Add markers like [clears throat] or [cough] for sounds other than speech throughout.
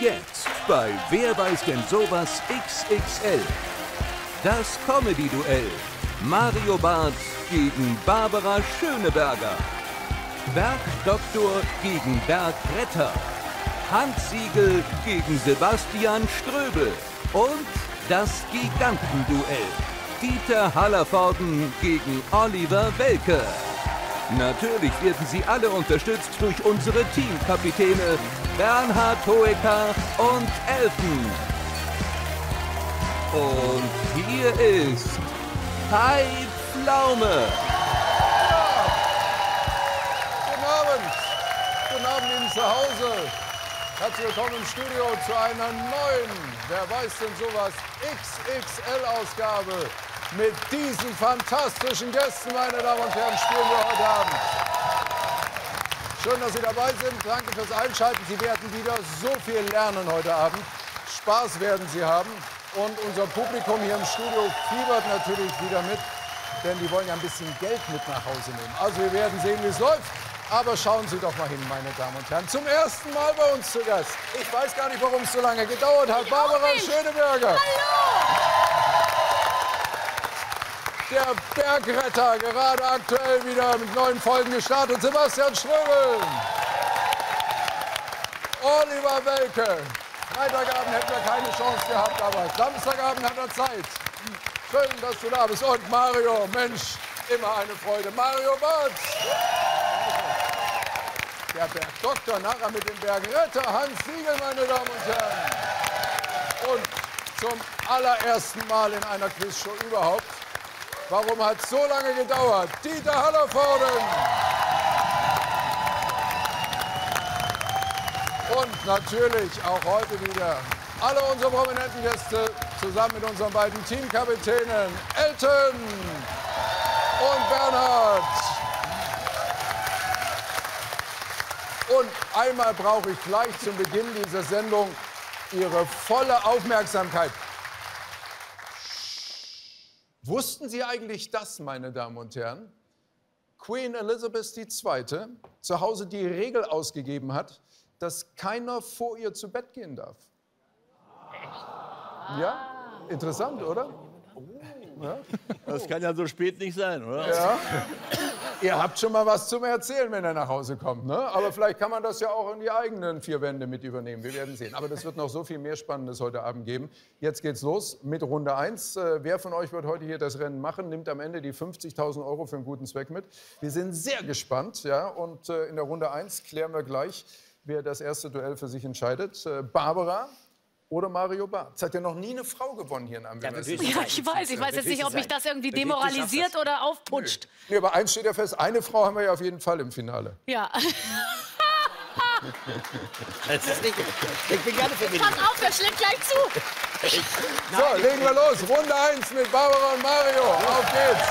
Jetzt bei Wer weiß denn sowas XXL. Das Comedy-Duell. Mario Barth gegen Barbara Schöneberger. Bergdoktor gegen Bergretter. Hans Siegel gegen Sebastian Ströbel. Und das Gigantenduell. Dieter Hallervorden gegen Oliver Welke. Natürlich werden sie alle unterstützt durch unsere Teamkapitäne Bernhard Hoeker und Elfen. Und hier ist Kai Pflaume. Guten Abend. Guten Abend Ihnen zu Hause. Herzlich willkommen im Studio zu einer neuen, wer weiß denn sowas, XXL-Ausgabe mit diesen fantastischen Gästen, meine Damen und Herren, spielen wir heute Abend. Schön, dass Sie dabei sind. Danke fürs Einschalten. Sie werden wieder so viel lernen heute Abend. Spaß werden Sie haben. Und unser Publikum hier im Studio fiebert natürlich wieder mit, denn die wollen ja ein bisschen Geld mit nach Hause nehmen. Also wir werden sehen, wie es läuft. Aber schauen Sie doch mal hin, meine Damen und Herren. Zum ersten Mal bei uns zu Gast. Ich weiß gar nicht, warum es so lange gedauert hat. Barbara Schöneberger. Der Bergretter, gerade aktuell wieder mit neuen Folgen gestartet. Sebastian Ströbel. Oliver Welke. Freitagabend hätten wir keine Chance gehabt, aber Samstagabend hat er Zeit. Schön, dass du da bist. Und Mario, Mensch, immer eine Freude. Mario Barth. Der Bergdoktor, nachher mit dem Bergretter, Hans Siegel, meine Damen und Herren. Und zum allerersten Mal in einer Quizshow überhaupt. Warum hat es so lange gedauert? Dieter Hallervorden. Und natürlich auch heute wieder alle unsere prominenten Gäste zusammen mit unseren beiden Teamkapitänen Elton und Bernhard. Und einmal brauche ich gleich zum Beginn dieser Sendung Ihre volle Aufmerksamkeit. Wussten Sie eigentlich das, meine Damen und Herren? Queen Elizabeth II. zu Hause die Regel ausgegeben hat, dass keiner vor ihr zu Bett gehen darf. Ja, interessant, oder? Ja. Das kann ja so spät nicht sein, oder? Ja. Ihr habt schon mal was zum Erzählen, wenn er nach Hause kommt. Ne? Aber vielleicht kann man das ja auch in die eigenen vier Wände mit übernehmen. Wir werden sehen. Aber das wird noch so viel mehr Spannendes heute Abend geben. Jetzt geht's los mit Runde 1. Äh, wer von euch wird heute hier das Rennen machen, nimmt am Ende die 50.000 Euro für einen guten Zweck mit. Wir sind sehr gespannt. Ja? Und äh, in der Runde 1 klären wir gleich, wer das erste Duell für sich entscheidet. Äh, Barbara oder Mario Barth. Es hat ja noch nie eine Frau gewonnen hier in Amberg. natürlich. Ja, ich weiß. Ich weiß jetzt nicht, ob mich das irgendwie demoralisiert oder aufputscht. Nee, aber eins steht ja fest, eine Frau haben wir ja auf jeden Fall im Finale. Ja. [laughs] Das ist nicht, ich bin gerne für mich. Pass auf, der schlägt gleich zu. So, legen wir los. Runde 1 mit Barbara und Mario. Auf geht's.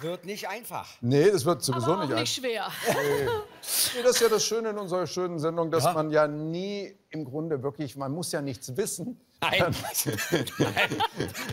Wird nicht einfach. Nee, das wird sowieso Aber auch nicht nicht schwer. Nee, das ist ja das Schöne in unserer schönen Sendung, dass Ja. man ja nie im Grunde wirklich, man muss ja nichts wissen. Nein.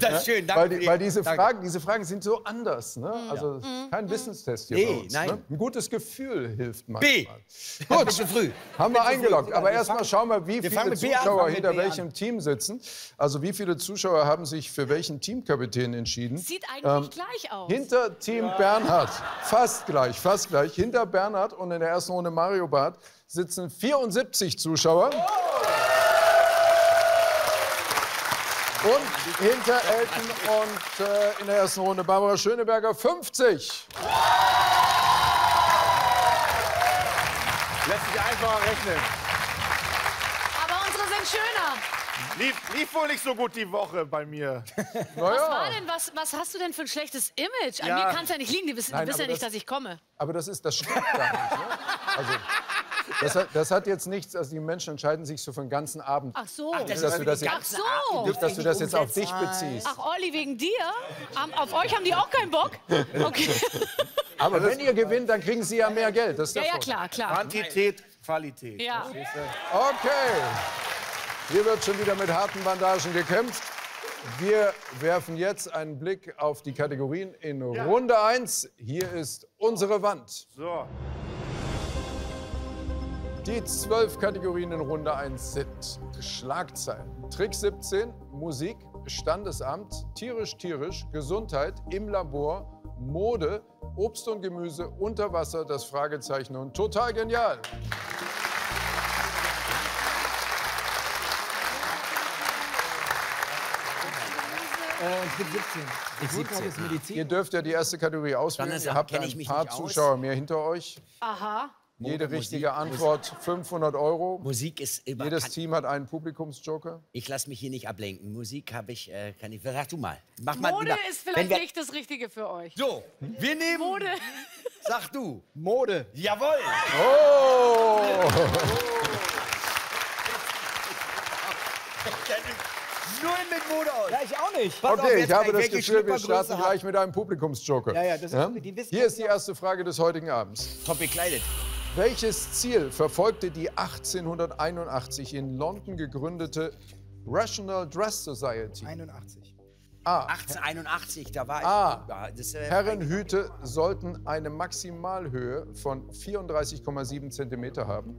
das ist schön, danke. Weil, die, weil diese, Danke. Fragen, diese Fragen sind so anders. Ne? Also kein Wissenstest hier Nee, bei uns. nein. Ne? Ein gutes Gefühl hilft B. manchmal. [laughs] Gut. Bisschen früh. Haben wir eingeloggt. Aber erstmal schauen wir, wie wir viele B an, Zuschauer hinter B welchem Team sitzen. Also wie viele Zuschauer haben sich für welchen Teamkapitän entschieden? Sieht eigentlich gleich aus. Hinter Team Bernhard, fast gleich, fast gleich. Hinter Bernhard und in der ersten Runde Mario Barth sitzen 74 Zuschauer. Und hinter Elton und äh, in der ersten Runde Barbara Schöneberger 50. Lässt sich einfacher rechnen. Aber unsere sind schöner. Lief, lief wohl nicht so gut die Woche bei mir. [laughs] Was war denn, was, was hast du denn für ein schlechtes Image? An Ja. mir kann es ja nicht liegen. Die wissen, Nein, die wissen ja nicht, das- dass ich komme. aber das ist das stimmt gar nicht. Ne? Also, [laughs] Das hat, das hat jetzt nichts, also die Menschen entscheiden sich so für den ganzen Abend. Ach so. Nicht, dass du das Ach jetzt, so. nicht, dass du das jetzt auf dich beziehst. Ach, Olli, wegen dir? Auf euch haben die auch keinen Bock? Okay. [laughs] Aber wenn ihr gewinnt, dann kriegen sie ja mehr Geld. Das ist Ja, ja, klar, klar. Quantität, Qualität. Ja. Okay. Hier wird schon wieder mit harten Bandagen gekämpft. Wir werfen jetzt einen Blick auf die Kategorien in Runde 1. Hier ist unsere Wand. So. Die zwölf Kategorien in Runde 1 sind Schlagzeilen, Trick 17, Musik, Standesamt, tierisch tierisch, Gesundheit, im Labor, Mode, Obst und Gemüse, unter Wasser, das Fragezeichen und total genial. Äh, Trick 17. Gesundheit ist Medizin. Ihr dürft ja die erste Kategorie auswählen. Ihr habt ein paar nicht aus. Zuschauer mehr hinter euch. Aha. Jede Musik, richtige Antwort 500 Euro. Musik ist immer. Jedes Team hat einen Publikumsjoker. ich lasse mich hier nicht ablenken. Musik habe ich, äh, kann ich. Sag du mal. Mach mal Mode lieber. ist vielleicht wir, nicht das Richtige für euch. So, wir nehmen. Mode. Sag du. Mode. Jawohl. Oh! Null mit Mode aus. Ja, ich auch nicht. Pass auf, Okay, jetzt ich habe das Gefühl, wir starten hat- gleich mit einem Publikumsjoker. Ja, ja, das ist gut, die wissen Hier ist die erste Frage des heutigen Abends. Top gekleidet. Welches Ziel verfolgte die 1881 in London gegründete Rational Dress Society? 81. A. 1881, da war ich. Ah. Ja, das, äh, Herrenhüte sollten eine Maximalhöhe von 34,7 cm haben.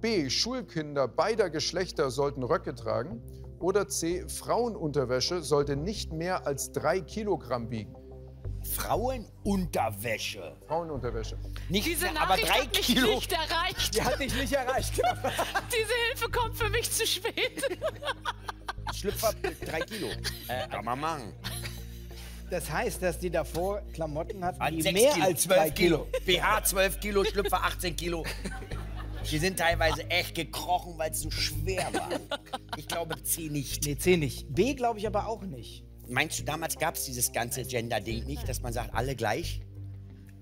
B. Schulkinder beider Geschlechter sollten Röcke tragen. Oder C. Frauenunterwäsche sollte nicht mehr als drei Kilogramm wiegen. Frauenunterwäsche. Frauenunterwäsche. Nicht, Diese aber Nachricht drei hat mich Kilo. nicht erreicht. Die hat dich nicht erreicht. genau. [laughs] Diese Hilfe kommt für mich zu spät. Schlüpfer, drei Kilo. Äh, kann man machen. Das heißt, dass die davor Klamotten hatten, die Sechs mehr Kilo, als 12 drei Kilo. BH 12 Kilo, Schlüpfer 18 Kilo. Die sind teilweise echt gekrochen, weil es so schwer war. Ich glaube C nicht. Nee, C nicht. B glaube ich aber auch nicht. Meinst du, damals gab es dieses ganze Gender-Ding nicht, dass man sagt, alle gleich?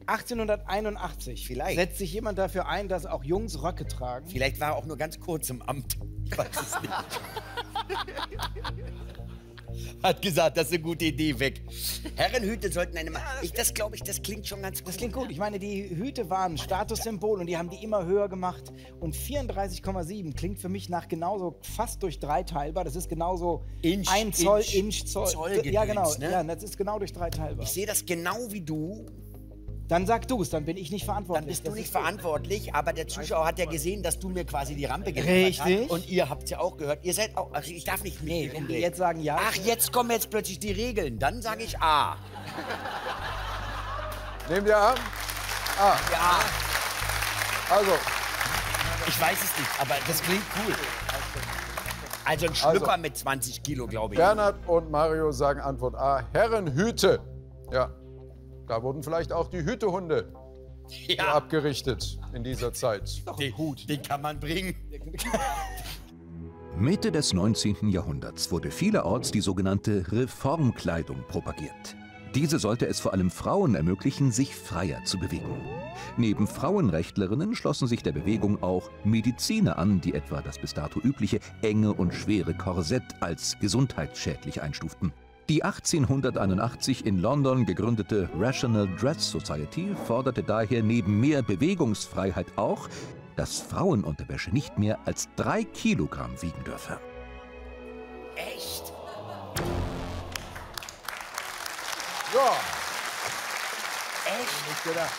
1881. Vielleicht. Setzt sich jemand dafür ein, dass auch Jungs Röcke tragen? Vielleicht war er auch nur ganz kurz im Amt. Ich weiß es nicht. [laughs] Hat gesagt, das ist eine gute Idee, weg. Herrenhüte sollten eine... Ma ich, das glaube ich, das klingt schon ganz gut. Das klingt gut. Ich meine, die Hüte waren Statussymbol und die haben die immer höher gemacht. Und 34,7 klingt für mich nach genauso fast durch drei teilbar. Das ist genauso Inch, ein Zoll, Inch, Inch, Zoll. Zollgedöns, ja, genau. ne? Ja, das ist genau durch drei teilbar. Ich sehe das genau wie du. Dann sag du es, dann bin ich nicht verantwortlich. Dann bist du nicht verantwortlich, aber der Zuschauer hat ja gesehen, dass du mir quasi die Rampe geliefert hast. Richtig. Und ihr habt es ja auch gehört. Ihr seid auch... Also ich darf nicht Nee, wenn die jetzt sagen ja. Ach, jetzt kommen jetzt plötzlich die Regeln. Dann sage ich A. Nehmt ihr an? Ah, Ja, also, ich weiß es nicht, aber das klingt cool. Also ein Schlüpper mit 20 Kilo, glaube ich. Bernhard und Mario sagen Antwort A. Herrenhüte. Ja, da wurden vielleicht auch die Hütehunde Ja, abgerichtet in dieser Zeit. den, den kann man bringen. [laughs] Mitte des 19. Jahrhunderts wurde vielerorts die sogenannte Reformkleidung propagiert. Diese sollte es vor allem Frauen ermöglichen, sich freier zu bewegen. Neben Frauenrechtlerinnen schlossen sich der Bewegung auch Mediziner an, die etwa das bis dato übliche enge und schwere Korsett als gesundheitsschädlich einstuften. Die 1881 in London gegründete Rational Dress Society forderte daher neben mehr Bewegungsfreiheit auch, dass Frauenunterwäsche nicht mehr als drei Kilogramm wiegen dürfe. Echt? Ja, Echt? nicht gedacht.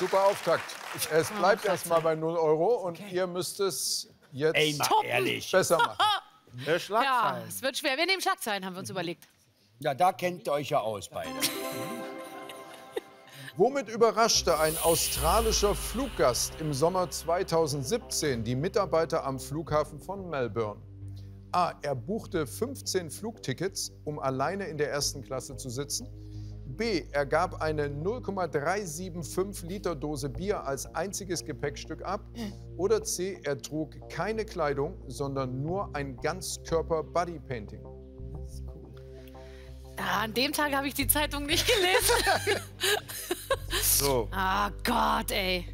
Super Auftakt. Es bleibt erstmal bei 0 Euro und ihr müsst es jetzt Ey, mal ehrlich. besser machen. [laughs] Äh, Ja, Schlagzeilen. es wird schwer. Wir nehmen Schlagzeilen, haben wir uns überlegt. Ja, da kennt ihr euch ja aus beide. [laughs] Womit überraschte ein australischer Fluggast im Sommer 2017 die Mitarbeiter am Flughafen von Melbourne? A. Er buchte 15 Flugtickets, um alleine in der ersten Klasse zu sitzen. B. Er gab eine 0,375 Liter Dose Bier als einziges Gepäckstück ab. Oder C. Er trug keine Kleidung, sondern nur ein Ganzkörper-Bodypainting. Ah, an dem Tag habe ich die Zeitung nicht gelesen. [laughs] So. Ah Gott, ey.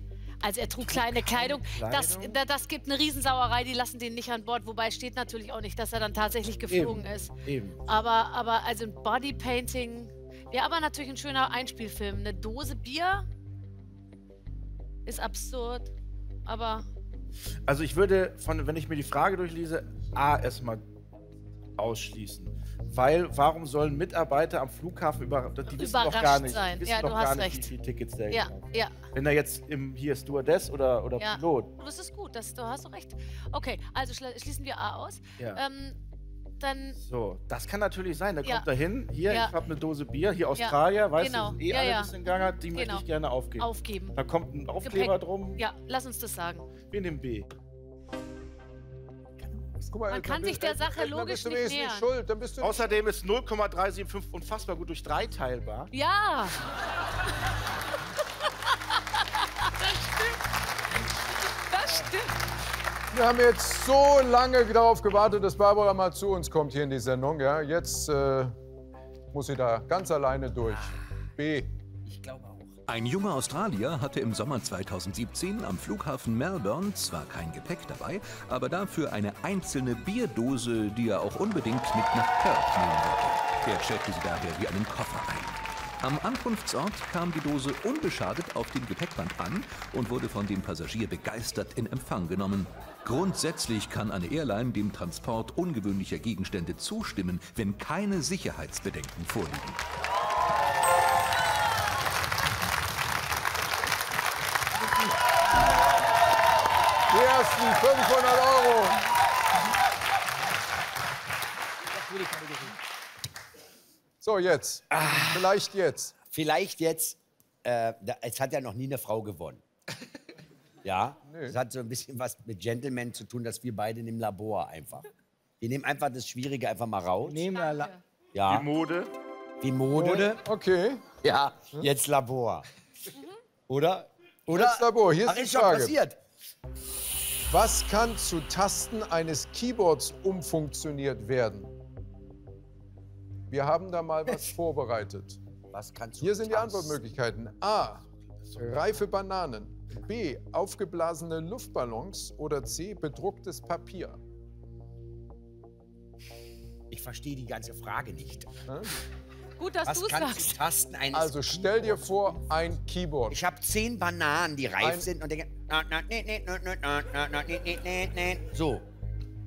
Also er trug kleine Kleidung. Das, da- das gibt eine Riesensauerei, die lassen den nicht an Bord. Wobei steht natürlich auch nicht, dass er dann tatsächlich geflogen ist. Eben. Aber, aber also ein Bodypainting wäre aber natürlich ein schöner Einspielfilm. Eine Dose Bier ist absurd, aber Also ich würde, von, wenn ich mir die Frage durchlese, A erstmal ausschließen. Weil, warum sollen Mitarbeiter am Flughafen über, die wissen doch gar Überrascht nicht, sein. die wissen Ja, doch du gar hast nicht, recht. wie viele Tickets der ja, ja, Wenn er jetzt im, hier Stewardess oder, oder ja. Pilot. Das ist gut, das, du hast recht. Okay, also schließen wir A aus. Ja. Ähm, dann So, das kann natürlich sein. Der Ja. kommt da hin, hier, Ja. ich habe eine Dose Bier, hier Australier, weißt genau. du, sind eh Ja, alle ja. ein bisschen ganger, die möchte Genau. ich gerne aufgeben. aufgeben. Da kommt ein Aufkleber drum, Ja, lass uns das sagen. wir nehmen B. Guck mal, Man kann sich der Sache dann logisch bist du nicht nähern. schuld. Dann bist du Außerdem ist 0,375 unfassbar gut durch 3 teilbar. Ja! [laughs] das stimmt. Wir haben jetzt so lange darauf gewartet, dass Barbara mal zu uns kommt hier in die Sendung. Ja, jetzt äh, muss sie da ganz alleine durch. B. Ich glaube auch. Ein junger Australier hatte im Sommer 2017 am Flughafen Melbourne zwar kein Gepäck dabei, aber dafür eine einzelne Bierdose, die er auch unbedingt mit nach Perth nehmen wollte. Er checkte sie daher wie einen Koffer ein. Am Ankunftsort kam die Dose unbeschadet auf dem Gepäckband an und wurde von dem Passagier begeistert in Empfang genommen. Grundsätzlich kann eine Airline dem Transport ungewöhnlicher Gegenstände zustimmen, wenn keine Sicherheitsbedenken vorliegen. Die ersten 500 Euro. So, jetzt. Vielleicht jetzt. Vielleicht jetzt, äh, da, es hat ja noch nie eine Frau gewonnen. Ja, es hat so ein bisschen was mit Gentleman zu tun, dass wir beide im Labor einfach. Wir nehmen einfach das Schwierige einfach mal raus. Nehmen wir La Ja, Die Mode. wie Mode. Mode. Okay. Ja, jetzt Labor. Oder? Oder? Jetzt Labor. Hier ist Ach, die ist schon Frage. passiert. Was kann zu Tasten eines Keyboards umfunktioniert werden? Wir haben da mal was [laughs] vorbereitet. Was kannst du Hier sind die? Antwortmöglichkeiten. A. Reife Bananen. B. Aufgeblasene Luftballons. Oder C. Bedrucktes Papier. Ich verstehe die ganze Frage nicht. Gut, dass du sagst. Tasten eines Also stell dir vor, ein Keyboard. Ich habe zehn Bananen, die reif Ein- sind und denke. So,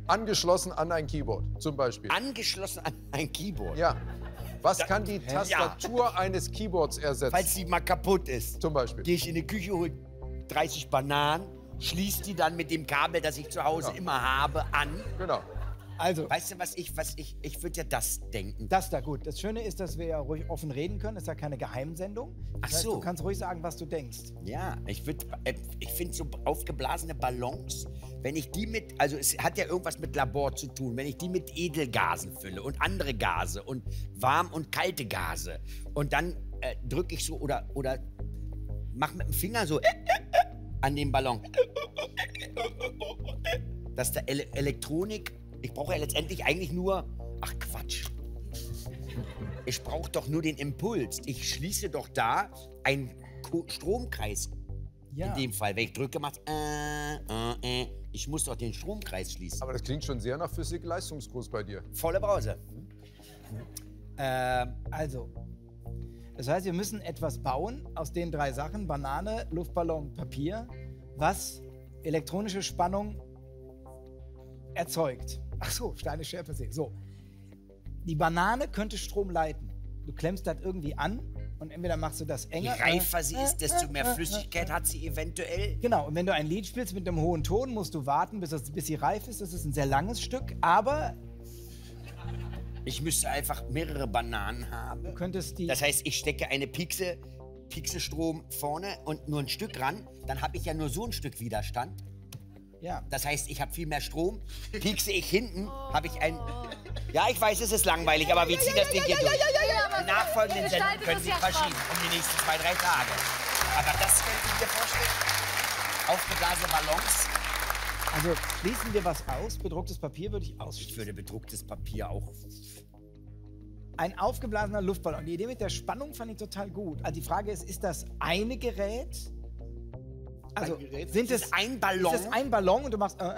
Angeschlossen an ein Keyboard, zum Beispiel. angeschlossen an ein Keyboard. Ja. Was kann die Tastatur eines Keyboards ersetzen? Falls die mal kaputt ist, Zum Beispiel. gehe ich in die Küche, hole 30 Bananen, schließe die dann mit dem Kabel, das ich zu Hause Genau. immer habe, an. Genau. Also, Weißt du, was ich, was ich, ich würde ja das denken. das da gut. Das Schöne ist, dass wir ja ruhig offen reden können. Das ist ja keine Geheimsendung. Das Ach heißt, so. Du kannst ruhig sagen, was du denkst. Ja, ich würde, äh, ich finde so aufgeblasene Ballons, wenn ich die mit, also es hat ja irgendwas mit Labor zu tun, wenn ich die mit Edelgasen fülle und andere Gase und warm und kalte Gase und dann äh, drücke ich so oder oder mach mit dem Finger so an den Ballon, dass der Ele Elektronik, ich brauche ja letztendlich eigentlich nur, ach Quatsch. Ich brauche doch nur den Impuls. Ich schließe doch da einen Ko Stromkreis Ja. in dem Fall, wenn ich drücke, macht äh, äh, äh. Ich muss doch den Stromkreis schließen. Aber das klingt schon sehr nach Physik-Leistungskurs bei dir. Volle Brause. Ähm, also, das heißt, wir müssen etwas bauen aus den drei Sachen: Banane, Luftballon, Papier, was elektronische Spannung erzeugt. Ach so, Steine, Scherpe, See. So. Die Banane könnte Strom leiten. Du klemmst das irgendwie an und entweder machst du das Je enger. reifer sie ist, desto mehr Flüssigkeit hat sie eventuell. Genau, und wenn du ein Lied spielst mit einem hohen Ton, musst du warten, bis, das, bis sie reif ist. Das ist ein sehr langes Stück, aber Ich müsste einfach mehrere Bananen haben. du könntest die. Das heißt, ich stecke eine Pixe, Pixelstrom vorne und nur ein Stück ran. Dann habe ich ja nur so ein Stück Widerstand. Ja. Das heißt, ich habe viel mehr Strom. Piekse ich hinten, habe ich ein. Ja, ich weiß, es ist langweilig, aber wir ziehen das Ding hier durch. Die nachfolgenden Sendungen können ja verschieben um die nächsten zwei, drei Tage. Aber das könnt ihr dir vorstellen. Aufgeblasene Ballons. Also schließen wir was aus. Bedrucktes Papier würde ich Ich ausschließen. würde bedrucktes Papier auch. Ein aufgeblasener Luftballon. Die Idee mit der Spannung fand ich total gut. Also die Frage ist, ist das eine Gerät? Also Gerät? sind es ein Ballon. Ist das ein Ballon und du machst. Äh, äh,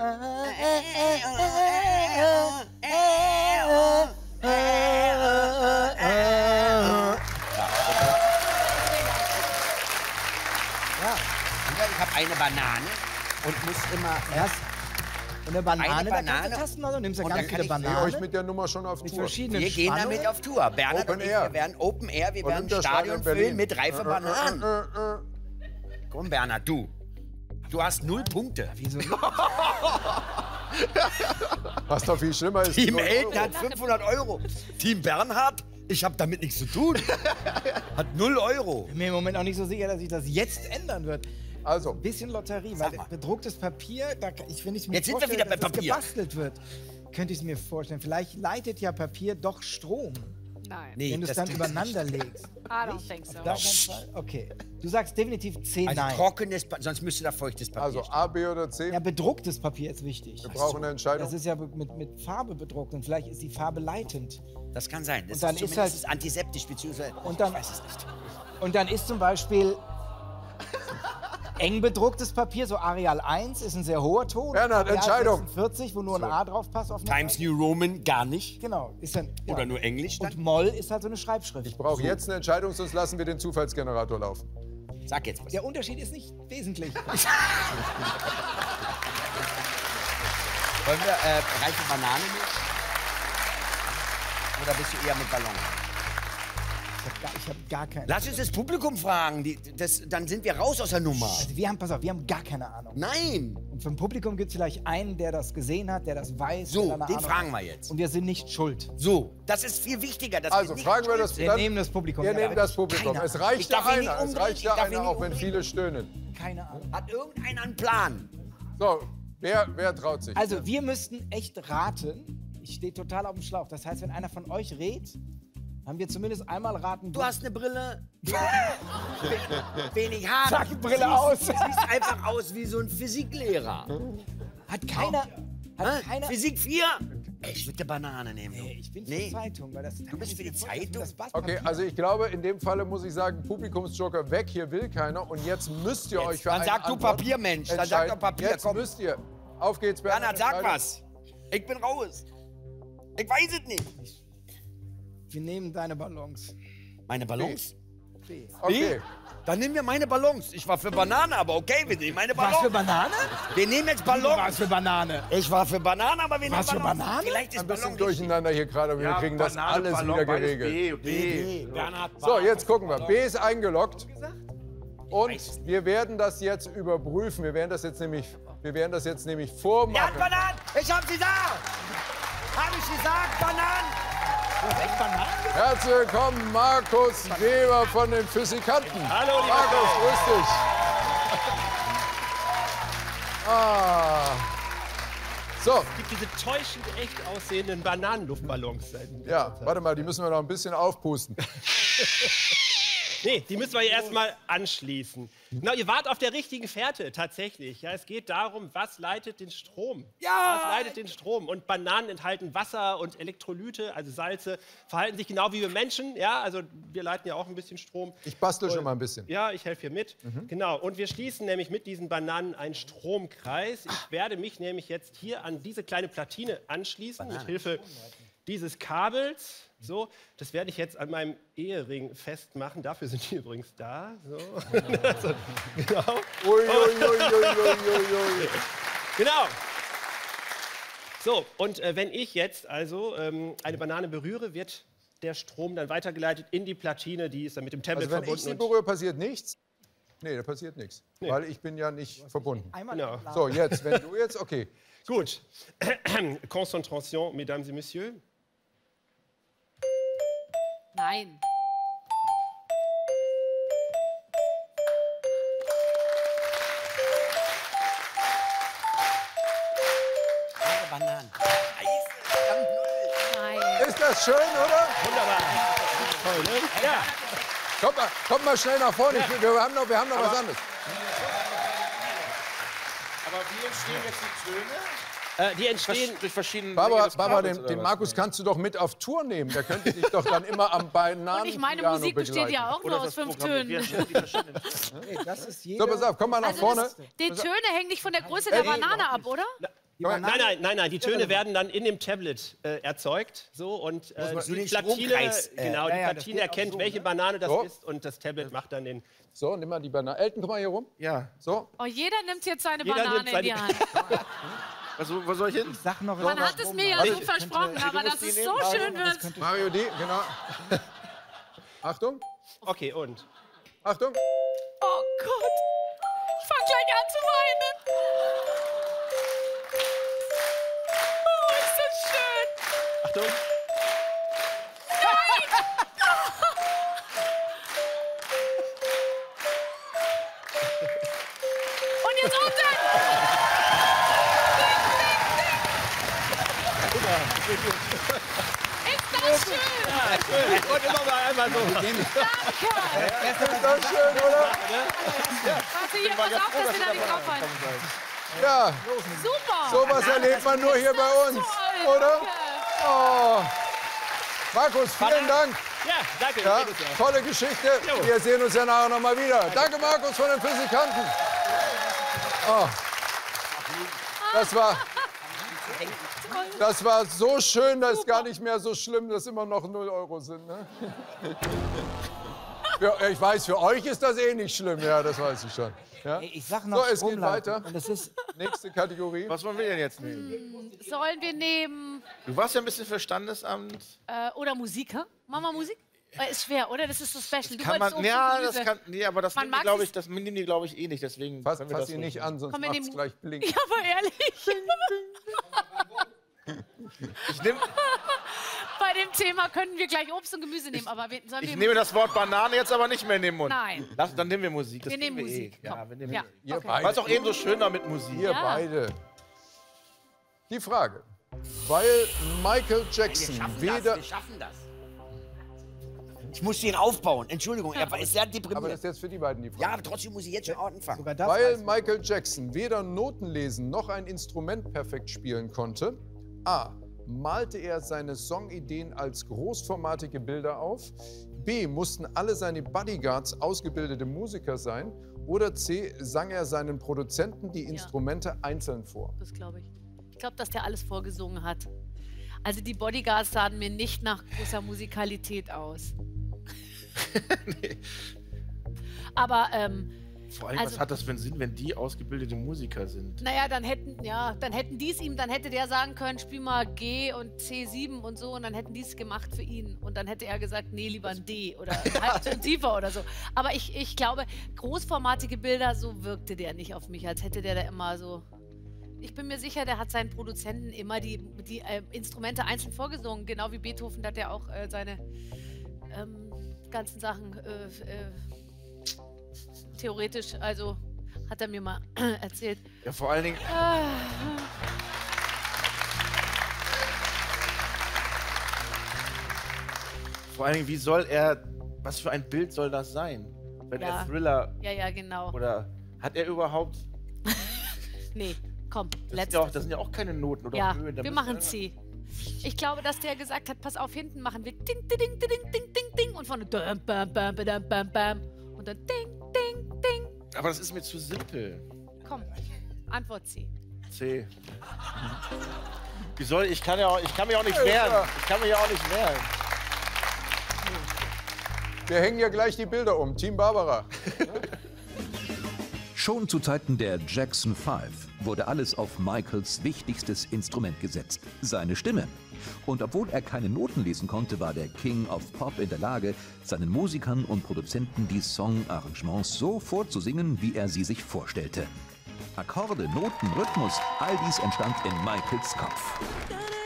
Ich habe eine Banane und muss immer. erst eine Banane, Eine da Banane. du tasten, also nimmst du Und ganz viele ich- Ich Bananen euch mit der Nummer schon auf Tour. Wir gehen damit auf Tour. Bernhard Open und ich, Air. wir werden Open Air, wir werden Olympiastadion Stadion füllen mit reife Bananen. Äh, äh, äh. Komm, Bernhard, du. Du hast null Punkte. Wieso? [laughs] Was doch viel schlimmer ist. Team null Elton hat 500 Euro. Team Bernhard, ich habe damit nichts zu tun. Hat 0 Euro. Ich bin mir im Moment auch nicht so sicher, dass sich das jetzt ändern wird. Also, Ein bisschen Lotterie, Sag weil mal. bedrucktes Papier, da, ich, wenn ich mir Jetzt sind wir wieder bei Papier. gebastelt wird, könnte ich es mir vorstellen. Vielleicht leitet ja Papier doch Strom, Nein. Nee, wenn du es dann [laughs] übereinander legst. I don't think so. Auf Fall? Okay. Du sagst definitiv C, Also nein. trockenes, Pa- sonst müsste da feuchtes Papier also. A, B oder C. Ja, bedrucktes Papier ist wichtig. Wir brauchen eine Entscheidung. Das ist ja mit, mit Farbe bedruckt und vielleicht ist die Farbe leitend. Das kann sein. Das Und dann ist ist halt- antiseptisch, beziehungsweise. Und dann- ich weiß es nicht. Und dann ist zum Beispiel [laughs] eng bedrucktes Papier, so Areal 1 ist ein sehr hoher Ton. Bernhard, Areal Entscheidung. 46, wo nur ein A drauf passt auf Times New Roman gar nicht. Genau, ist dann. Ja. Oder nur Englisch Und dann. Moll ist halt so eine Schreibschrift. Ich brauche jetzt eine Entscheidung, sonst lassen wir den Zufallsgenerator laufen. Sag jetzt was. Der Unterschied ist nicht wesentlich. [laughs] Wollen wir äh, reife Banane nehmen? Oder bist du eher mit Ballon? Ich habe gar, ich hab gar keine. Lass uns das Publikum fragen. Die, das, dann sind wir raus aus der Nummer. Also wir haben, pass auf, wir haben gar keine Ahnung. Nein. Und vom Publikum gibt es vielleicht einen, der das gesehen hat, der das weiß. So, den Ahnung fragen hat. wir jetzt. Und wir sind nicht schuld. So, das ist viel wichtiger. Dass Also wir nicht fragen wir das. Wir nehmen das Publikum. Wir Ja, nehmen da das Publikum. Es reicht Ich ja einer. Es reicht ich ja einer, auch wenn viele stöhnen. Keine Ahnung. Hat irgendeiner einen Plan? So, wer, wer traut sich? Also, wir müssten echt raten. Ich stehe total auf dem Schlauch. Das heißt, wenn einer von euch rät, haben wir zumindest einmal raten. Du hast eine Brille. We- [laughs] Wenig Haare. Zack, Brille Siehst- aus. Siehst einfach aus wie so ein Physiklehrer. Hat keiner. Hat keiner. Physik 4? Ich würde eine Banane nehmen. Nee, ich bin für Nee. die Zeitung, weil das. Du bist für die Zeitung? Okay, also ich glaube, in dem Falle muss ich sagen, Publikumsjoker weg, hier will keiner. Und jetzt müsst ihr euch für Dann sag du Papiermensch, dann sag entscheiden. doch Papier, Jetzt komm. müsst ihr. Auf geht's, Bernhard, sag Entscheidung. was. Ich bin raus. Ich weiß es nicht. Wir nehmen deine Ballons. Meine Ballons? B. Okay. Dann nehmen wir meine Ballons. Ich war für Banane, aber okay, wir nehmen meine Was für Ballons. Banane? Wir nehmen jetzt Ballons. für Banane. Ich war für Banane, aber wir nehmen Was für Ballons. Banane? Vielleicht ist Ein bisschen Ballon durcheinander hier gerade, aber wir kriegen das Banane, alles Ballon, wieder geregelt. B, B. Bernhard, So, jetzt gucken wir. B ist eingeloggt. Und wir werden das jetzt überprüfen. Wir werden das jetzt nämlich, wir werden das jetzt nämlich vormachen. Bananen. Ich hab sie da. Hab ich gesagt, Bananen. Herzlich willkommen, Markus Weber von den Physikanten. Hallo, lieber Markus, grüß dich. [laughs] Ah. So, Es gibt diese täuschend echt aussehenden Bananenluftballons. ja, warte mal, die müssen wir noch ein bisschen aufpusten. [laughs] Nee, die müssen wir erstmal anschließen. Genau, ihr wart auf der richtigen Fährte, tatsächlich. Ja, es geht darum, was leitet den Strom? Ja! Was leitet den Strom? Und Bananen enthalten Wasser und Elektrolyte, also Salze, verhalten sich genau wie wir Menschen. Ja, also wir leiten ja auch ein bisschen Strom. Ich bastel schon mal ein bisschen. Ja, ich helfe hier mit. Genau. Und wir schließen nämlich mit diesen Bananen einen Stromkreis. Ich werde mich nämlich jetzt hier an diese kleine Platine anschließen mit Hilfe dieses Kabels. So, das werde ich jetzt an meinem Ehering festmachen. Dafür sind die übrigens da. So. [laughs] also, genau. Ui, ui, ui, ui, ui, ui, ui. Genau. So, und äh, wenn ich jetzt also ähm, eine Banane berühre, wird der Strom dann weitergeleitet in die Platine, die ist dann mit dem Tablet Also wenn ich verbunden. sie und- berühre, passiert nichts? Nee, da passiert nichts. Weil ich bin ja nicht verbunden. Einmal Genau. im Laden. So, jetzt, wenn du jetzt, okay. Gut. [coughs] Concentration, mesdames et messieurs. Nein. Bananen. Ist das schön, oder? Wunderbar. Toll, ne? Ja. Kommt mal, kommt mal schnell nach vorne. Ich, wir haben noch, wir haben noch was anderes. Aber wie entstehen jetzt die Töne? Äh, die entstehen. Durch verschiedene. Barbara, Kabels den, den? Markus kannst du doch mit auf Tour nehmen. Der könnte dich doch dann immer am Bananen Und ich meine, Musik besteht ja auch nur aus fünf Tönen. [laughs] Hey, das ist So, jeder. pass auf, komm mal nach Also vorne. das, die Töne hängen nicht von der Größe der Banane ab, oder? Nein, nein, nein, nein. Die Töne werden dann in dem Tablet äh, erzeugt. So und äh, man so die Platine, äh, genau, ja, die Platine erkennt, so, welche ne? Banane das So. ist und das Tablet macht dann den. So, nimm mal die Banane. Elton, komm mal hier rum. Ja. So. Oh, jeder nimmt jetzt seine Jeder Banane nimmt in die seine- Hand. [laughs] Was, wo soll ich hin? Sag noch Man hat es mir ja so versprochen, aber dass es so schön wird. Mario D, genau. [laughs] Achtung, Okay, und. Achtung. Oh Gott. Ich fange gleich an zu weinen. Oh, ist das schön. Achtung. Das schön. Und immer mal einmal so. Danke. Ist das schön, oder? Warte, hier, pass auf, dass wir da nicht draufhalten. Ja, Super. sowas erlebt man nur hier bei uns, Toll, oder? danke. Oh. Markus, vielen Dank. Ja, danke. Ja, tolle Geschichte. Wir sehen uns ja nachher noch mal wieder. Danke, Markus von den Physikanten. Oh. Das war, das war so schön, dass es gar nicht mehr so schlimm, dass immer noch 0 Euro sind. Ne? [laughs] Ja, ich weiß, für euch ist das eh nicht schlimm. Ja, das weiß ich schon. Ja? Ich sag noch So, es geht weiter. Und das ist Nächste Kategorie. Was wollen wir denn jetzt nehmen? Sollen wir nehmen Du warst ja ein bisschen für Standesamt. äh, oder Musik, hä? Machen wir Musik? Äh, ist schwer, oder? Das ist so special. Du Kann man, ja, das kann, nee, aber das Man nehmen glaube ich, das nehmen die, glaube ich, eh nicht. Deswegen Fass, fass das ihn nicht an, sonst macht's gleich blink. [laughs] Ja, aber ehrlich. [laughs] Ich, nehm, [laughs] Bei dem Thema können wir gleich Obst und Gemüse nehmen, aber wir, sollen ich wir nehme das Wort Banane jetzt aber nicht mehr in den Mund. Nein. Lass, dann nehmen wir Musik. Das Wir nehmen kriegen Musik. Eh. Ja, wir nehmen Ja. Ihr Okay. beide. War es auch eben so schöner mit Musik. Ihr Ja. beide. Die Frage. Weil Michael Wir Jackson weder. das, wir schaffen das. Ich muss ihn aufbauen. Entschuldigung, er ist sehr Aber das deprimiert. ist jetzt für die beiden die Frage. Ja, aber trotzdem muss ich jetzt schon anfangen. sogar das. Weil. Michael Jackson weder Noten lesen noch ein Instrument perfekt spielen konnte, a. malte er seine Songideen als großformatige Bilder auf, b. mussten alle seine Bodyguards ausgebildete Musiker sein oder c. sang er seinen Produzenten die Instrumente einzeln vor. Das glaube ich. Ich glaube, dass der alles vorgesungen hat. Also die Bodyguards sahen mir nicht nach großer Musikalität aus. [laughs] Aber ähm, Vor allem, Also- was hat das für einen Sinn, wenn die ausgebildete Musiker sind? naja, dann hätten, ja, dann hätten die es ihm, dann hätte der sagen können, spiel mal G und C7 und so und dann hätten die es gemacht für ihn. Und dann hätte er gesagt, nee, lieber ein D oder halb [laughs] tiefer oder so. Aber ich, ich glaube, großformatige Bilder, so wirkte der nicht auf mich, als hätte der da immer so. Ich bin mir sicher, der hat seinen Produzenten immer die, die äh, Instrumente einzeln vorgesungen, genau wie Beethoven, da hat er auch äh, seine ähm, ganzen Sachen äh, äh, theoretisch, also hat er mir mal erzählt. Ja, vor allen Dingen, vor allen Dingen, wie soll er, was für ein Bild soll das sein? Wenn Ja. er Thriller Ja, ja, genau. oder hat er überhaupt, Nee, komm, das sind, ja letztes. auch, das sind ja auch keine Noten oder Ja, Höhen. wir machen C. Ich glaube, dass der gesagt hat, pass auf, hinten machen wir ding, ding, ding, ding, ding, ding, ding und vorne dam, bam, bam, bam, bam, bam und dann ding, ding, ding. Aber das ist mir zu simpel. Komm, Antwort C. C. Wie soll ich kann ja auch, ich kann mich auch nicht wehren. Ich kann mich ja auch nicht wehren. Wir hängen ja gleich die Bilder um. Team Barbara. [laughs] Schon zu Zeiten der Jackson 5 wurde alles auf Michaels wichtigstes Instrument gesetzt, seine Stimme. Und obwohl er keine Noten lesen konnte, war der King of Pop in der Lage, seinen Musikern und Produzenten die Songarrangements so vorzusingen, wie er sie sich vorstellte. Akkorde, Noten, Rhythmus, all dies entstand in Michaels Kopf.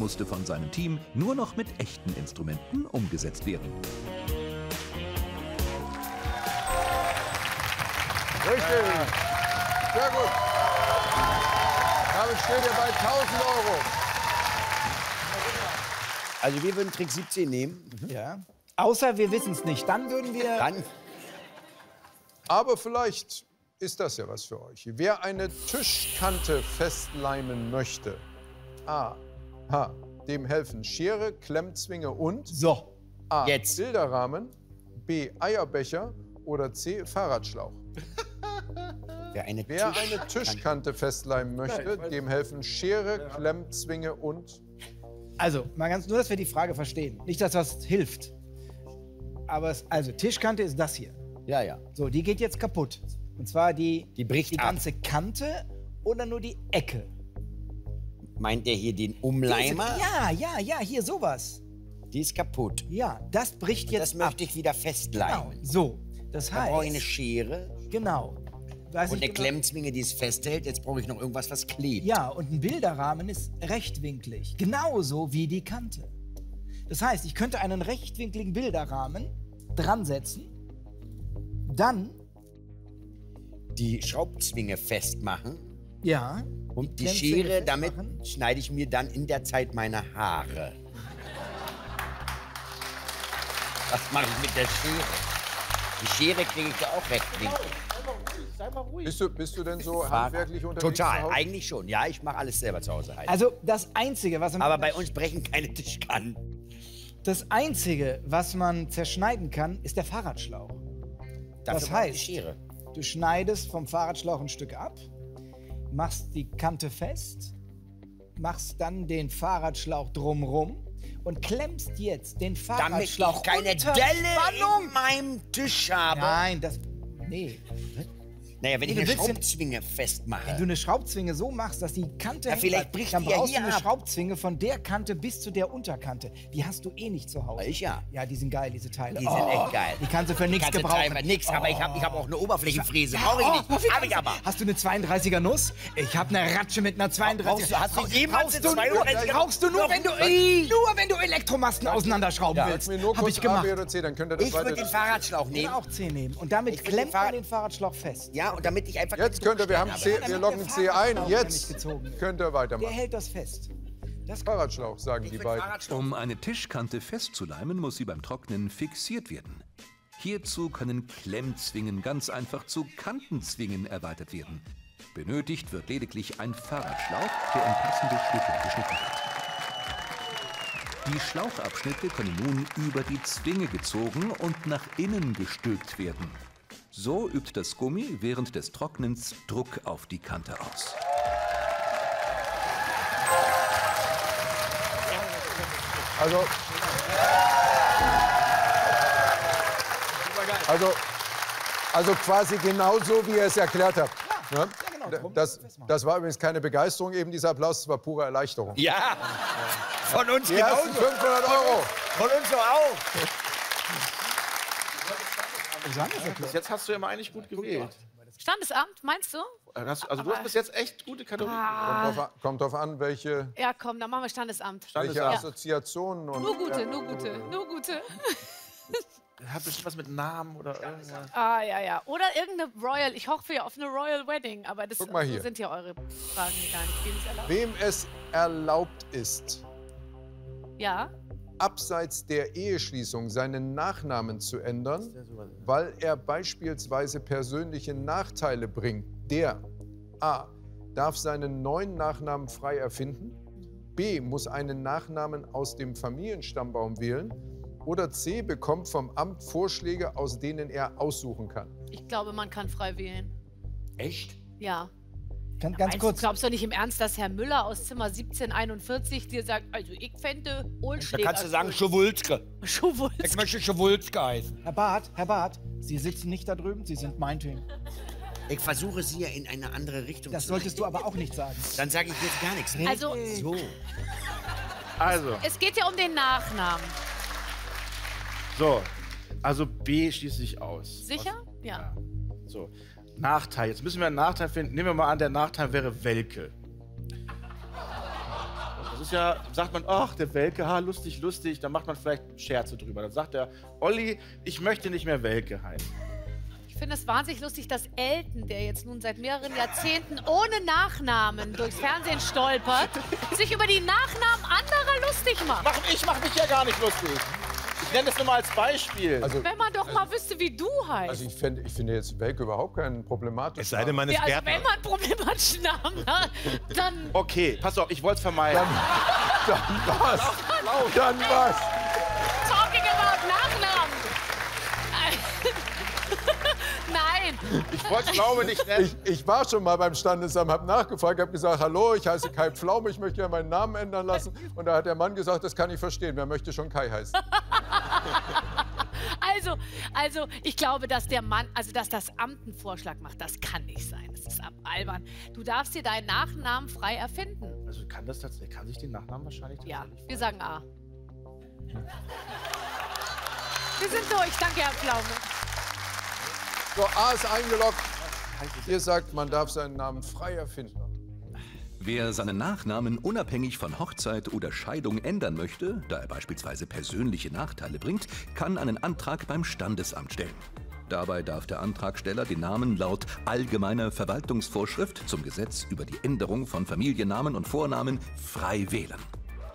Musste von seinem Team nur noch mit echten Instrumenten umgesetzt werden. Richtig. Sehr gut. Damit steht ihr bei 1000 Euro. Also wir würden Trick 17 nehmen. Ja. Außer wir wissen es nicht. Dann würden wir. Dann Aber vielleicht ist das ja was für euch. Wer eine Tischkante festleimen möchte, A. H. Dem helfen Schere, Klemmzwinge und So. A. Jetzt. Bilderrahmen, B. Eierbecher oder C. Fahrradschlauch. [laughs] Wer eine, Wer Tisch eine Tischkante festleimen möchte, dem helfen Schere, Klemmzwinge und Also, mal ganz nur, dass wir die Frage verstehen. Nicht, dass das hilft. Aber es, also, Tischkante ist das hier. Ja, ja. So, die geht jetzt kaputt. Und zwar die, Die bricht die ab. ganze Kante oder nur die Ecke. Meint der hier den Umleimer? Ja, ja, ja, hier sowas. Die ist kaputt. Ja, das bricht jetzt das ab. möchte ich wieder Genau. festleimen. So, das Da brauche ich eine heißt, Schere genau. Weiß und eine genau- Klemmzwinge, die es festhält. Jetzt brauche ich noch irgendwas, was klebt. Ja, und ein Bilderrahmen ist rechtwinklig. Genauso wie die Kante. Das heißt, ich könnte einen rechtwinkligen Bilderrahmen dran setzen, dann, Die Schraubzwinge festmachen ja, und die Schere, damit festmachen. schneide ich mir dann in der Zeit meine Haare. Was mache ich mit der Schere? Die Schere kriege ich ja auch rechtwinklig. Sei mal ruhig. bist du, bist du denn so handwerklich unterwegs? Total, eigentlich schon. Ja, ich mache alles selber zu Hause. Halt. also das Einzige, was Aber bei uns brechen keine Tischkanten. das Einzige, was man zerschneiden kann, ist der Fahrradschlauch. Dafür Das heißt, die Schere. Du schneidest vom Fahrradschlauch ein Stück ab, machst die Kante fest, machst dann den Fahrradschlauch drumrum und klemmst jetzt den Damit Fahrradschlauch ich keine unter Delle Spannung. in meinem Tisch habe. Nein, das. Nee. Naja, wenn ich Du eine Schraubzwinge Wenn du festmache. eine Schraubzwinge so machst, dass die Kante Ja, hängen vielleicht bricht dann die ja brauchst hier du eine ab. Schraubzwinge von der Kante bis zu der Unterkante. Die hast du eh nicht zu Hause. Ich ja. Ja, die sind geil, diese Teile. Die sind echt geil. Die kannst du für nichts gebrauchen. treiben, nix, aber ich habe ich hab auch eine Oberflächenfräse. Brauche ich Oh, nicht. wie Habe ich aber. Hast du eine 32er Nuss? Ich habe eine Ratsche mit einer 32er. Brauchst du- hast du jemals brauchst eine du, 32er? brauchst du nur, wenn du, nur wenn du Elektromasten auseinanderschrauben willst. Hab kurz ich gemacht. A, B oder C, dann könnt ihr das Ich würde den Fahrradschlauch Ich nehmen. auch C nehmen. Und damit klemmt man den Fahrradschlauch fest. Ja, und damit ich einfach. Jetzt könnt ihr, wir haben C, wir loggen C ein, jetzt gezogen. könnt ihr Der weitermachen. hält das fest. Das Fahrradschlauch, sagen die beiden. Um eine Tischkante festzuleimen, muss sie beim Trocknen fixiert werden. Hierzu können Klemmzwingen ganz einfach zu Kantenzwingen erweitert werden. Benötigt wird lediglich ein Fahrradschlauch, der in passende Stücke geschnitten wird. Die Schlauchabschnitte können nun über die Zwinge gezogen und nach innen gestülpt werden. So übt das Gummi während des Trocknens Druck auf die Kante aus. Also, also, also quasi genauso, wie ihr es erklärt habt. Ja, genau, drum das, festmachen. das war übrigens keine Begeisterung, eben dieser Applaus, das war pure Erleichterung. Ja. Von uns Die genauso. 500 Euro. Von uns doch auch. Bis jetzt hast du immer eigentlich gut gewählt. Standesamt, meinst du? Hast, also du hast bis jetzt echt gute Kategorien. Kommt drauf, an- kommt drauf an, welche, Ja, komm, dann machen wir Standesamt. welche Standesamt. Assoziationen und. Nur gute, nur gute, nur gute. [laughs] Hat bestimmt was mit Namen oder irgendwas. Ah, ja, ja. Oder irgendeine Royal, ich hoffe ja auf eine Royal Wedding, aber das Guck mal hier. so sind ja eure Fragen gar nicht. Wem ist erlaubt? Wem es erlaubt ist, Ja, abseits der Eheschließung seinen Nachnamen zu ändern, weil er beispielsweise persönliche Nachteile bringt, der a. darf seinen neuen Nachnamen frei erfinden, b. muss einen Nachnamen aus dem Familienstammbaum wählen oder c. bekommt vom Amt Vorschläge, aus denen er aussuchen kann. ich glaube, man kann frei wählen. Echt? Ja. Ganz, ganz Meinst kurz. Du glaubst doch nicht im Ernst, dass Herr Müller aus Zimmer 1741 dir sagt, also ich fände Da Hohlschläger. kannst du sagen, Schowulske. Schubulz. Ich möchte Schowulske heißen. Herr Barth, Herr Barth, Sie sitzen nicht da drüben, Sie sind mein Team. Ich versuche sie ja in eine andere Richtung Das zu solltest du aber auch nicht sagen. Dann sage ich jetzt gar nichts. Also, So. Also, es geht ja um den Nachnamen. so. Also B schließt sich aus. Sicher? Ja. So. Nachteil. Jetzt müssen wir einen Nachteil finden. Nehmen wir mal an, der Nachteil wäre Welke. Das ist ja, sagt man, ach, der Welke, ha, lustig, lustig, dann macht man vielleicht Scherze drüber. Dann sagt er, Olli, ich möchte nicht mehr Welke heißen. Ich finde es wahnsinnig lustig, dass Elton, der jetzt nun seit mehreren Jahrzehnten ohne Nachnamen durchs Fernsehen stolpert, sich über die Nachnamen anderer lustig macht. Mach, ich mach mich ja gar nicht lustig. Ich nenne das nur mal als Beispiel. Also, Wenn man doch mal wüsste, wie du heißt. also ich, fänd, ich finde jetzt Welke überhaupt keinen problematischen Es sei denn, man ist ja, also Gärtner. wenn man einen problematischen Namen hat, dann okay, pass auf, ich wollte es vermeiden. Dann was? Dann was? Ich wollte es glaube nicht nennen. Ich, ich war schon mal beim Standesamt, habe nachgefragt, habe gesagt, hallo, ich heiße Kai Pflaume, ich möchte ja meinen Namen ändern lassen. Und da hat der Mann gesagt, das kann ich verstehen, wer möchte schon Kai heißen? [laughs] also, also ich glaube, dass der Mann, also dass das Amt einen Vorschlag macht, das kann nicht sein. Das ist ab- albern. Du darfst dir deinen Nachnamen frei erfinden. Also kann das tatsächlich, kann sich den Nachnamen wahrscheinlich Ja, wir sagen A. Wir sind durch, danke, Herr Pflaume. So, A ist eingeloggt. Ihr sagt, man darf seinen Namen frei erfinden. Wer seinen Nachnamen unabhängig von Hochzeit oder Scheidung ändern möchte, da er beispielsweise persönliche Nachteile bringt, kann einen Antrag beim Standesamt stellen. Dabei darf der Antragsteller den Namen laut Allgemeiner Verwaltungsvorschrift zum Gesetz über die Änderung von Familiennamen und Vornamen frei wählen.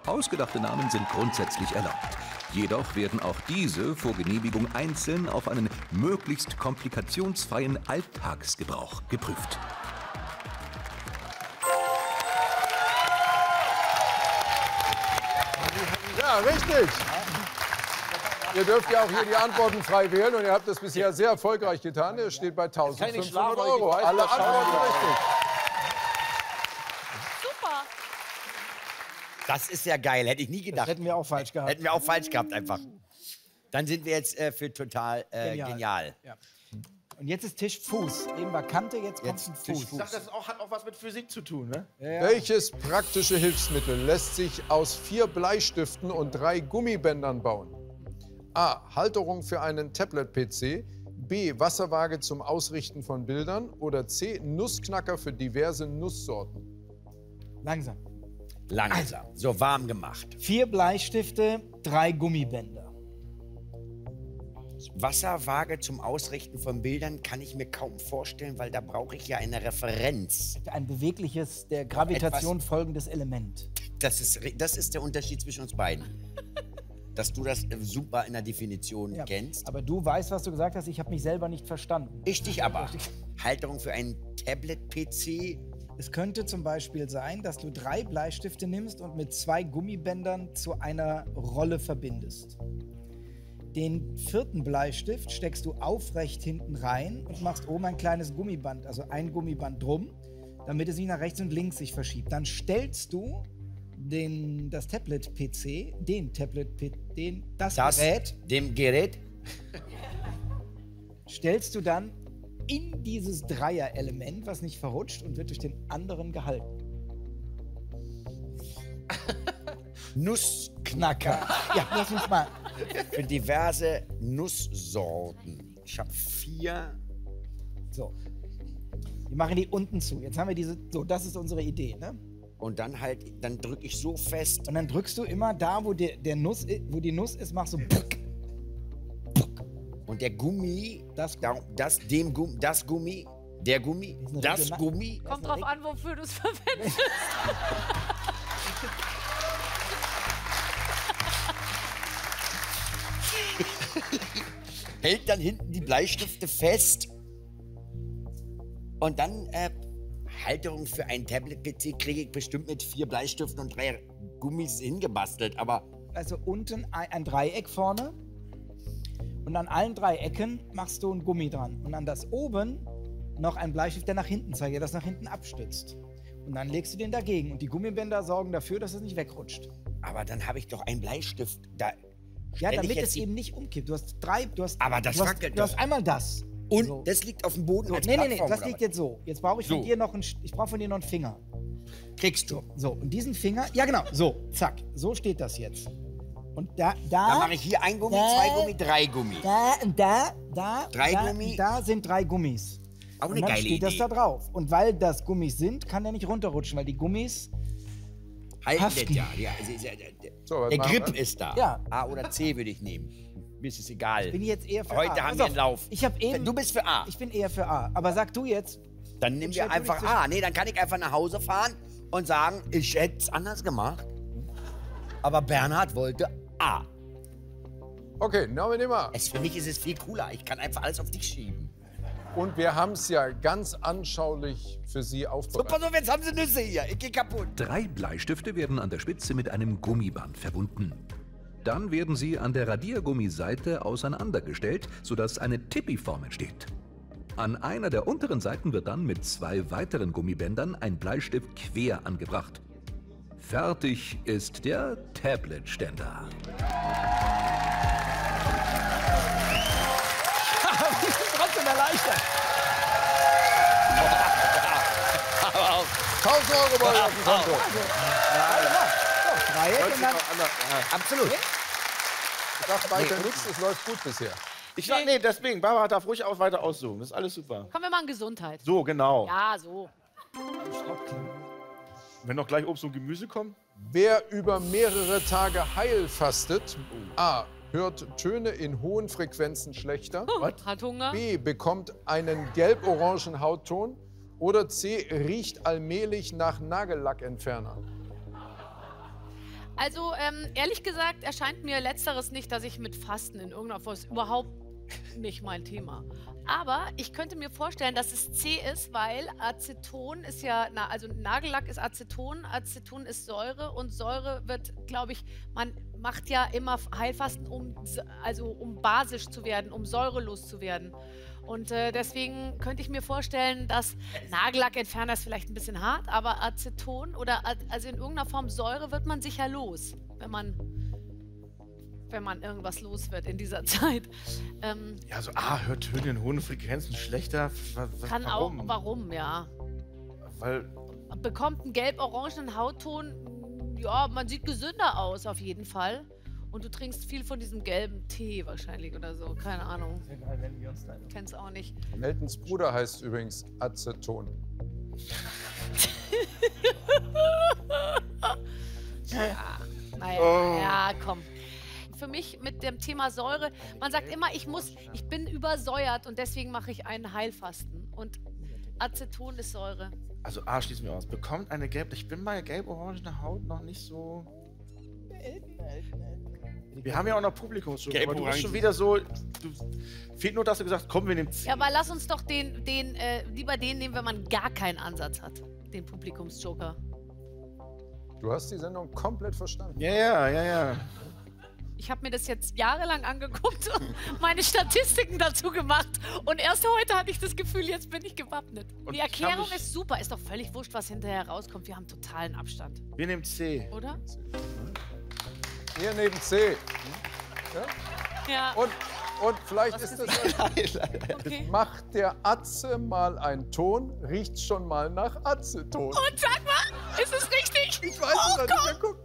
Ausgedachte Namen sind grundsätzlich erlaubt. Jedoch werden auch diese vor Genehmigung einzeln auf einen möglichst komplikationsfreien Alltagsgebrauch geprüft. Ja, richtig. Ihr dürft ja auch hier die Antworten frei wählen und ihr habt das bisher sehr erfolgreich getan. Er steht bei kann ich nicht 1500 schlafen, weil ich Euro. Alle Antworten richtig. Super. Das ist ja geil, hätte ich nie gedacht. Hätten wir auch falsch gehabt. Hätten wir auch falsch gehabt einfach. Dann sind wir jetzt äh, für total äh, Genial. genial. Ja. Und jetzt ist Tisch Fuß. Eben war Kante, jetzt kommt Jetzt ein Fuß. Ich dachte, das auch, hat auch was mit Physik zu tun, ne? Welches praktische Hilfsmittel lässt sich aus vier Bleistiften und drei Gummibändern bauen? A. Halterung für einen Tablet-PC. B. Wasserwaage zum Ausrichten von Bildern. Oder C. Nussknacker für diverse Nusssorten. Langsam. Langsam. So warm gemacht. Vier Bleistifte, drei Gummibänder. Wasserwaage zum Ausrichten von Bildern kann ich mir kaum vorstellen, weil da brauche ich ja eine Referenz. Ein bewegliches, der Gravitation folgendes Element. Das ist, das ist der Unterschied zwischen uns beiden. [laughs] Dass du das äh, super in der Definition Ja. kennst. Aber du weißt, was du gesagt hast. Ich habe mich selber nicht verstanden. Richtig aber. [laughs] Halterung für einen Tablet-PC. Es könnte zum Beispiel sein, dass du drei Bleistifte nimmst und mit zwei Gummibändern zu einer Rolle verbindest. Den vierten Bleistift steckst du aufrecht hinten rein und machst oben ein kleines Gummiband, also ein Gummiband drum, damit es sich nach rechts und links sich verschiebt. Dann stellst du den, das Tablet-PC, den Tablet-PC, den, das, Das, Gerät, dem Gerät. stellst du dann in dieses Dreier-Element, was nicht verrutscht und wird durch den anderen gehalten. [laughs] Nussknacker Ja, lass uns mal. für diverse Nusssorten. Ich habe vier. So. Wir machen die unten zu. Jetzt haben wir diese. So, das ist unsere Idee, ne? Und dann halt, dann drücke ich so fest. Und dann drückst du immer da, wo, der, der Nuss, wo die Nuss ist, machst du. Und der Gummi, Das da, das, dem Gummi, das Gummi, der Gummi, das Regional- Gummi. Kommt drauf an, wofür du es verwendest. hält dann hinten die Bleistifte fest. Und dann äh, Halterung für ein Tablet-PC kriege ich bestimmt mit vier Bleistiften und drei Gummis hingebastelt. Aber Also unten ein, ein Dreieck vorne. Und an allen drei Ecken machst du ein Gummi dran. Und an das oben noch ein Bleistift, der nach hinten zeigt, der das nach hinten abstützt. Und dann legst du den dagegen. Und die Gummibänder sorgen dafür, dass es nicht wegrutscht. Aber dann habe ich doch einen Bleistift. Da Ja, damit es eben nicht umkippt. Du hast drei, du hast. Aber das du hast, Du hast einmal das. Und So. das liegt auf dem Boden So, nee, nee, nee, das liegt jetzt so. Jetzt brauche ich von So. dir noch einen, ich brauche von dir noch einen Finger. Kriegst du. So, und diesen Finger, ja genau, so, zack, so steht das jetzt. Und da, da, Dann mache ich hier ein Gummi, Da. zwei Gummi, drei Gummi. da, und da, da, Drei da, Gummi. da sind drei Gummis. Auch und eine dann geile steht Idee. das da drauf. Und weil das Gummis sind, kann der nicht runterrutschen, weil die Gummis, Halten haften. das ja. ja, es ist ja So, der Grip wir? ist da. Ja. A oder C würde ich nehmen. Mir ist es egal. bin ich jetzt eher für Heute A. haben Pass wir einen Lauf. Ich habe eben, Du bist für A. ich bin eher für A. Aber sag du jetzt, Dann nehmen Ich wir einfach A. Nee, dann kann ich einfach nach Hause fahren und sagen, ich hätte es anders gemacht. Aber Bernhard wollte A. Okay, na, wir nehmen mal. Es, für mich ist es viel cooler. Ich kann einfach alles auf dich schieben. Und wir haben es ja ganz anschaulich für Sie So, aufbereitet. pass auf, jetzt haben sie Nüsse hier. Ich geh kaputt. Drei Bleistifte werden an der Spitze mit einem Gummiband verbunden. Dann werden sie an der Radiergummiseite auseinandergestellt, sodass eine Tippi-Form entsteht. An einer der unteren Seiten wird dann mit zwei weiteren Gummibändern ein Bleistift quer angebracht. Fertig ist der Tablet-Ständer. Trotzdem erleichtert. 1000 Euro bei auf dem Konto. Dreieck und dann Absolut. Ich dachte weiter nichts, es läuft gut bisher. Ich sag, nee, deswegen, Barbara darf ruhig auch weiter aussuchen. Das ist alles super. Kommen wir mal an Gesundheit. So, genau. Ja, so. Wenn noch gleich Obst und Gemüse kommen. Wer über mehrere Tage heilfastet, A. hört Töne in hohen Frequenzen schlechter, Hat Hunger. B. bekommt einen gelb-orangen Hautton oder C. riecht allmählich nach Nagellackentferner. Also, ähm, ehrlich gesagt, erscheint mir Letzteres nicht, dass ich mit Fasten in irgendeiner Form überhaupt nicht mein Thema. Aber ich könnte mir vorstellen, dass es C ist, weil Aceton ist ja, na, also Nagellack ist Aceton, Aceton ist Säure und Säure wird, glaube ich, man macht ja immer Heilfasten, um, also um basisch zu werden, um säurelos zu werden. Und äh, deswegen könnte ich mir vorstellen, dass Nagellackentferner ist vielleicht ein bisschen hart, aber Aceton oder also in irgendeiner Form Säure wird man sicher los, wenn man wenn man irgendwas los wird in dieser [laughs] Zeit. Ähm, Ja, so, ah, hört Töne in hohen Frequenzen schlechter. Was, was, kann warum? auch, warum, ja. Weil, Bekommt einen gelb-orangenen Hautton, ja, man sieht gesünder aus auf jeden Fall. Und du trinkst viel von diesem gelben Tee wahrscheinlich oder so, keine Ahnung. Kenn's auch nicht. Meltons Bruder heißt übrigens Aceton. [laughs] Naja, Oh. ja, komm. Für mich mit dem Thema Säure, man sagt immer, ich muss, ich bin übersäuert und deswegen mache ich einen Heilfasten. Und Aceton ist Säure. also A schließen wir aus. Bekommt eine gelb. Ich bin bei gelb-orangene Haut noch nicht so. Wir haben ja auch noch Publikumsschutz. Aber du bist schon wieder so. Du, fehlt nur, dass du gesagt hast, komm, wir nehmen C. Ja, aber lass uns doch den, den äh, lieber den nehmen, wenn man gar keinen Ansatz hat. Den Publikumsjoker. Du hast die Sendung komplett verstanden. Ja, ja, ja, ja. Ich habe mir das jetzt jahrelang angeguckt und [laughs] meine Statistiken dazu gemacht. Und erst heute hatte ich das Gefühl, jetzt bin ich gewappnet. Und Die Erklärung ist super. Ist doch völlig wurscht, was hinterher rauskommt. Wir haben totalen Abstand, Wir nehmen C. oder? Hier neben C. Ja, Und, und vielleicht Was ist [laughs] es. okay. Macht der Atze mal einen Ton, riecht schon mal nach Aceton. Und sag mal, ist es richtig? Ich weiß es noch nicht mehr. Guck.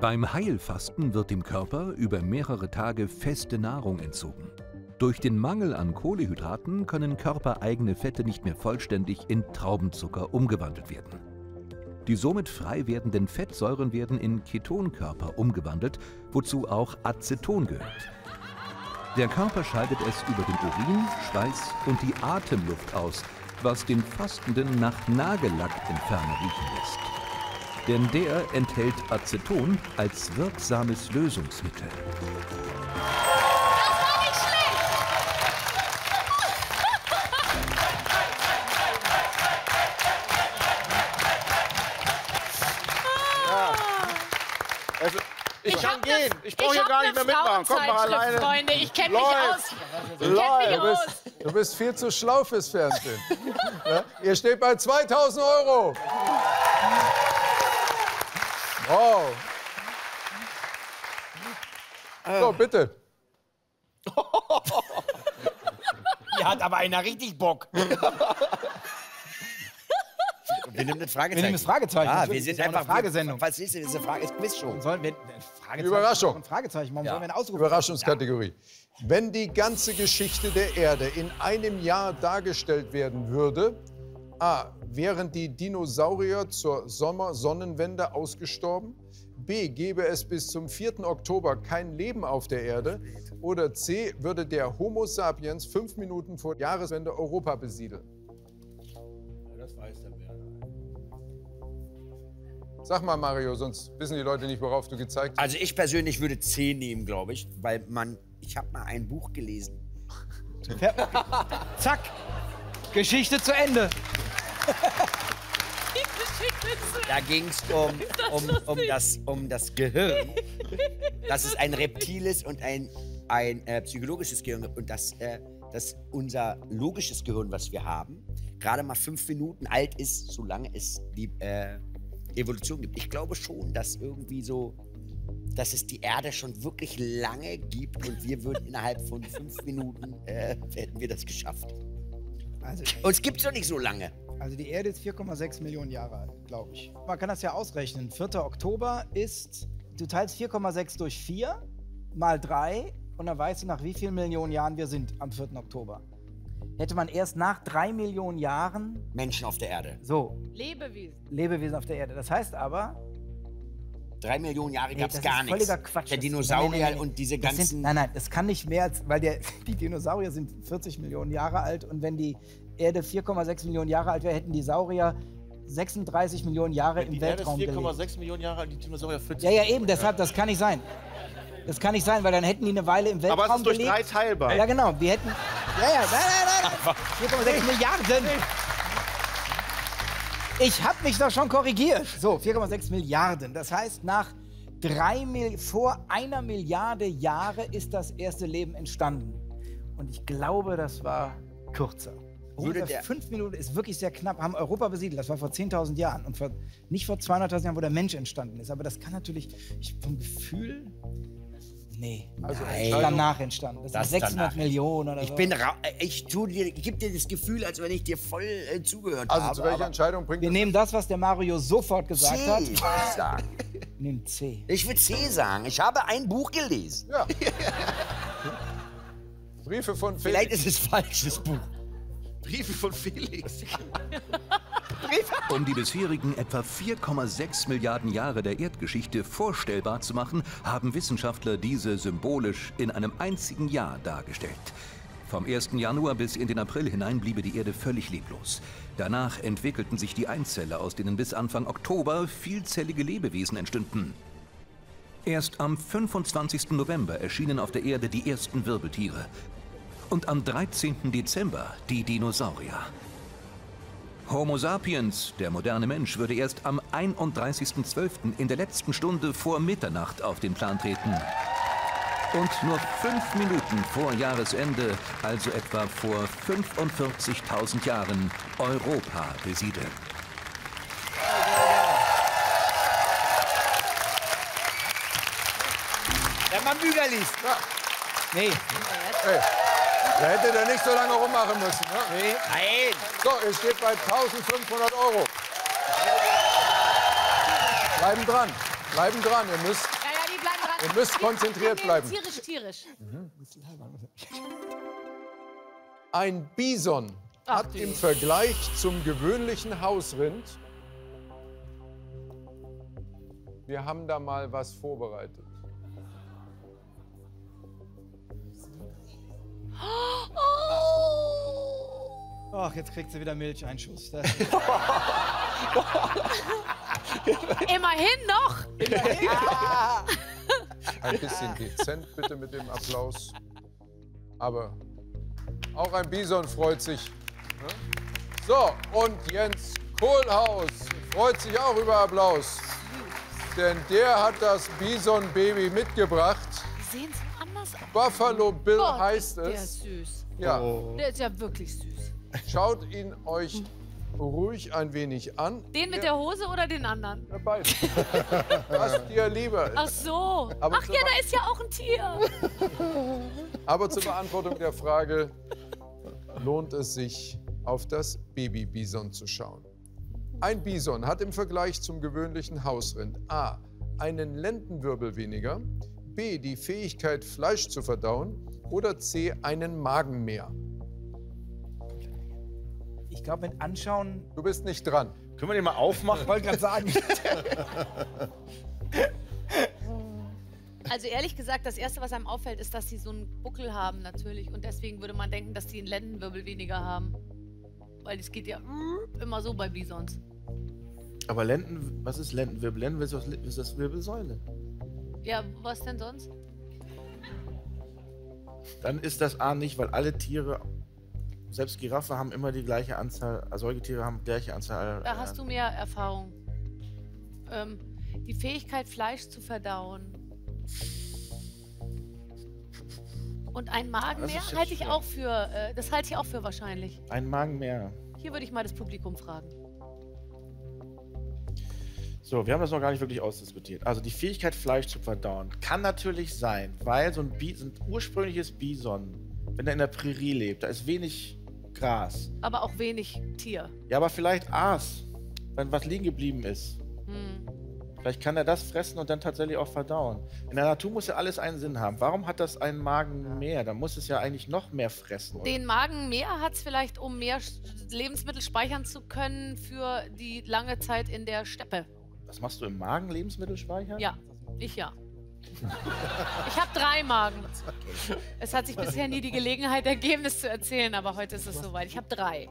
Beim Heilfasten wird dem Körper über mehrere Tage feste Nahrung entzogen. Durch den Mangel an Kohlehydraten können körpereigene Fette nicht mehr vollständig in Traubenzucker umgewandelt werden. Die somit frei werdenden Fettsäuren werden in Ketonkörper umgewandelt, wozu auch Aceton gehört. Der Körper scheidet es über den Urin, Schweiß und die Atemluft aus, was den Fastenden nach Nagellackentferner riechen lässt. Denn der enthält Aceton als wirksames Lösungsmittel. Also, ich, kann hab gehen. ne- ich brauche hier gar nicht mehr mitmachen. Komm mal alleine. Freunde, ich kenne mich aus. Ich kenn mich Du aus. bist, du bist viel zu schlau fürs Fernsehen. Ja? Ihr steht bei 2000 Euro. Wow. So, bitte. [laughs] Hier hat aber einer richtig Bock. wir nehmen das Fragezeichen. Wir nehmen das Fragezeichen. Ja, natürlich. wir Das sind ist ja auch eine einfach. Fragesendung. Was ist denn diese Frage? Ist Quizshow. Sollen wir, äh, Fragezeichen, Überraschung. Ein Fragezeichen. Warum Ja. sollen wir einen Ausruf? Überraschungskategorie. Wenn die ganze Geschichte der Erde in einem Jahr dargestellt werden würde, a. wären die Dinosaurier zur Sommersonnenwende ausgestorben, b. gäbe es bis zum 4. Oktober kein Leben auf der Erde oder c. würde der Homo sapiens fünf Minuten vor Jahreswende Europa besiedeln. Sag mal, Mario, sonst wissen die Leute nicht, worauf du gezeigt hast. Also ich persönlich würde C nehmen, glaube ich, weil man, ich habe mal ein Buch gelesen. [laughs] Zack. Geschichte zu Ende. [laughs] Da ging es um, um, um, das, um das Gehirn, dass es ein Reptil ist und ein, ein äh, psychologisches Gehirn und dass, äh, dass unser logisches Gehirn, was wir haben, gerade mal fünf Minuten alt ist, solange es die äh, Evolution gibt. Ich glaube schon, dass irgendwie so, dass es die Erde schon wirklich lange gibt und wir würden [laughs] innerhalb von fünf Minuten äh, hätten wir das geschafft. Also, Und es gibt es noch nicht so lange. Also die Erde ist 4,6 Millionen Jahre alt, glaube ich. Man kann das ja ausrechnen. 4. Oktober ist, du teilst 4,6 durch 4 mal 3 und dann weißt du, nach wie vielen Millionen Jahren wir sind am 4. Oktober. Hätte man erst nach drei Millionen Jahren Menschen auf der Erde. so Lebewesen. Lebewesen auf der Erde. Das heißt aber, Drei Millionen Jahre Nee, gab es das gar ist völliger nichts. Quatsch. Der Dinosaurier nein, nein, nein, und diese ganzen. Sind, nein, nein, das kann nicht mehr als, weil der, [laughs] die Dinosaurier sind 40 Millionen Jahre alt und wenn die Erde 4,6 Millionen Jahre alt wäre, hätten die Saurier 36 Millionen Jahre im Die Erde ist Weltraum gelebt. 4,6 Millionen Jahre alt, die Dinosaurier 40. Ja, ja, eben, deshalb, das kann nicht sein. Das kann nicht sein, weil dann hätten die eine Weile im Weltraum Aber es ist durch drei teilbar. Ja, genau, die hätten. Ja, ja, nein, nein, nein. 4,6 Milliarden. Ich habe mich doch schon korrigiert. So, 4,6 Milliarden. Das heißt, nach drei Mil vor einer Milliarde Jahre ist das erste Leben entstanden. Und ich glaube, das war kürzer. Würde Ungefähr der- fünf Minuten ist wirklich sehr knapp. Haben Europa besiedelt. Das war vor 10.000 Jahren und vor, nicht vor 200.000 Jahren, wo der Mensch entstanden ist. Aber das kann natürlich ich, vom Gefühl. Nee. Also Nein. Danach entstanden. Das, Das sind 600 danach. Millionen oder Ich so. bin ich tu dir, ich gebe dir das Gefühl, als wenn ich dir voll äh, zugehört also habe. zu welcher Entscheidung bringt Wir nehmen das, was der Mario sofort gesagt C, hat. würde ich sagen. Nehmen C. Ich will C sagen. Ich habe ein Buch gelesen. Ja. Briefe von Vielleicht Felix. ist es falsches Buch. Briefe von Felix. [laughs] Um die bisherigen etwa 4,6 Milliarden Jahre der Erdgeschichte vorstellbar zu machen, haben Wissenschaftler diese symbolisch in einem einzigen Jahr dargestellt. Vom 1. Januar bis in den April hinein bliebe die Erde völlig leblos. Danach entwickelten sich die Einzeller, aus denen bis Anfang Oktober vielzellige Lebewesen entstünden. Erst am 25. November erschienen auf der Erde die ersten Wirbeltiere. Und am 13. Dezember die Dinosaurier. Homo sapiens, der moderne Mensch, würde erst am 31.12. in der letzten Stunde vor Mitternacht auf den Plan treten. Und nur fünf Minuten vor Jahresende, also etwa vor 45.000 Jahren, Europa besiedeln. Wenn man Bücher liest. Nee. Hey, da hätte der nicht so lange rummachen müssen. Ne? nee. Nein. So, es steht bei 1500 Euro. Bleiben dran. Bleiben dran. Ihr müsst. Ja, ja, die bleiben dran. Ihr müsst konzentriert bleiben. Tierisch, tierisch. Ein Bison Ach hat im Vergleich zum gewöhnlichen Hausrind. Wir haben da mal was vorbereitet. Ach, jetzt kriegt sie wieder Milcheinschuss. Immerhin noch. Ein bisschen dezent bitte mit dem Applaus. Aber auch ein Bison freut sich. Ne? So, und Jens Kohlhaus freut sich auch über Applaus. Denn der hat das Bison-Baby mitgebracht. Sehen so aus. Buffalo Bill Gott, heißt ist Der es. ist süß. Ja, Der ist ja wirklich süß. schaut ihn euch ruhig ein wenig an. Den mit der Hose oder den anderen? Ja, beide. [laughs] Was dir lieber Ach ist. so. Aber Ach ja, da ist ja auch ein Tier. [laughs] Aber zur Beantwortung der Frage, lohnt es sich, auf das Baby-Bison zu schauen? Ein Bison hat im Vergleich zum gewöhnlichen Hausrind A. einen Lendenwirbel weniger, B. die Fähigkeit, Fleisch zu verdauen oder C. einen Magen mehr. ich glaube, mit Anschauen. Du bist nicht dran. Können wir den mal aufmachen? Ich wollte gerade sagen. [laughs] Also ehrlich gesagt, das Erste, was einem auffällt, ist, dass sie so einen Buckel haben natürlich. Und deswegen würde man denken, dass sie einen Lendenwirbel weniger haben. Weil es geht ja immer so bei Bisons. Aber Lenden, was ist Lendenwirbel? Lendenwirbel ist das Wirbelsäule. Ja, was denn sonst? Dann ist das A nicht, weil alle Tiere, selbst Giraffe, haben immer die gleiche Anzahl, also Säugetiere haben die gleiche Anzahl. Da hast du mehr Erfahrung. Ähm, die Fähigkeit, Fleisch zu verdauen. Und ein Magen mehr halte ich schwer. auch für, äh, das halte ich auch für wahrscheinlich. Ein Magen mehr. Hier würde ich mal das Publikum fragen. So, wir haben das noch gar nicht wirklich ausdiskutiert. Also die Fähigkeit, Fleisch zu verdauen, kann natürlich sein, weil so ein, Bi so ein ursprüngliches Bison, wenn er in der Prärie lebt, da ist wenig Gras. Aber auch wenig Tier. Ja, aber vielleicht Aas, wenn was liegen geblieben ist. Hm. Vielleicht kann er das fressen und dann tatsächlich auch verdauen. In der Natur muss ja alles einen Sinn haben. Warum hat das einen Magen mehr? Da muss es ja eigentlich noch mehr fressen. Oder? Den Magen mehr hat es vielleicht, um mehr Lebensmittel speichern zu können für die lange Zeit in der Steppe. Was machst du im Magen? Lebensmittel speichern? Ja, ich ja. Ich habe drei Magen. Es hat sich bisher nie die Gelegenheit ergeben, es zu erzählen, aber heute ist es soweit. Ich habe drei.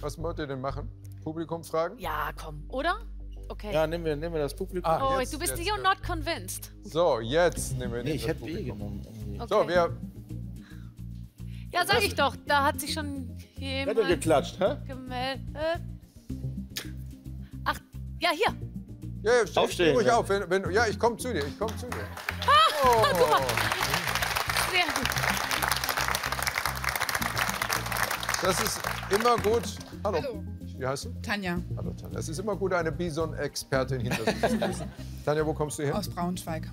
Was wollt ihr denn machen? Publikum fragen? Ja, komm, oder? Okay. Ja, nehmen wir, nehmen wir das Publikum. Ah, oh, jetzt- du bist jetzt, you're ja. not convinced. So, jetzt nehmen wir nee, ich hätte B Publikum. genommen. Okay. So, wir, ja, sag ich doch, da hat sich schon jemand geklatscht, hä? gemeldet. Ja, hier. ja, ja, steh, steh Aufstehen, ruhig ja. auf. Wenn, wenn, ja, ich komme zu dir, ich komme zu dir. Oh, Sehr gut. das ist immer gut. Hallo. Hallo. Wie heißt du? Tanja Hallo, Tanja. Es ist immer gut, eine Bison-Expertin hinter sich zu wissen. [laughs] Tanja, wo kommst du her? aus Braunschweig.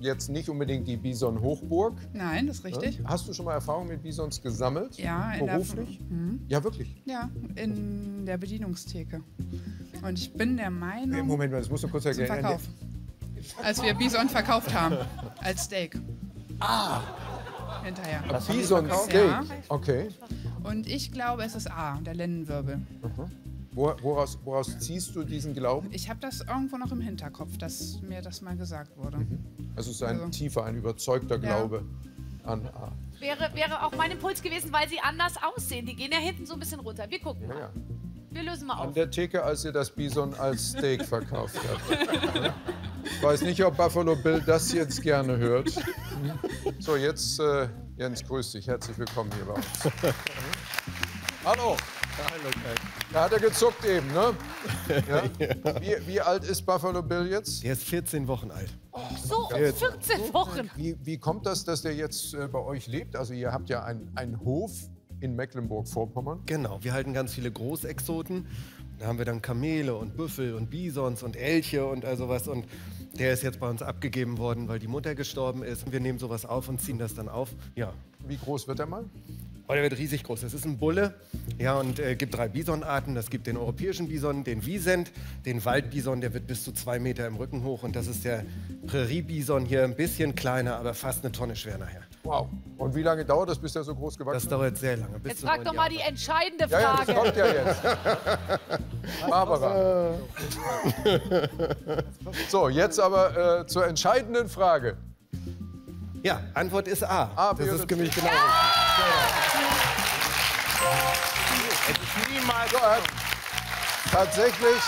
Jetzt nicht unbedingt die Bison-Hochburg. Nein, das ist richtig. Hast du schon mal Erfahrung mit Bisons gesammelt? Ja, in der- Beruflich? Mhm. Ja, wirklich. Ja, in der Bedienungstheke. Und ich bin der Meinung, Moment mal, das musst du kurz zum erklären. Verkauf. Als wir Bison verkauft haben, [laughs] als Steak. Ah! Hinterher. Bison-Steak. Ja. Okay. Und ich glaube, es ist A, der Lendenwirbel. Wo, woraus, woraus ziehst du diesen Glauben? Ich habe das irgendwo noch im Hinterkopf, dass mir das mal gesagt wurde. Also es ist ein Also- tiefer, ein überzeugter Glaube an A. Wäre, wäre auch mein Impuls gewesen, weil sie anders aussehen. Die gehen ja hinten so ein bisschen runter. Wir gucken Ja, mal. ja. Wir lösen mal An auf. der Theke, als ihr das Bison als Steak verkauft habt. Ich weiß nicht, ob Buffalo Bill das jetzt gerne hört. So, jetzt, äh, Jens, grüß dich. Herzlich willkommen hier bei uns. [laughs] Hallo. Da hat er gezuckt eben, ne? [laughs] Ja? Wie, wie alt ist Buffalo Bill jetzt? Der ist 14 Wochen alt. So, 14 Wochen. Wie, wie kommt das, dass der jetzt äh, bei euch lebt? Also ihr habt ja ein- einen Hof in Mecklenburg-Vorpommern. Genau, wir halten ganz viele Großexoten. Da haben wir dann Kamele und Büffel und Bisons und Elche und all sowas. Und der ist jetzt bei uns abgegeben worden, weil die Mutter gestorben ist. Wir nehmen sowas auf und ziehen das dann auf. Ja, Wie groß wird er mal? Oh, der wird riesig groß. Das ist ein Bulle. Ja, und äh, gibt drei Bisonarten. Das gibt den europäischen Bison, den Wiesent, den Waldbison, der wird bis zu zwei Meter im Rücken hoch. Und das ist der Präriebison hier, ein bisschen kleiner, aber fast eine Tonne schwer nachher. Wow. Und wie lange dauert das, bis der so groß gewachsen Das ist? dauert sehr lange. Bis Jetzt frag doch mal die entscheidende Ja, ja, das Frage. kommt ja jetzt. [laughs] Barbara. So, jetzt aber äh, zur entscheidenden Frage. Ja, Antwort ist A. A, das ist oder ziemlich genau. Niemals. So, er hat tatsächlich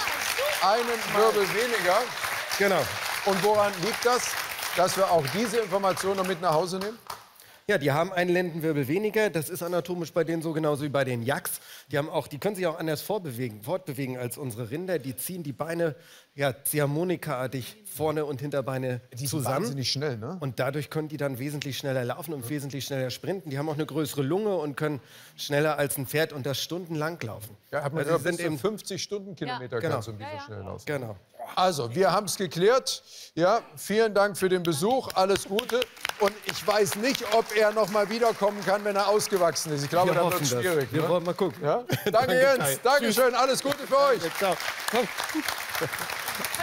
einen Wirbel weniger. Genau. Und woran liegt das, dass wir auch diese Information noch mit nach Hause nehmen? Ja, die haben einen Lendenwirbel weniger. Das ist anatomisch bei denen so genauso wie bei den Yaks. Die, haben auch, die können sich auch anders vorbewegen, fortbewegen als unsere Rinder. Die ziehen die Beine ja, Ziehharmonikaartig vorne und Hinterbeine zusammen. Wahnsinnig schnell, ne? Und dadurch können die dann wesentlich schneller laufen und wesentlich schneller sprinten. Die haben auch eine größere Lunge und können schneller als ein Pferd und das stundenlang laufen. Ja, hat man Also sind eben 50 Stundenkilometer Ja. Genau. um diese Ja, ja. schnell laufen. Genau. Also, wir haben es geklärt. Ja, vielen Dank für den Besuch. Alles Gute. Und ich weiß nicht, ob er noch mal wiederkommen kann, wenn er ausgewachsen ist. Ich glaube, Wir dann wird es schwierig. Wir ne? wollen mal gucken. Ja? [laughs] Danke, Danke, Jens. Kai. Dankeschön. Alles Gute für euch. Ciao. Komm.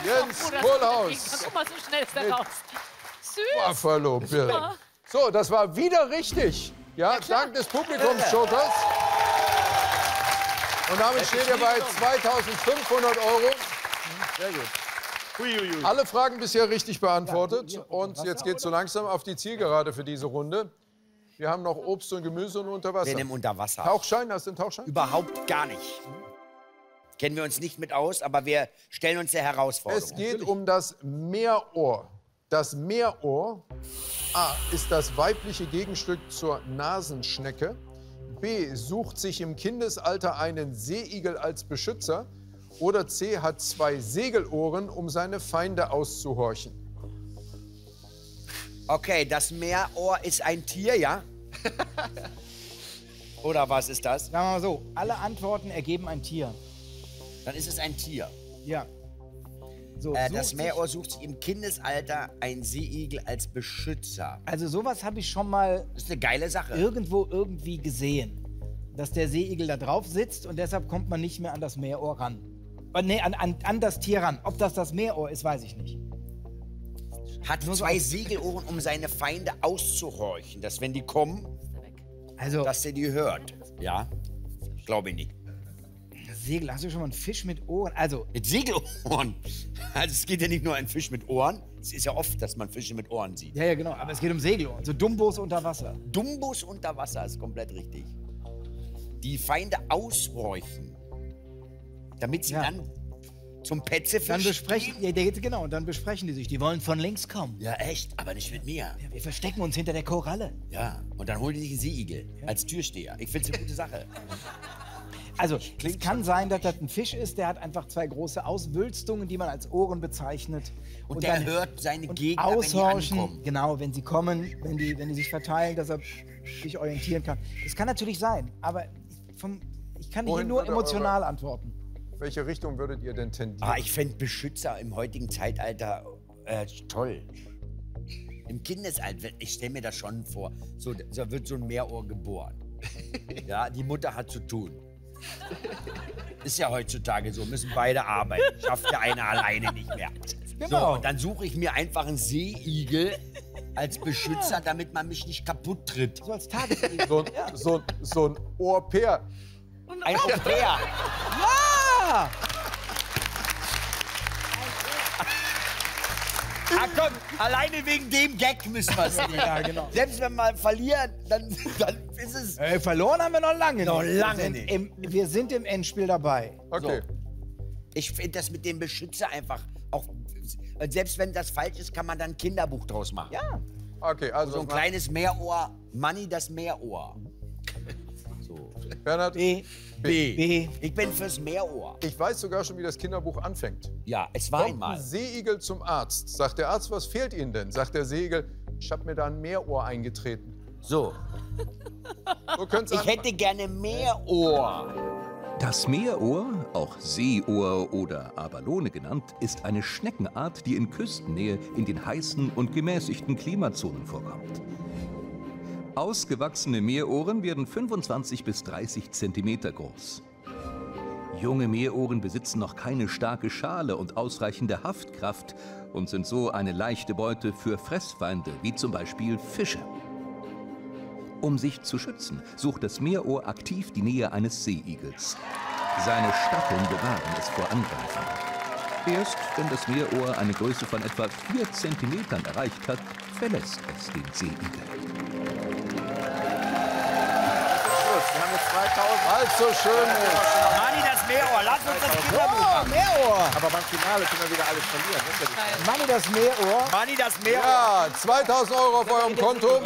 Jens Kohlhaus. Guck mal, so schnell ist er raus. Süß. Buffalo Bill. So, das war wieder richtig. Ja, dank des Publikumsjokers. Und damit steht ihr bei 2500 Euro. Sehr gut. Huiuiui. Alle Fragen bisher richtig beantwortet. Und jetzt geht es so langsam auf die Zielgerade für diese Runde. Wir haben noch Obst und Gemüse und unter Wasser. Wenn im Unterwasser. Tauchschein, hast du einen Tauchschein? Überhaupt gar nicht. Kennen wir uns nicht mit aus, aber wir stellen uns der Herausforderung. Es geht um das Meerohr. Das Meerohr A ist das weibliche Gegenstück zur Nasenschnecke. B sucht sich im Kindesalter einen Seeigel als Beschützer. Oder C hat zwei Segelohren, um seine Feinde auszuhorchen. Okay, das Meerohr ist ein Tier, ja? [laughs] Oder was ist das? Sagen wir mal so, alle Antworten ergeben ein Tier. Dann ist es ein Tier. Ja. So, Äh, das Meerohr sucht sich im Kindesalter einen Seeigel als Beschützer. Also sowas habe ich schon mal Das ist eine geile Sache. irgendwo irgendwie gesehen. Dass der Seeigel da drauf sitzt und deshalb kommt man nicht mehr an das Meerohr ran. Äh, nee, an, an, an das Tier ran. Ob das das Meerohr ist, weiß ich nicht. Hat Nur so zwei als- Segelohren, um seine Feinde auszuhorchen. Dass wenn die kommen, Also, dass er die hört. Ja? Glaube ich nicht. Segel, hast du schon mal einen Fisch mit Ohren? Also, Mit Segelohren. [laughs] Also es geht ja nicht nur ein Fisch mit Ohren. Es ist ja oft, dass man Fische mit Ohren sieht. ja, ja, genau. Aber es geht um Segelohren. So Dumbos unter Wasser. Dumbos unter Wasser ist komplett richtig. Die Feinde aushorchen. Damit sie Ja. dann zum Petzefisch Dann besprechen, ja, genau, und dann besprechen die sich. Die wollen von links kommen. Ja, echt, aber nicht mit mir. Ja, wir verstecken uns hinter der Koralle. Ja, und dann holen die sich einen Seeigel als Türsteher. Ich finde es eine gute Sache. [laughs] Also, es kann sein, dass das ein Fisch ist, der hat einfach zwei große Auswülstungen, die man als Ohren bezeichnet. Und der hört seine und Gegner, wenn die aushorchen, ankommen. Genau, wenn sie kommen, wenn die, wenn die sich verteilen, dass er sich orientieren kann. Das kann natürlich sein, aber vom, ich kann hier nur emotional antworten. Welche Richtung würdet ihr denn tendieren? Ah, ich fände Beschützer im heutigen Zeitalter äh, toll. Im Kindesalter, ich stelle mir das schon vor, so, da wird so ein Meerohr geboren. [laughs] Ja, die Mutter hat zu tun. Ist ja heutzutage so, müssen beide arbeiten. Schafft ja einer alleine nicht mehr. So, Genau. und dann suche ich mir einfach einen Seeigel als Beschützer, damit man mich nicht kaputt tritt. So als Tageslicht. So, ein- so, ein- so ein Ohrpeer. Ein Au-pair. Ah! Ah, komm, alleine wegen dem Gag müssen wir es nehmen. Ja, genau. Selbst wenn wir mal verlieren, dann, dann ist es. Äh, verloren haben wir noch lange Noch nicht. lange wir sind nicht. Im, wir sind im Endspiel dabei. Okay. Ich finde das mit dem Beschützer einfach auch. Selbst wenn das falsch ist, kann man dann ein Kinderbuch draus machen. Ja. Okay, also So ein kleines Meerohr. Manni das Meerohr. Bernhard, B. B. B. Ich bin fürs Meerohr. ich weiß sogar schon, wie das Kinderbuch anfängt. Ja, es war Kommt einmal. ein Seeigel zum Arzt. Sagt der Arzt, was fehlt Ihnen denn? Sagt der Seeigel, ich habe mir da ein Meerohr eingetreten. So. So Ich anfangen. hätte gerne Meerohr. Das Meerohr, auch Seeohr oder Abalone genannt, ist eine Schneckenart, die in Küstennähe in den heißen und gemäßigten Klimazonen vorkommt. Ausgewachsene Meerohren werden 25 bis 30 Zentimeter groß. Junge Meerohren besitzen noch keine starke Schale und ausreichende Haftkraft und sind so eine leichte Beute für Fressfeinde, wie zum Beispiel Fische. Um sich zu schützen, sucht das Meerohr aktiv die Nähe eines Seeigels. Seine Stacheln bewahren es vor Angreifern. Erst wenn das Meerohr eine Größe von etwa 4 Zentimetern erreicht hat, verlässt es den Seeigel. Wir haben jetzt 2000. Weil es so schön ist. Manni das Meerohr. Lass uns das Kinderbuch machen. Meerohr. Aber beim Finale können wir wieder alles verlieren. Das ja die Manni, das Meerohr. Manni das Meerohr. Ja, 2000 Euro auf eurem Konto.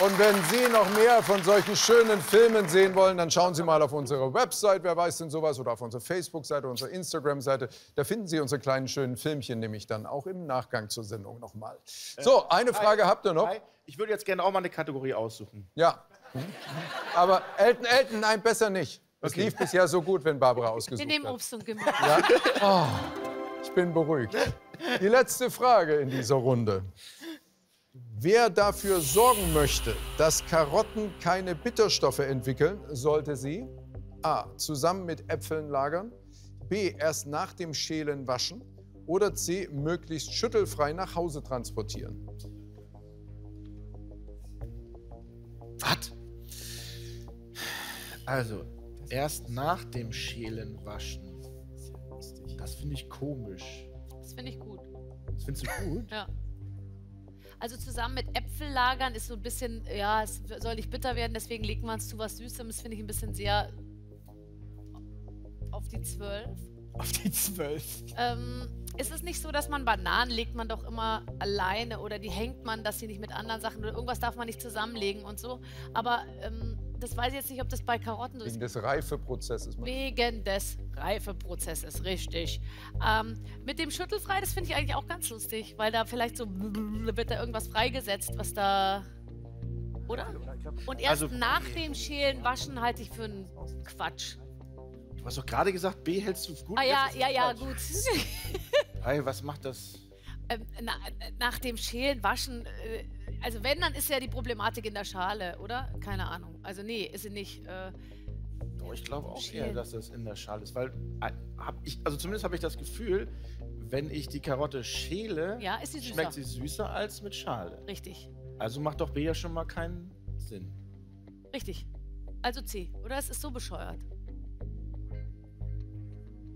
Und wenn Sie noch mehr von solchen schönen Filmen sehen wollen, dann schauen Sie mal auf unsere Website, wer weiß denn sowas, oder auf unsere Facebook-Seite, unsere Instagram-Seite. Da finden Sie unsere kleinen schönen Filmchen nämlich dann auch im Nachgang zur Sendung nochmal. So, eine Frage habt ihr noch? Hi. Ich würde jetzt gerne auch mal eine Kategorie aussuchen. Ja. Aber Elton, Elton, nein, besser nicht. Es lief bisher so gut, wenn Barbara ausgesucht Wir nehmen hat. Obst und Gemüse. Ich bin beruhigt. Die letzte Frage in dieser Runde. Wer dafür sorgen möchte, dass Karotten keine Bitterstoffe entwickeln, sollte sie A. zusammen mit Äpfeln lagern, B. erst nach dem Schälen waschen oder C. möglichst schüttelfrei nach Hause transportieren. Was? Also, erst nach dem Schälen waschen. Das finde ich komisch. Das finde ich gut. Das findest du gut? Ja. Also zusammen mit Äpfel lagern ist so ein bisschen, ja, es soll nicht bitter werden, deswegen legt man es zu was Süßem. Das finde ich ein bisschen sehr auf die 12. Auf die 12. Ähm, ist es nicht so, dass man Bananen legt man doch immer alleine oder die hängt man, dass sie nicht mit anderen Sachen oder irgendwas darf man nicht zusammenlegen und so. Aber ähm, das weiß ich jetzt nicht, ob das bei Karotten so ist. Wegen des Reifeprozesses. Wegen des Reifeprozesses, richtig. Ähm, mit dem Schüttelfrei, das finde ich eigentlich auch ganz lustig, weil da vielleicht so wird da irgendwas freigesetzt, was da. Oder? Und erst Also- nach dem Schälen waschen halte ich für einen Quatsch. Du hast doch gerade gesagt, B hältst du gut. Ah ja, ja, ja, gut. Hey, was macht das? ähm, na, nach dem Schälen, Waschen, äh, also wenn, dann ist ja die Problematik in der Schale, oder? Keine Ahnung. Also nee, ist sie nicht. Äh, Oh, ich glaube auch eher, dass das in der Schale ist, weil äh, ich, also zumindest habe ich das Gefühl, wenn ich die Karotte schäle, ja, sie schmeckt sie süßer als mit Schale. Richtig, Also macht doch B ja schon mal keinen Sinn. richtig. Also C. Oder es ist so bescheuert.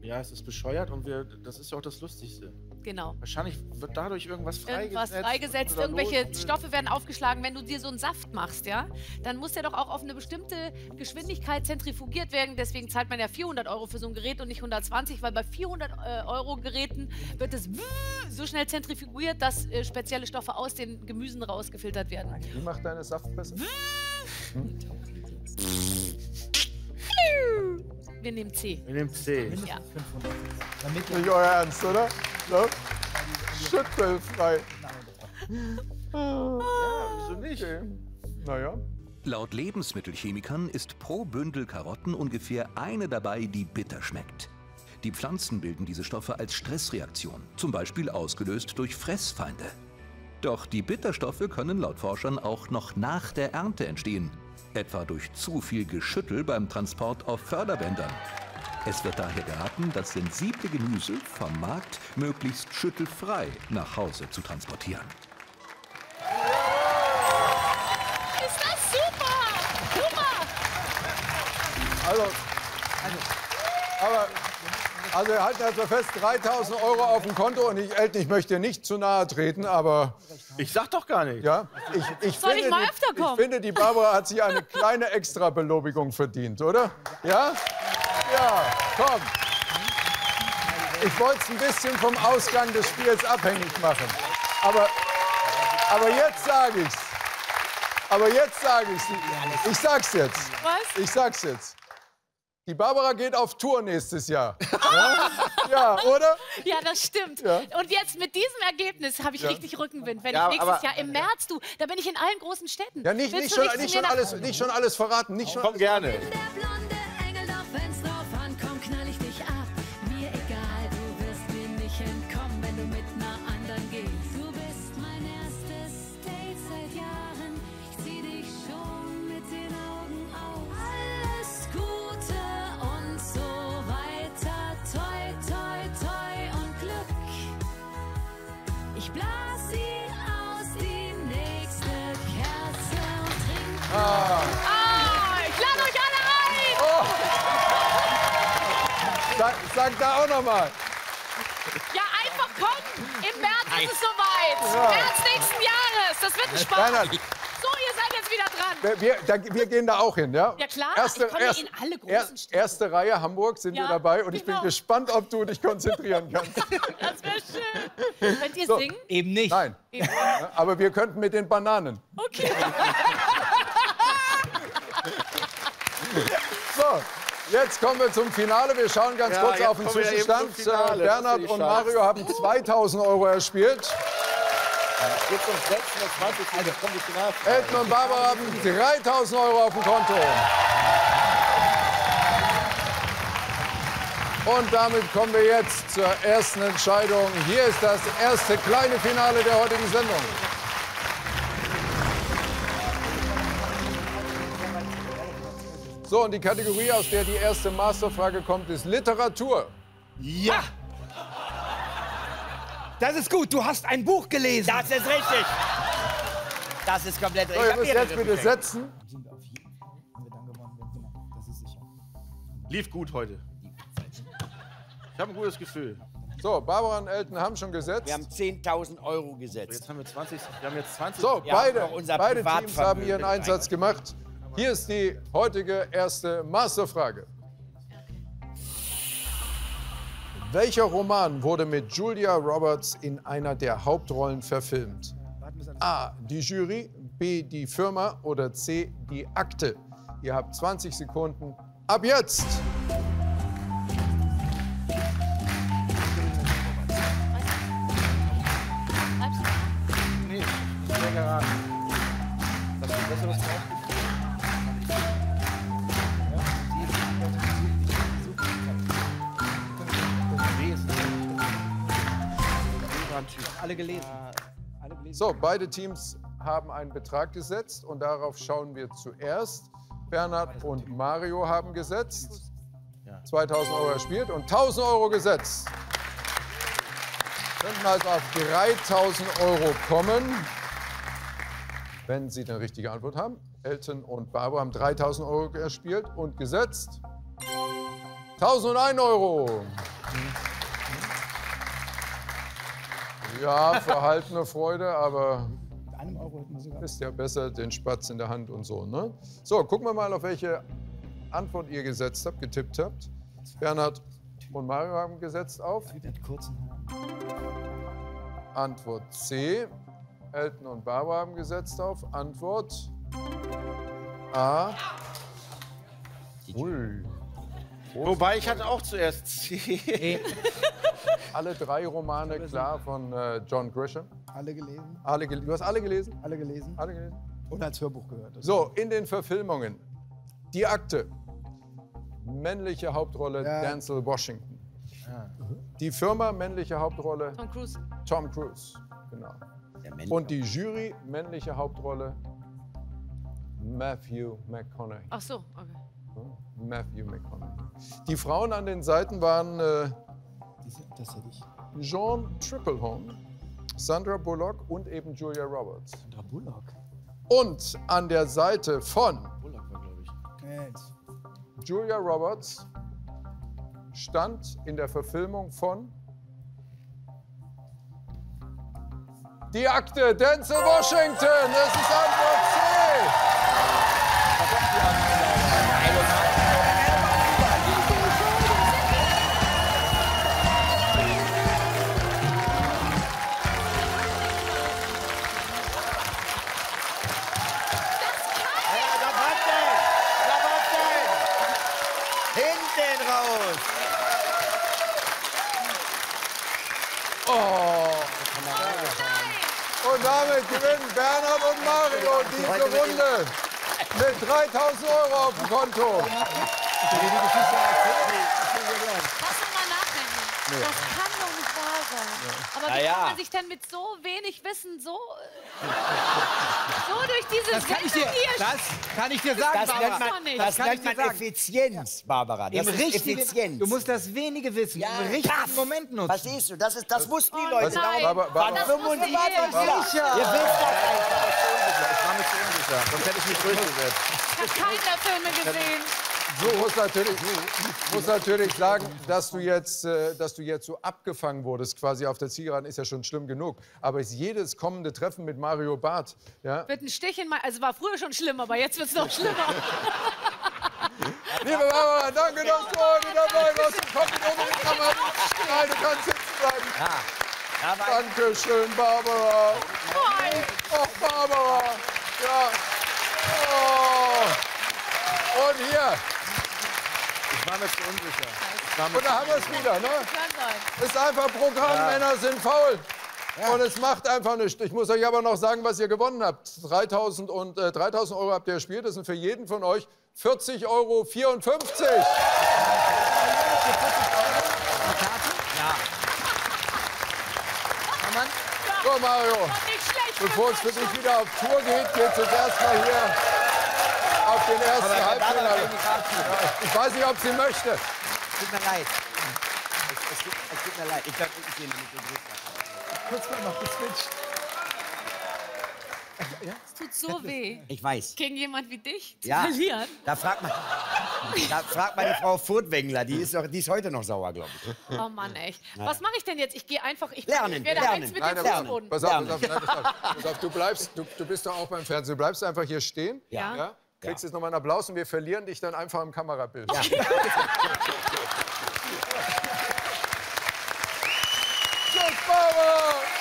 Ja, es ist bescheuert und wir, das ist ja auch das Lustigste. Genau. Wahrscheinlich wird dadurch irgendwas freigesetzt. Irgendwas freigesetzt, irgendwelche los- Stoffe werden aufgeschlagen. Wenn du dir so einen Saft machst, ja, dann muss der doch auch auf eine bestimmte Geschwindigkeit zentrifugiert werden. Deswegen zahlt man ja 400 Euro für so ein Gerät und nicht 120, weil bei 400 äh, Euro Geräten wird es [laughs] so schnell zentrifugiert, dass äh, spezielle Stoffe aus den Gemüsen rausgefiltert werden. Wie macht deine Saft besser? [laughs] Wir nehmen C. Wir nehmen C. Ja. Damit Nicht euer Ernst, oder? So? Schüttelfrei. Ja, wieso nicht? Okay. Naja. Laut Lebensmittelchemikern ist pro Bündel Karotten ungefähr eine dabei, die bitter schmeckt. Die Pflanzen bilden diese Stoffe als Stressreaktion, zum Beispiel ausgelöst durch Fressfeinde. Doch die Bitterstoffe können laut Forschern auch noch nach der Ernte entstehen, etwa durch zu viel Geschüttel beim Transport auf Förderbändern. Es wird daher geraten, das sensible Gemüse vom Markt möglichst schüttelfrei nach Hause zu transportieren. Ist das super! Super! Also, aber, also wir halten also fest, 3000 Euro auf dem Konto und ich, Elton, ich möchte nicht zu nahe treten, aber Ich sag doch gar nicht. ja, ich, ich, Soll ich finde, mal die, öfter kommen? ich finde, die Barbara hat sich eine kleine Extra-Belobigung verdient, oder? Ja? Ja, komm. Ich wollte es ein bisschen vom Ausgang des Spiels abhängig machen. Aber, aber jetzt sage ich's. Aber jetzt sage ich's. Ich sag's jetzt. Was? Ich sag's jetzt. Die Barbara geht auf Tour nächstes Jahr. [laughs] Ja, ja oder? Ja, das stimmt. Ja. Und jetzt mit diesem Ergebnis habe ich Ja. richtig Rückenwind. Wenn Ja, ich nächstes aber- Jahr im März, du, da bin ich in allen großen Städten. Ja, nicht, nicht, schon, nicht, schon alles, nicht schon alles verraten. Nicht schon Komm gerne. Ah, ich lade euch alle ein! Sag, sag da auch noch mal. Ja, einfach kommen! Im März ist es soweit! März nächsten Jahres! Das wird ein Spaß! So, ihr seid jetzt wieder dran! Wir, wir, da, wir gehen da auch hin, ja? Ja, klar. Erste, Ich komme erst- in alle großen Städte. Erste Reihe Hamburg sind wir Ja, dabei und ich bin genau. gespannt, ob du dich konzentrieren kannst. [laughs] Das wäre schön! Könnt ihr So. singen? Eben nicht. Nein, Eben. aber wir könnten mit den Bananen. Okay. [laughs] So, jetzt kommen wir zum Finale. Wir schauen ganz Ja, kurz auf den Zwischenstand. Äh, Bernhard und. Mario haben 2000 Euro erspielt. Jetzt um 620 also, kommt die Finalfrage. Elton und Barbara haben 3000 Euro auf dem Konto. Und damit kommen wir jetzt zur ersten Entscheidung. Hier ist das erste kleine Finale der heutigen Sendung. So, und die Kategorie, aus der die erste Masterfrage kommt, ist Literatur. Ja, Das ist gut, du hast ein Buch gelesen. das ist richtig. Das ist komplett So, richtig. ihr Ich hab müsst jetzt bitte setzen. Sind wir auf jeden Fall. Haben wir dann gewonnen, genau. Das ist sicher. Lief gut heute. Ich habe ein gutes Gefühl. So, Barbara und Elton haben schon gesetzt. Wir haben 10.000 Euro gesetzt. Jetzt haben wir 20. Wir haben jetzt 20. So, Ja, beide, beide Teams haben ihren Einsatz gemacht. Hier ist die heutige erste Masterfrage. Welcher Roman wurde mit Julia Roberts in einer der Hauptrollen verfilmt? A. Die Jury, B. Die Firma oder C. Die Akte. Ihr habt 20 Sekunden. Ab jetzt! So, beide Teams haben einen Betrag gesetzt und darauf schauen wir zuerst. Bernhard und Mario haben gesetzt. 2000 Euro erspielt und 1000 Euro gesetzt. Könnten also auf 3000 Euro kommen, wenn Sie eine richtige Antwort haben. Elton und Barbara haben 3000 Euro erspielt und gesetzt. 1001 Euro. Ja, verhaltene Freude, aber Mit einem Euro hätten wir sogar. ist ja besser den Spatz in der Hand und so. Ne? So, gucken wir mal, auf welche Antwort ihr gesetzt habt, getippt habt. Bernhard und Mario haben gesetzt auf Mit kurzen Haaren. Antwort C. Elton und Barbara haben gesetzt auf Antwort A. Ui. Wobei ich hatte auch zuerst C. [laughs] Alle drei Romane klar von äh, John Grisham. Alle gelesen. Alle gel du hast alle gelesen? Alle gelesen. Alle gelesen? Und als Hörbuch gehört. So, in den Verfilmungen. Die Akte. Männliche Hauptrolle Ja. Denzel Washington. Die Firma, männliche Hauptrolle Tom Cruise. Tom Cruise. Genau. Und die Jury, männliche Hauptrolle Matthew McConaughey. Ach so, okay. Matthew McConaughey. Die Frauen an den Seiten waren äh, das hätte ich. Jean Triplehorn, Sandra Bullock und eben Julia Roberts. Sandra Bullock. Und an der Seite von Bullock war, glaube ich. Jetzt. Julia Roberts stand in der Verfilmung von Die Akte Denzel Washington. Das ist Antwort C. damit gewinnen Bernhard und Mario diese Runde mit 3000 Euro auf dem Konto. Lass doch mal nachdenken. Das. Aber wie ja. kann man sich denn mit so wenig Wissen so, äh, so durch diese Das kann ich dir, hier das kann ich dir sagen, Das Barbara. nennt man, nicht. das kann ich nennt man. Effizienz, Barbara. Das Im ist richtigen, Effizienz. du musst das wenige Wissen ja, im richtigen paff. Moment nutzen. Verstehst du? Das, ist, das wussten die Oh Leute. nein. Aber- Waren Das muss 25 ich Jahre. sicher. Ihr wisst das einfach. Ich war mir zu unsicher. Sonst hätte ich mich durchgesetzt. Ich habe keine Filme gesehen. So muss natürlich, muss natürlich sagen, dass du, jetzt, äh, dass du jetzt so abgefangen wurdest, quasi auf der Zielgeraden, ist ja schon schlimm genug. Aber ist jedes kommende Treffen mit Mario Barth, ja, Wird ein Stich in mein. Also war früher schon schlimm, aber jetzt wird es noch schlimmer. [laughs] Liebe Barbara, danke, dass du heute dabei warst. Komm mit unbedingt nochmal. Nein, du kannst sitzen bleiben. Aber Danke schön, Barbara. Nein. Oh, Barbara. Ja. Oh. Und hier. Ich war mir zu unsicher. Mir Und da haben wir es wieder, ne? Kann sein. Ist einfach Programm, Männer sind faul. Und es macht einfach nichts. Ich muss euch aber noch sagen, was ihr gewonnen habt. 3000, und, äh, 3000 Euro habt ihr gespielt. Das sind für jeden von euch 40,54 Euro. So, Mario. Nicht schlecht. Bevor es für dich wieder auf Tour geht, geht es jetzt erstmal hier den ersten Halbfinale. Ich weiß nicht, ob sie möchte. tut mir leid. Es, es, tut, es tut mir leid. Ich dachte, ich gehe mit dem Griff. Kurz mal noch geswitcht. Es tut so weh, Ich weiß. gegen jemand wie dich zu Ja. verlieren. Da fragt man, da fragt man die Frau Furtwängler. Die ist, die ist heute noch sauer, glaube ich. Oh Mann, echt. Was mache ich denn jetzt? Ich gehe einfach. Ich, Lernen, ich werde lernen. eins mit Nein, dem Fußboden. pass auf, pass auf, nein, pass auf, pass auf. Du bleibst, du, du bist doch auch beim Fernsehen. Du bleibst einfach hier stehen. Ja. ja? Kriegst jetzt nochmal einen Applaus und wir verlieren dich dann einfach im Kamerabild.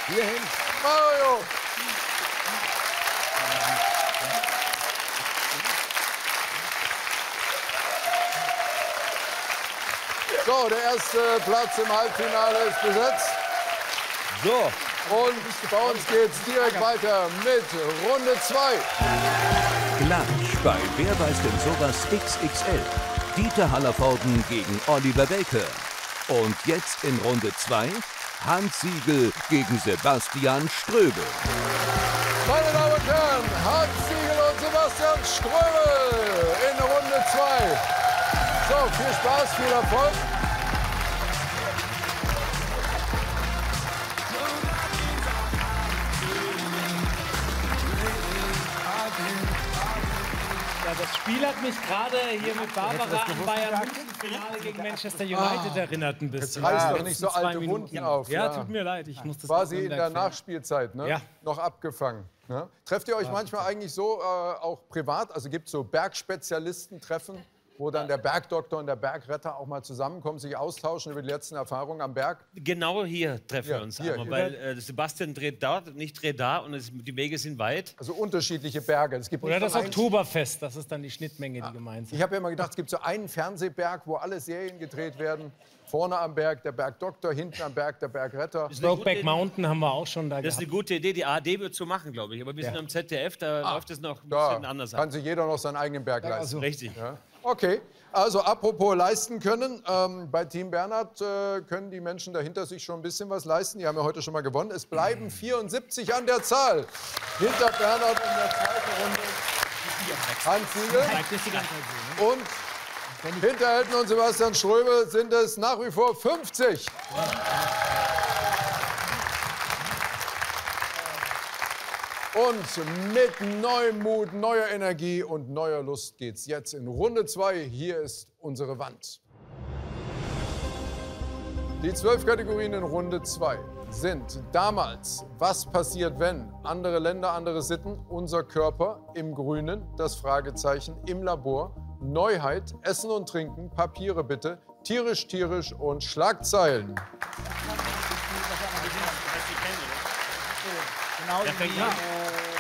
Hier [laughs] hin. Mario! So, der erste Platz im Halbfinale ist besetzt. So. Und bei uns geht's direkt weiter mit Runde 2. Gleich bei Wer weiß denn sowas XXL. Dieter Hallervorden gegen Oliver Welke. Und jetzt in Runde 2 Hans Siegel gegen Sebastian Ströbel. Meine Damen und Herren, Hans Siegel und Sebastian Ströbel in Runde 2. So, viel Spaß, viel Erfolg. Ja, das Spiel hat mich gerade hier mit Barbara am Bayern München Finale gegen Manchester United erinnert ein bisschen. Reiß Die doch nicht so letzten zwei alte Minuten. Wunden auf. Ja, tut mir leid, ich muss das Quasi in der. Nachspielzeit, ne? Ja. Noch abgefangen. Ne? Trefft ihr euch manchmal eigentlich so äh, auch privat? Also gibt es so Bergspezialisten-Treffen, wo dann der Bergdoktor und der Bergretter auch mal zusammenkommen, sich austauschen über die letzten Erfahrungen am Berg? Genau hier treffen Ja, wir uns hier, einmal, hier. weil äh, Sebastian dreht dort, ich drehe da und es, die Wege sind weit. Also unterschiedliche Berge. Es gibt Oder nicht das Oktoberfest, das ist dann die Schnittmenge, die gemeint ist. Ich habe ja immer gedacht, es gibt so einen Fernsehberg, wo alle Serien gedreht werden. Vorne am Berg der Bergdoktor, hinten am Berg der Bergretter. Brokeback Mountain haben wir auch schon da Das ist gehabt. eine gute Idee, die ARD wird so machen, glaube ich. Aber wir Ja. sind am ZDF, da läuft es noch ein bisschen anders kann ab. sich jeder noch seinen eigenen Berg leisten. also. Richtig. Ja. Okay, also apropos leisten können. Ähm, bei Team Bernhard äh, können die Menschen dahinter sich schon ein bisschen was leisten. Die haben ja heute schon mal gewonnen. Es bleiben 74 an der Zahl. Hinter Bernhard in der zweiten Runde Hans Siegel. Ne? Und hinter Elton und Sebastian Ströbel sind es nach wie vor 50. Und mit neuem Mut, neuer Energie und neuer Lust geht's jetzt in Runde 2. Hier ist unsere Wand. Die zwölf Kategorien in Runde 2 sind damals, was passiert, wenn andere Länder, andere Sitten, unser Körper im Grünen, das Fragezeichen im Labor, Neuheit, Essen und Trinken, Papiere bitte, tierisch, tierisch und Schlagzeilen. Genau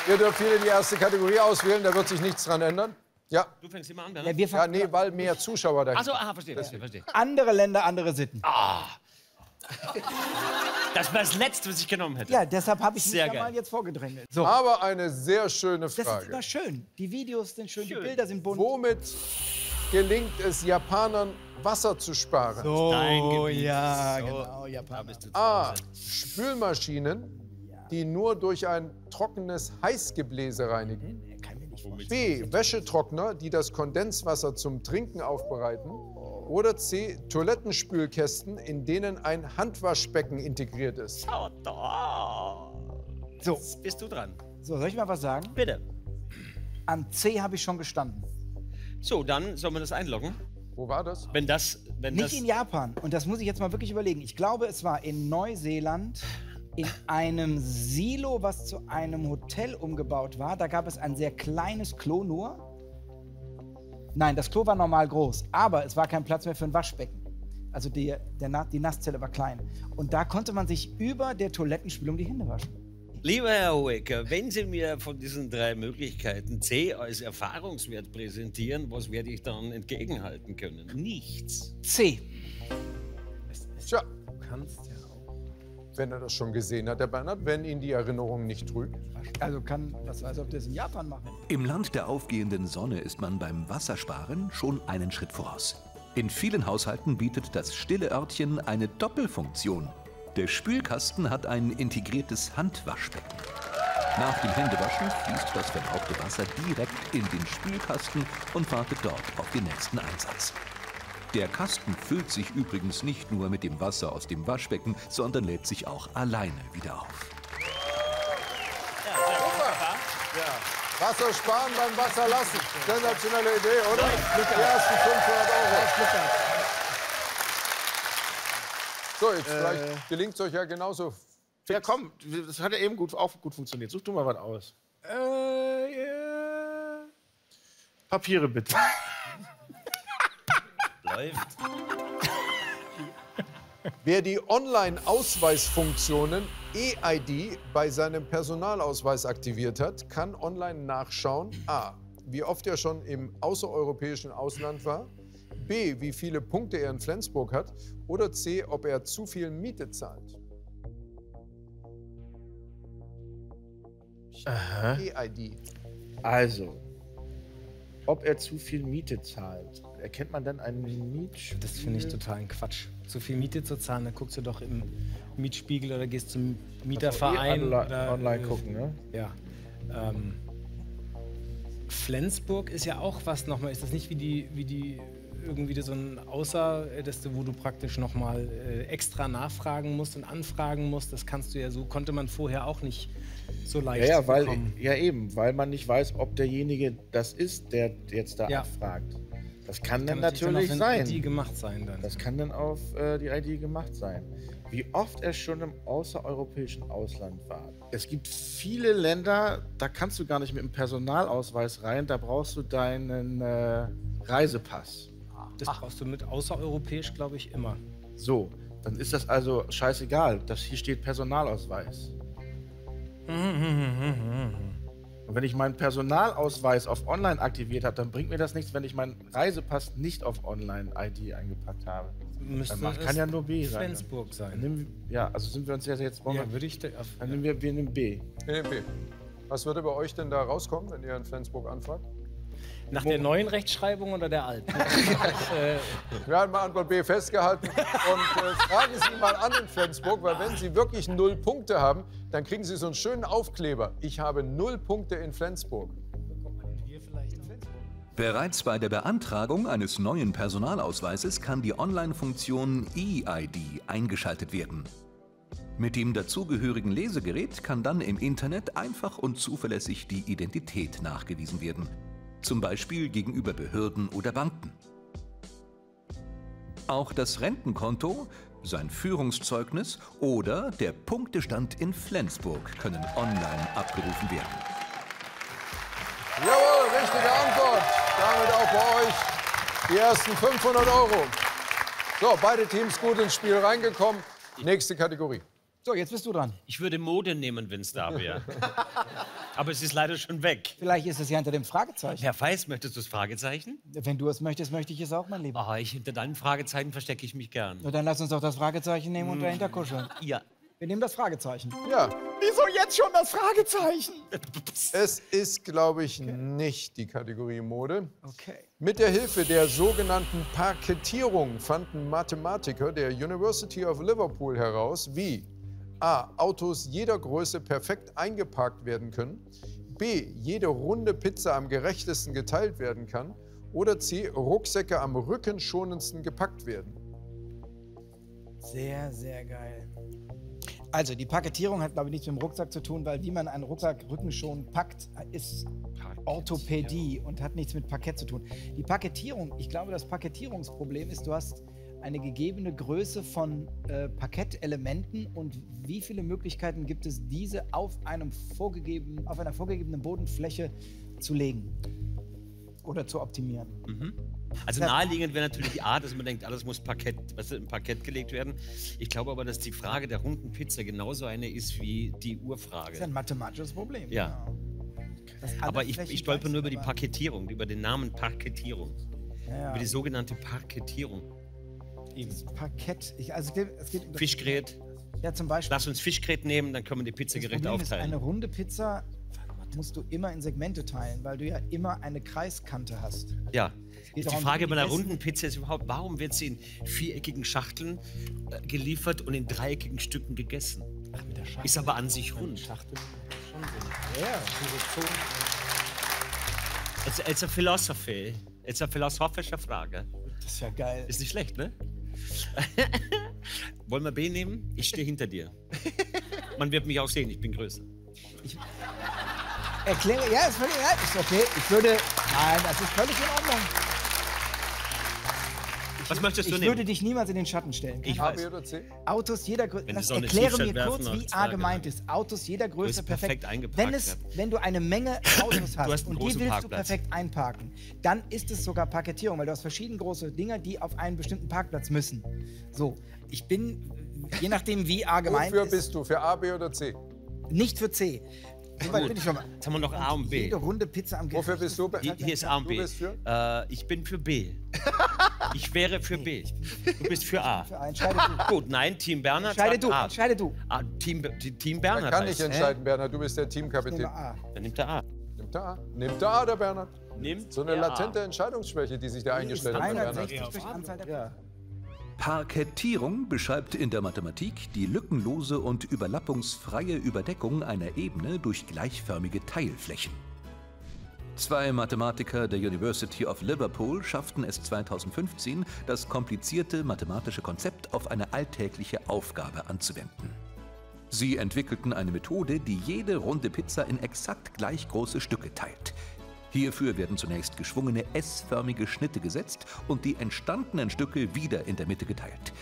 Ihr dürft wieder die erste Kategorie auswählen, da wird sich nichts dran ändern. Ja, Du fängst immer an, Ja, Bernhard? wir ja fangen nee, weil mehr Zuschauer da Achso, aha, verstehe, verstehe, verstehe. andere Länder, andere Sitten. Das war das Letzte, was ich genommen hätte. Ja, deshalb habe ich mich Sehr ja geil. mal jetzt vorgedrängelt. So, Aber eine sehr schöne das ist Frage. immer schön. Die Videos sind schön, die Bilder sind bunt. Womit gelingt es Japanern, Wasser zu sparen? Dein Oh Gebiet. ja, So, genau, Da Japaner. bist du zu A. Spülmaschinen, die nur durch ein trockenes Heißgebläse reinigen. B. Wäschetrockner, die das Kondenswasser zum Trinken aufbereiten. Oder C. Toilettenspülkästen, in denen ein Handwaschbecken integriert ist. So, Jetzt bist du dran. so, soll ich mal was sagen? Bitte. An C habe ich schon gestanden. So, dann sollen wir das einloggen. Wo war das? Wenn das, wenn Nicht das, in Japan. Und das muss ich jetzt mal wirklich überlegen. Ich glaube, es war in Neuseeland in einem Silo, was zu einem Hotel umgebaut war. Da gab es ein sehr kleines Klo nur. Nein, das Klo war normal groß, aber es war kein Platz mehr für ein Waschbecken. Also die, der, die Nasszelle war klein. Und da konnte man sich über der Toilettenspülung die Hände waschen. Lieber Herr Hoeker, wenn Sie mir von diesen drei Möglichkeiten C als Erfahrungswert präsentieren, was werde ich dann entgegenhalten können? Nichts. C. Tja, Du kannst. Wenn er das schon gesehen hat, der Bernhard, wenn ihn die Erinnerung nicht trügt. Also kann, was weiß, ob die das in Japan machen. Im Land der aufgehenden Sonne ist man beim Wassersparen schon einen Schritt voraus. In vielen Haushalten bietet das stille Örtchen eine Doppelfunktion. Der Spülkasten hat ein integriertes Handwaschbecken. Nach dem Händewaschen fließt das verbrauchte Wasser direkt in den Spülkasten und wartet dort auf den nächsten Einsatz. Der Kasten füllt sich übrigens nicht nur mit dem Wasser aus dem Waschbecken, sondern lädt sich auch alleine wieder auf. Wasser sparen beim Wasser lassen. Sensationelle Idee, oder? Die ersten 500 Euro. So, jetzt vielleicht gelingt es euch ja genauso. Ja, komm, das hat ja eben gut, auch gut funktioniert. Such du mal was aus. Äh, ja. Papiere bitte. [laughs] Läuft. Wer die Online-Ausweisfunktionen E-ID bei seinem Personalausweis aktiviert hat, kann online nachschauen, a, wie oft er schon im außereuropäischen Ausland war, b, wie viele Punkte er in Flensburg hat oder c, ob er zu viel Miete zahlt. Aha. E-ID. Also, ob er zu viel Miete zahlt. Erkennt man dann einen Mietspiegel? Das finde ich totalen Quatsch. Zu viel Miete zu zahlen, dann guckst du doch im Mietspiegel oder gehst zum Mieterverein. onli- oder, online gucken, ne? Ja. Ähm, Flensburg ist ja auch was nochmal. Ist das nicht wie die, wie die irgendwie so ein Außer, dass du, wo du praktisch nochmal äh, extra nachfragen musst und anfragen musst? Das kannst du ja so, konnte man vorher auch nicht so Ja, leicht ja, weil, bekommen. ja, eben, weil man nicht weiß, ob derjenige das ist, der jetzt da Ja. abfragt. Das kann dann Kann natürlich natürlich dann sein. ID gemacht sein dann. Das kann dann auf äh, die ID gemacht sein. Wie oft er schon im außereuropäischen Ausland war. Es gibt viele Länder, da kannst du gar nicht mit dem Personalausweis rein, da brauchst du deinen äh, Reisepass. Das brauchst du mit außereuropäisch, glaube ich, immer. So, dann ist das also scheißegal, dass hier steht Personalausweis. [laughs] Und wenn ich meinen Personalausweis auf Online aktiviert habe, dann bringt mir das nichts, wenn ich meinen Reisepass nicht auf Online-ID eingepackt habe. Müsste dann macht, kann ja nur B sein. Flensburg sein. Nehmen, wir- ja, also sind wir uns ja jetzt. wollen Ja, wir- würde ich. da- Auf, Dann nehmen wir, wir nehmen B. Nee, B. Was würde bei euch denn da rauskommen, wenn ihr in Flensburg anfragt? Nach der neuen Rechtschreibung oder der alten? [laughs] Wir haben mal Antwort B festgehalten. Und äh, fragen Sie mal an in Flensburg, weil wenn Sie wirklich null Punkte haben, dann kriegen Sie so einen schönen Aufkleber. Ich habe null Punkte in Flensburg. Bereits bei der Beantragung eines neuen Personalausweises kann die Online-Funktion E-ID eingeschaltet werden. Mit dem dazugehörigen Lesegerät kann dann im Internet einfach und zuverlässig die Identität nachgewiesen werden. Zum Beispiel gegenüber Behörden oder Banken. Auch das Rentenkonto, sein Führungszeugnis oder der Punktestand in Flensburg können online abgerufen werden. Jawohl, richtige Antwort. Damit auch bei euch die ersten 500 Euro. So, beide Teams gut ins Spiel reingekommen. Nächste Kategorie. So, jetzt bist du dran. Ich würde Mode nehmen, wenn es da wäre. [laughs] Aber es ist leider schon weg. Vielleicht ist es ja hinter dem Fragezeichen. Herr Weiß, möchtest du das Fragezeichen? Wenn du es möchtest, möchte ich es auch, mein Lieber. Ah, ich, hinter deinem Fragezeichen verstecke ich mich gern. Na, dann lass uns doch das Fragezeichen nehmen und Mm. dahinter kuscheln. Ja. Wir nehmen das Fragezeichen. Ja. Wieso jetzt schon das Fragezeichen? Es ist, glaube ich, nicht die Kategorie Mode. Okay. Mit der Hilfe der sogenannten Parkettierung fanden Mathematiker der University of Liverpool heraus, wie a. Autos jeder Größe perfekt eingeparkt werden können, b. jede runde Pizza am gerechtesten geteilt werden kann oder c. Rucksäcke am rückenschonendsten gepackt werden. Sehr, sehr geil. Also, die Paketierung hat, glaube ich, nichts mit dem Rucksack zu tun, weil wie man einen Rucksack rückenschonend packt, ist Orthopädie und hat nichts mit Parkett zu tun. Die Paketierung, ich glaube, das Paketierungsproblem ist, du hast eine gegebene Größe von äh, Parkettelementen und wie viele Möglichkeiten gibt es, diese auf, einem vorgegebenen, auf einer vorgegebenen Bodenfläche zu legen oder zu optimieren. Mhm. Also naheliegend wäre natürlich die Art, dass man denkt, alles muss Parkett, du, im Parkett gelegt werden. Ich glaube aber, dass die Frage der runden Pizza genauso eine ist wie die Das ist Urfrage. ein mathematisches Problem. Ja. genau. Aber ich, ich stolper nur über die Parkettierung, über den Namen Parkettierung. Ja, ja. Über die sogenannte Parkettierung. Das Parkett. Ich, also es geht, es um Fischgrät. Ja, zum Beispiel. Lass uns Fischgrät nehmen, dann können wir die Pizza gerecht ist, aufteilen. eine runde Pizza musst du immer in Segmente teilen, weil du ja immer eine Kreiskante hast. Ja. Die Frage bei einer runden Pizza ist überhaupt, warum wird sie in viereckigen Schachteln äh, geliefert und in dreieckigen Stücken gegessen? Ist aber an sich rund. Schachtel Ja, philosophy. It's a philosophische Frage. Das ist ja geil. Ist nicht schlecht, ne? [laughs] Wollen wir B nehmen? Ich stehe hinter dir. Man wird mich auch sehen, ich bin größer. Erkläre, ja, ist völlig, ja, ist okay. Ich würde, nein, das ist völlig in Ordnung. Ich Was möchtest du ich nehmen? würde dich niemals in den Schatten stellen. Ich. A, B oder C? Autos jeder Größe. Erkläre mir kurz, wie A gemeint ist. Autos jeder Größe perfekt. perfekt eingeparkt, wenn, es, wenn du eine Menge Autos hast, hast und die willst Parkplatz. du perfekt einparken, dann ist es sogar Parkettierung, weil du hast verschiedene große Dinger, die auf einen bestimmten Parkplatz müssen. So, ich bin, je nachdem wie A gemeint Wofür ist, bist du? Für A, B oder C? nicht für C. Weit bin ich schon mal. Jetzt haben wir noch A und B. Jede Runde Pizza am Wofür bist du? Hier, hier ist A und Du B. bist für? Äh, ich bin für B. [laughs] Ich wäre für B. Du bist für A. Für A. Entscheide du. Gut, nein, Team Bernhard Entscheide du. A. Entscheide du. Ah, Team, Team Man Bernhard kann nicht entscheiden, Bernhard. Du bist der Teamkapitän. Dann nimmt er A. Nimmt er A. Nimmt er A, der Bernhard. Nimmt So eine er A. latente Entscheidungsschwäche, die sich da eingestellt hat. bei Bernhard. 360 durch Anzahl der Ja. Parkettierung beschreibt in der Mathematik die lückenlose und überlappungsfreie Überdeckung einer Ebene durch gleichförmige Teilflächen. Zwei Mathematiker der University of Liverpool schafften es 2015, das komplizierte mathematische Konzept auf eine alltägliche Aufgabe anzuwenden. Sie entwickelten eine Methode, die jede runde Pizza in exakt gleich große Stücke teilt. Hierfür werden zunächst geschwungene S-förmige Schnitte gesetzt und die entstandenen Stücke wieder in der Mitte geteilt.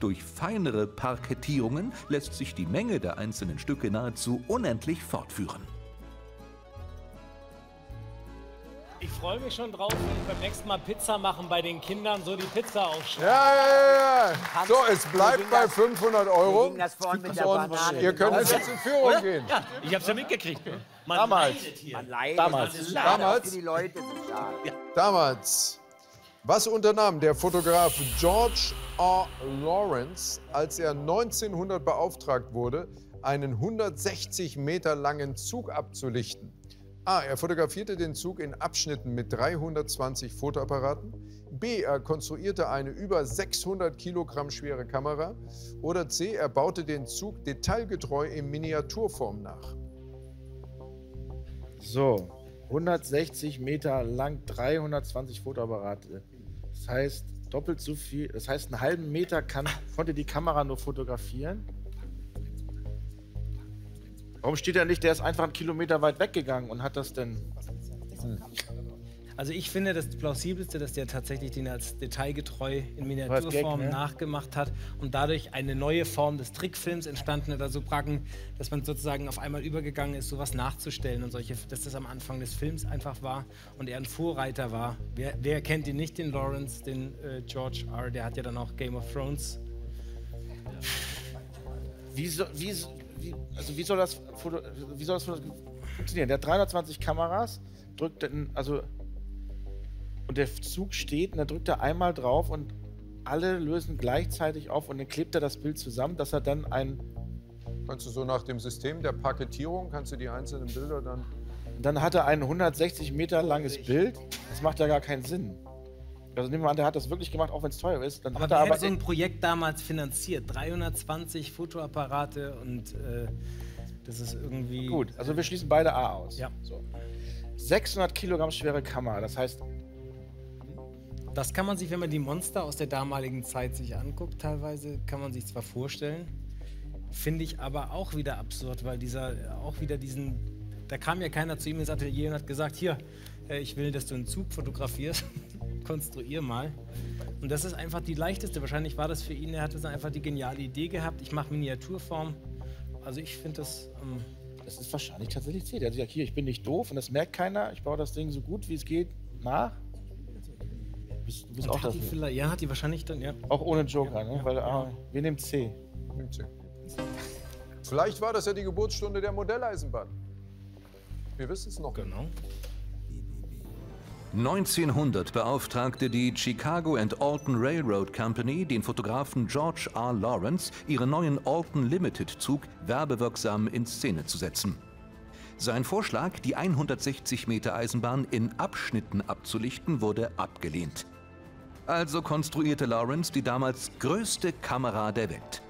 Durch feinere Parkettierungen lässt sich die Menge der einzelnen Stücke nahezu unendlich fortführen. Ich freue mich schon drauf, wenn wir beim nächsten Mal Pizza machen bei den Kindern, so die Pizza aufschneiden. Ja, ja, ja, ja. So, es bleibt bei 500 Euro. Ging das vorhin mit der Banane? ihr könnt jetzt in Führung gehen. Ja, ich hab's ja mitgekriegt. Man Damals. leidet hier. Man leidet. Damals. Damals. schade. Damals. Was unternahm der Fotograf George R. Lawrence, als er 1900 beauftragt wurde, einen 160 Meter langen Zug abzulichten? A. Er fotografierte den Zug in Abschnitten mit 320 Fotoapparaten. B. Er konstruierte eine über 600 Kilogramm schwere Kamera. Oder C. Er baute den Zug detailgetreu in Miniaturform nach. So, 160 Meter lang, 320 Fotoapparate. Das heißt, doppelt so viel, das heißt, einen halben Meter kann, konnte die Kamera nur fotografieren. Warum steht er nicht, der ist einfach einen Kilometer weit weggegangen und hat das denn. Also ich finde das plausibelste, dass der tatsächlich den als detailgetreu in Gag, Miniaturform ne? nachgemacht hat und dadurch eine neue Form des Trickfilms entstanden ist, also Bracken, dass man sozusagen auf einmal übergegangen ist, sowas nachzustellen und solche, dass das am Anfang des Films einfach war und er ein Vorreiter war. Wer, wer kennt ihn nicht, den Lawrence, den äh, George R., der hat ja dann auch Game of Thrones. Wie, so, wie, so- wie, also wie soll das, Foto, wie soll das funktionieren? Der hat 320 Kameras, drückt dann, also und der Zug steht und da drückt er einmal drauf und alle lösen gleichzeitig auf und dann klebt er das Bild zusammen, dass er dann ein Kannst du so nach dem System der Paketierung, kannst du die einzelnen Bilder dann dann hat er ein 160 Meter langes Bild. Das macht ja gar keinen Sinn. Also nehmen wir an, der hat das wirklich gemacht, auch wenn es teuer ist. Dann Aber hat er aber so ein Projekt damals finanziert? 320 Fotoapparate und äh, das ist irgendwie... gut. Also wir schließen beide A aus. Ja. So. 600 Kilogramm schwere Kamera. Das heißt, Das kann man sich, wenn man die Monster aus der damaligen Zeit sich anguckt, teilweise kann man sich zwar vorstellen, finde ich aber auch wieder absurd, weil dieser auch wieder diesen, da kam ja keiner zu ihm ins Atelier und hat gesagt, hier, äh, ich will, dass du einen Zug fotografierst, [laughs] konstruier mal. Und das ist einfach die leichteste. Wahrscheinlich war das für ihn, er hatte einfach die geniale Idee gehabt, ich mache Miniaturform. Also ich finde das. Ähm, das ist wahrscheinlich tatsächlich C. Der hat gesagt, hier, ich bin nicht doof und das merkt keiner. Ich baue das Ding so gut wie es geht nach. Bist, du bist auch hat das. die ja, hat die wahrscheinlich dann, ja. Auch ohne Joker, ne? Ja, Weil, ja. ah, wir nehmen C. Sie. Vielleicht war das ja die Geburtsstunde der Modelleisenbahn. Wir wissen es noch. Genau. 1900 beauftragte die Chicago and Alton Railroad Company den Fotografen George R. Lawrence, ihren neuen Alton Limited Zug werbewirksam in Szene zu setzen. Sein Vorschlag, die 160 Meter Eisenbahn in Abschnitten abzulichten, wurde abgelehnt. Also konstruierte Lawrence die damals größte Kamera der Welt.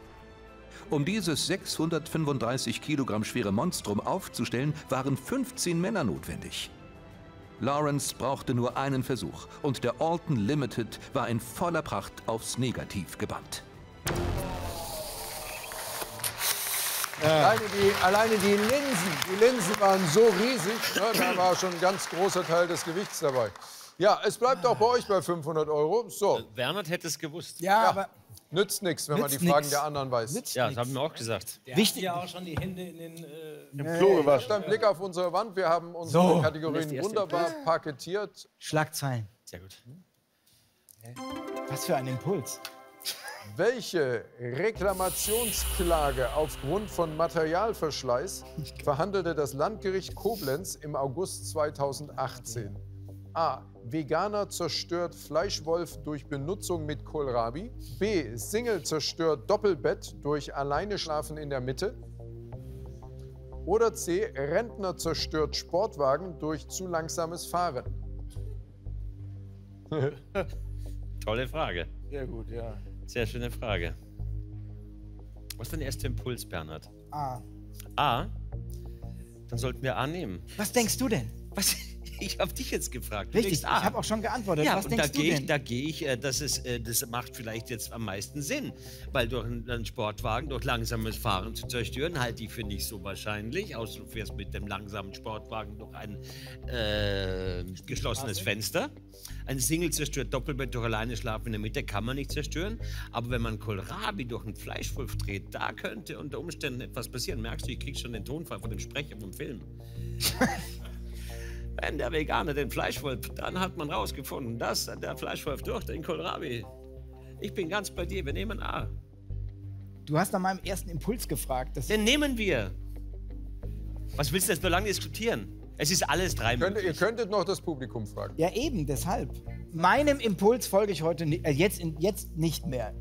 Um dieses 635 Kilogramm schwere Monstrum aufzustellen, waren 15 Männer notwendig. Lawrence brauchte nur einen Versuch und der Alton Limited war in voller Pracht aufs Negativ gebannt. Alleine, die, alleine die Linsen, die Linsen waren so riesig, ne, da war schon ein ganz großer Teil des Gewichts dabei. Ja, es bleibt auch bei euch bei 500 Euro. So. Bernhard hätte es gewusst. Ja, aber Nützt nichts, wenn man Nützt die Fragen nix. der anderen weiß. Nützt Ja, das haben wir auch gesagt. Der Wichtig- hat ja auch schon die Hände in den. Äh, Im Klo gewaschen. Ein Blick auf unsere Wand. Wir haben unsere So. Kategorien wunderbar paketiert. Schlagzeilen. Sehr gut. Was für ein Impuls. Welche Reklamationsklage aufgrund von Materialverschleiß verhandelte das Landgericht Koblenz im August 2018? A. Veganer zerstört Fleischwolf durch Benutzung mit Kohlrabi. B. Single zerstört Doppelbett durch alleine schlafen in der Mitte. Oder C. Rentner zerstört Sportwagen durch zu langsames Fahren. [laughs] Tolle Frage. Sehr gut, ja. Sehr schöne Frage. Was ist dein erster Impuls, Bernhard? Ah. A. Dann sollten wir A nehmen. Was denkst du denn? Was? [laughs] Ich habe dich jetzt gefragt. Du Richtig, ich denkst A. habe auch schon geantwortet. Ja, Was und denkst da gehe ich, da gehe ich, äh, das, ist, äh, das macht vielleicht jetzt am meisten Sinn, weil durch einen, einen Sportwagen, durch langsames Fahren zu zerstören, halte ich für nicht so wahrscheinlich, außer du fährst mit dem langsamen Sportwagen durch ein äh, geschlossenes Fenster. Ein Single zerstört Doppelbett durch alleine schlafen in der Mitte, kann man nicht zerstören. Aber wenn man Kohlrabi durch einen Fleischwolf dreht, da könnte unter Umständen etwas passieren. Merkst du, ich krieg schon den Tonfall von dem Sprecher vom Film. [laughs] Wenn der Veganer den Fleischwolf, dann hat man rausgefunden, dass der Fleischwolf durch den Kohlrabi. Ich bin ganz bei dir, wir nehmen A. Du hast nach meinem ersten Impuls gefragt. Das Den nehmen wir. Was willst du jetzt so lange diskutieren? Es ist alles drei Könnt, ihr könntet noch das Publikum fragen. ja, eben, deshalb. Meinem Impuls folge ich heute ni- äh, jetzt, jetzt nicht mehr.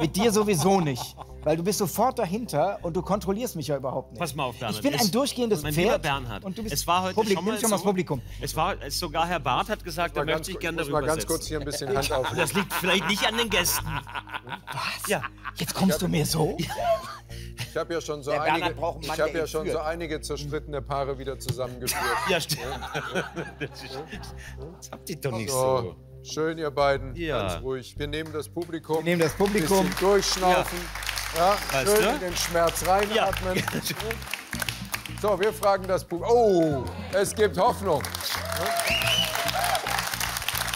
Mit dir sowieso nicht. Weil du bist sofort dahinter und du kontrollierst mich ja überhaupt nicht. Pass mal auf, Bernhard. Ich bin ein Es- durchgehendes mein Pferd. lieber Bernhard, und du bist es war heute Publikum, schon nimm mal schon mal das so, Publikum. Es war es sogar Herr Barth hat gesagt, er möchte sich ich gerne muss darüber mal ganz setzen. kurz hier ein bisschen Hand auf. Das liegt vielleicht nicht an den Gästen. Ja, Jetzt kommst du mir so? Ich habe ja schon so einige, ich habe ja schon so einige zerstrittene Paare wieder zusammengeführt. ja stimmt. [laughs] Das habt ihr doch nicht so. So, schön, ihr beiden. Ja. Ganz ruhig. Wir nehmen das Publikum. Wir nehmen das Publikum. Bisschen durchschnaufen. Ja, Weißt schön du? in den Schmerz reinatmen. Ja. So, wir fragen das Publikum. Oh, es gibt Hoffnung.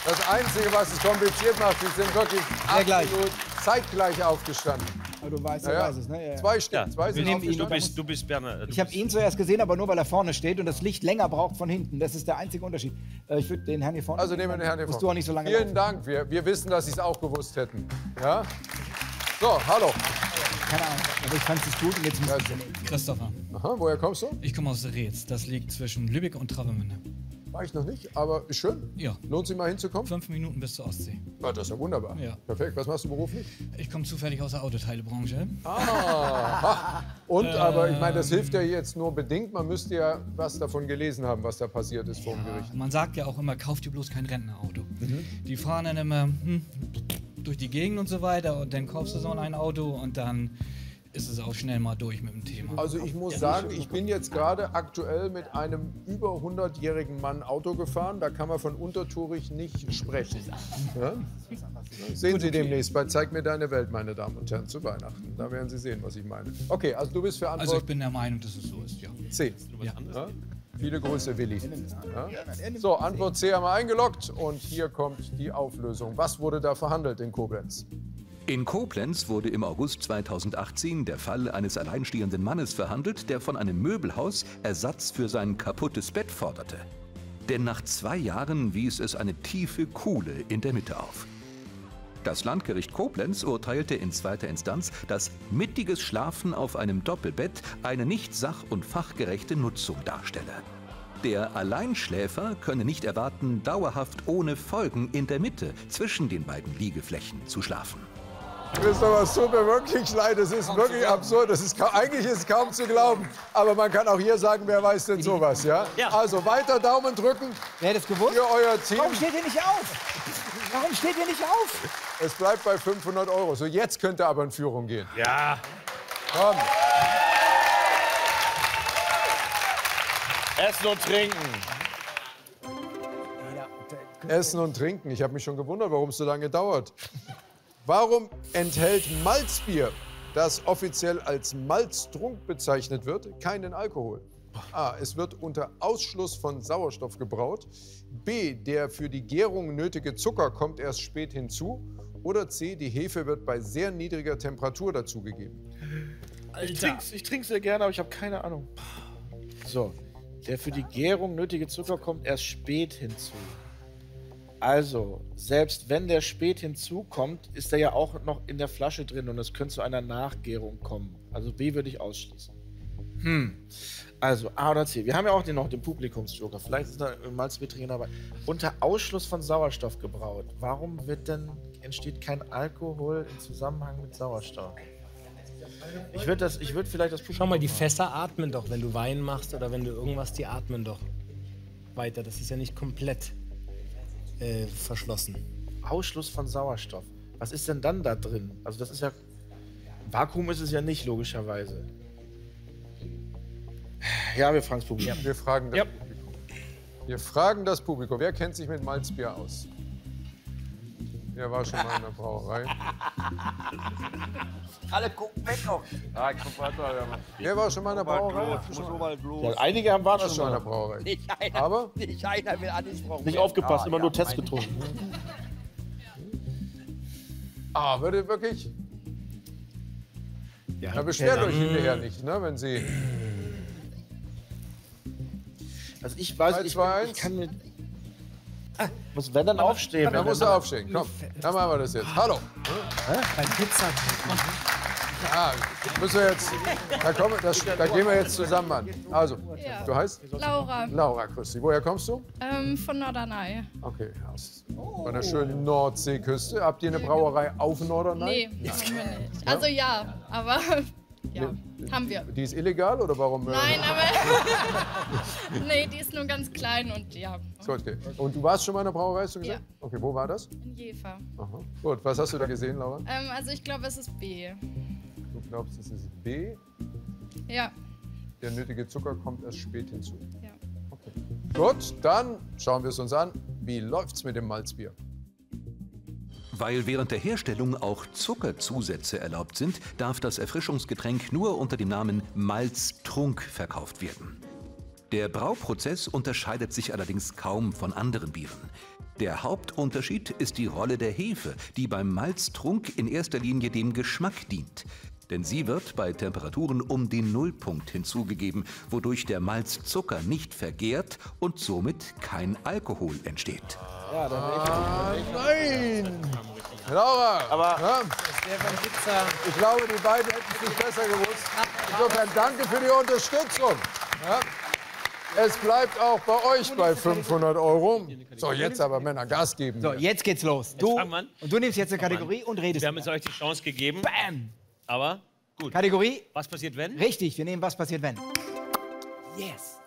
Das Einzige, was es kompliziert macht, sie sind wirklich gleich. absolut zeitgleich aufgestanden. Aber du weißt, Ja, du ja. weißt es, ne? Ja, ja. Zwei Stück, Ja, zwei wir sind nehmen ihn, du bist, du bist Bernhard. Ich habe ihn zuerst gesehen, aber nur weil er vorne steht und das Licht länger braucht von hinten. Das ist der einzige Unterschied. Äh, Ich würde den Herrn hier vorne. Also nehmen wir den Herrn hier Musst vorne. du auch nicht so lange Vielen laufen. Dank. Wir, wir wissen, dass Sie es auch gewusst hätten. Ja? So, hallo. Keine Ahnung. Aber ich fand es gut und jetzt wir nehmen. Christopher, Aha, woher kommst du? ich komme aus Reetz. Das liegt zwischen Lübeck und Travemünde. War ich noch nicht, aber ist schön. Ja. Lohnt sich mal hinzukommen? Fünf Minuten bis zur Ostsee. Ja, das ist ja wunderbar. Ja. Perfekt. Was machst du beruflich? Ich komme zufällig aus der Autoteilebranche. Ah. Und, aber ich meine, das hilft ja jetzt nur bedingt. Man müsste ja was davon gelesen haben, was da passiert ist vor dem Gericht. Man sagt ja auch immer, kauft dir bloß kein Rentnerauto. Die fahren dann immer hm, durch die Gegend und so weiter und dann kaufst du so ein Auto und dann ist es auch schnell mal durch mit dem Thema. Also ich muss sagen, ich bin jetzt gerade aktuell mit einem über 100-jährigen Mann Auto gefahren. Da kann man von untertourig nicht sprechen. Ja? Sehen Sie demnächst bei Zeig mir deine Welt, meine Damen und Herren, zu Weihnachten. Da werden Sie sehen, was ich meine. Okay, also du bist für Antwort Also ich bin der Meinung, dass es so ist, ja. C. ja. Viele Grüße, Willi. Ja? So, Antwort C haben wir eingeloggt und hier kommt die Auflösung. Was wurde da verhandelt in Koblenz? In Koblenz wurde im August 2018 der Fall eines alleinstehenden Mannes verhandelt, der von einem Möbelhaus Ersatz für sein kaputtes Bett forderte. Denn nach zwei Jahren wies es eine tiefe Kuhle in der Mitte auf. Das Landgericht Koblenz urteilte in zweiter Instanz, dass mittiges Schlafen auf einem Doppelbett eine nicht sach- und fachgerechte Nutzung darstelle. Der Alleinschläfer könne nicht erwarten, dauerhaft ohne Folgen in der Mitte zwischen den beiden Liegeflächen zu schlafen. Christopher, es tut mir wirklich leid, es ist wirklich absurd. Es ist, eigentlich ist es kaum zu glauben. Aber man kann auch hier sagen, wer weiß denn sowas, ja? Also weiter Daumen drücken Wer hätte es gewusst? für euer Team. Warum steht ihr nicht auf? Warum steht ihr nicht auf? Es bleibt bei 500 Euro. So, jetzt könnte aber in Führung gehen. Ja. Komm. Essen und trinken. Essen und Trinken. Ich habe mich schon gewundert, warum es so lange dauert. Warum enthält Malzbier, das offiziell als Malztrunk bezeichnet wird, keinen Alkohol? A. Es wird unter Ausschluss von Sauerstoff gebraut. B. Der für die Gärung nötige Zucker kommt erst spät hinzu. Oder C. Die Hefe wird bei sehr niedriger Temperatur dazugegeben. Ich trink's, ich trink's sehr gerne, aber ich habe keine Ahnung. So, der für die Gärung nötige Zucker kommt erst spät hinzu. Also, selbst wenn der spät hinzukommt, ist er ja auch noch in der Flasche drin und es könnte zu einer Nachgärung kommen. Also B würde ich ausschließen. Hm. Also A oder C. Wir haben ja auch den, noch den Publikumsjoker. Vielleicht ist da ein Malzbetriener dabei. Unter Ausschluss von Sauerstoff gebraut. Warum wird denn, entsteht kein Alkohol im Zusammenhang mit Sauerstoff? Ich würde das, ich würde vielleicht das Publikum Schau mal, die. Fässer atmen doch, wenn du Wein machst oder wenn du irgendwas, die atmen doch weiter. Das ist ja nicht komplett äh, verschlossen. Ausschluss von Sauerstoff. Was ist denn dann da drin? Also das ist ja. Vakuum ist es ja nicht, logischerweise. Ja, wir fragen das Publikum. Wir fragen das Publikum. Wir fragen das Publikum. Wer kennt sich mit Malzbier aus? Wer war schon mal in der Brauerei? [laughs] Alle gucken weg noch. Ja, ich guck weiter. Ja. Wer war schon mal in der Brauerei? Ja, einige haben waren War schon schon in mal. der Brauerei. Nicht einer, Aber? nicht einer will angesprochen Nicht aufgepasst, Ah, immer ja, nur Test meine- getrunken. Ah, würde wirklich? Ja, beschwert ja, euch hinterher nicht, ne, wenn Sie... Also ich weiß, Drei, ich, zwei, ich kann mir. Ah, muss wenn dann aufstehen. Da wenn muss dann- er aufstehen. Komm, dann machen wir das jetzt. Hallo. Beim Pizza. Ja, müssen wir jetzt... Da, kommen, das, da gehen wir jetzt zusammen an. Also, Ja. du heißt? Laura. Laura, grüß dich. Woher kommst du? Ähm, von Norderney. Okay, aus von der schönen Nordseeküste. Habt ihr eine Brauerei auf Norderney? Nee, haben wir nicht. Also ja, aber ja, haben wir. Die ist illegal oder warum? äh, Nein, [laughs] aber [laughs] nee, die ist nur ganz klein und ja, So, okay. Und du warst schon mal in der Brauerei, hast du gesagt? Okay, wo war das? in Jever. Aha. Gut, was hast du da gesehen, Laura? Ähm, also ich glaube, es ist B. Du glaubst, es ist B. Ja, Der nötige Zucker kommt erst spät hinzu. Ja. Okay. Gut, dann schauen wir es uns an. Wie läuft's mit dem Malzbier? Weil während der Herstellung auch Zuckerzusätze erlaubt sind, darf das Erfrischungsgetränk nur unter dem Namen Malztrunk verkauft werden. Der Brauprozess unterscheidet sich allerdings kaum von anderen Bieren. Der Hauptunterschied ist die Rolle der Hefe, die beim Malztrunk in erster Linie dem Geschmack dient. Denn sie wird bei Temperaturen um den Nullpunkt hinzugegeben, wodurch der Malzzucker nicht vergärt und somit kein Alkohol entsteht. Ja, dann Ah, nein! Laura! Aber ja, ich glaube, die beiden hätten es nicht besser gewusst. Insofern danke für die Unterstützung. Ja. Es bleibt auch bei euch bei 500 Euro. So, jetzt aber Männer Gas geben. So, jetzt geht's los. Du, und du nimmst jetzt eine Kategorie und redest. Wir haben jetzt euch die Chance gegeben. Bam! Aber gut. Kategorie? Was passiert, wenn? Richtig, wir nehmen Was passiert, wenn. Yes.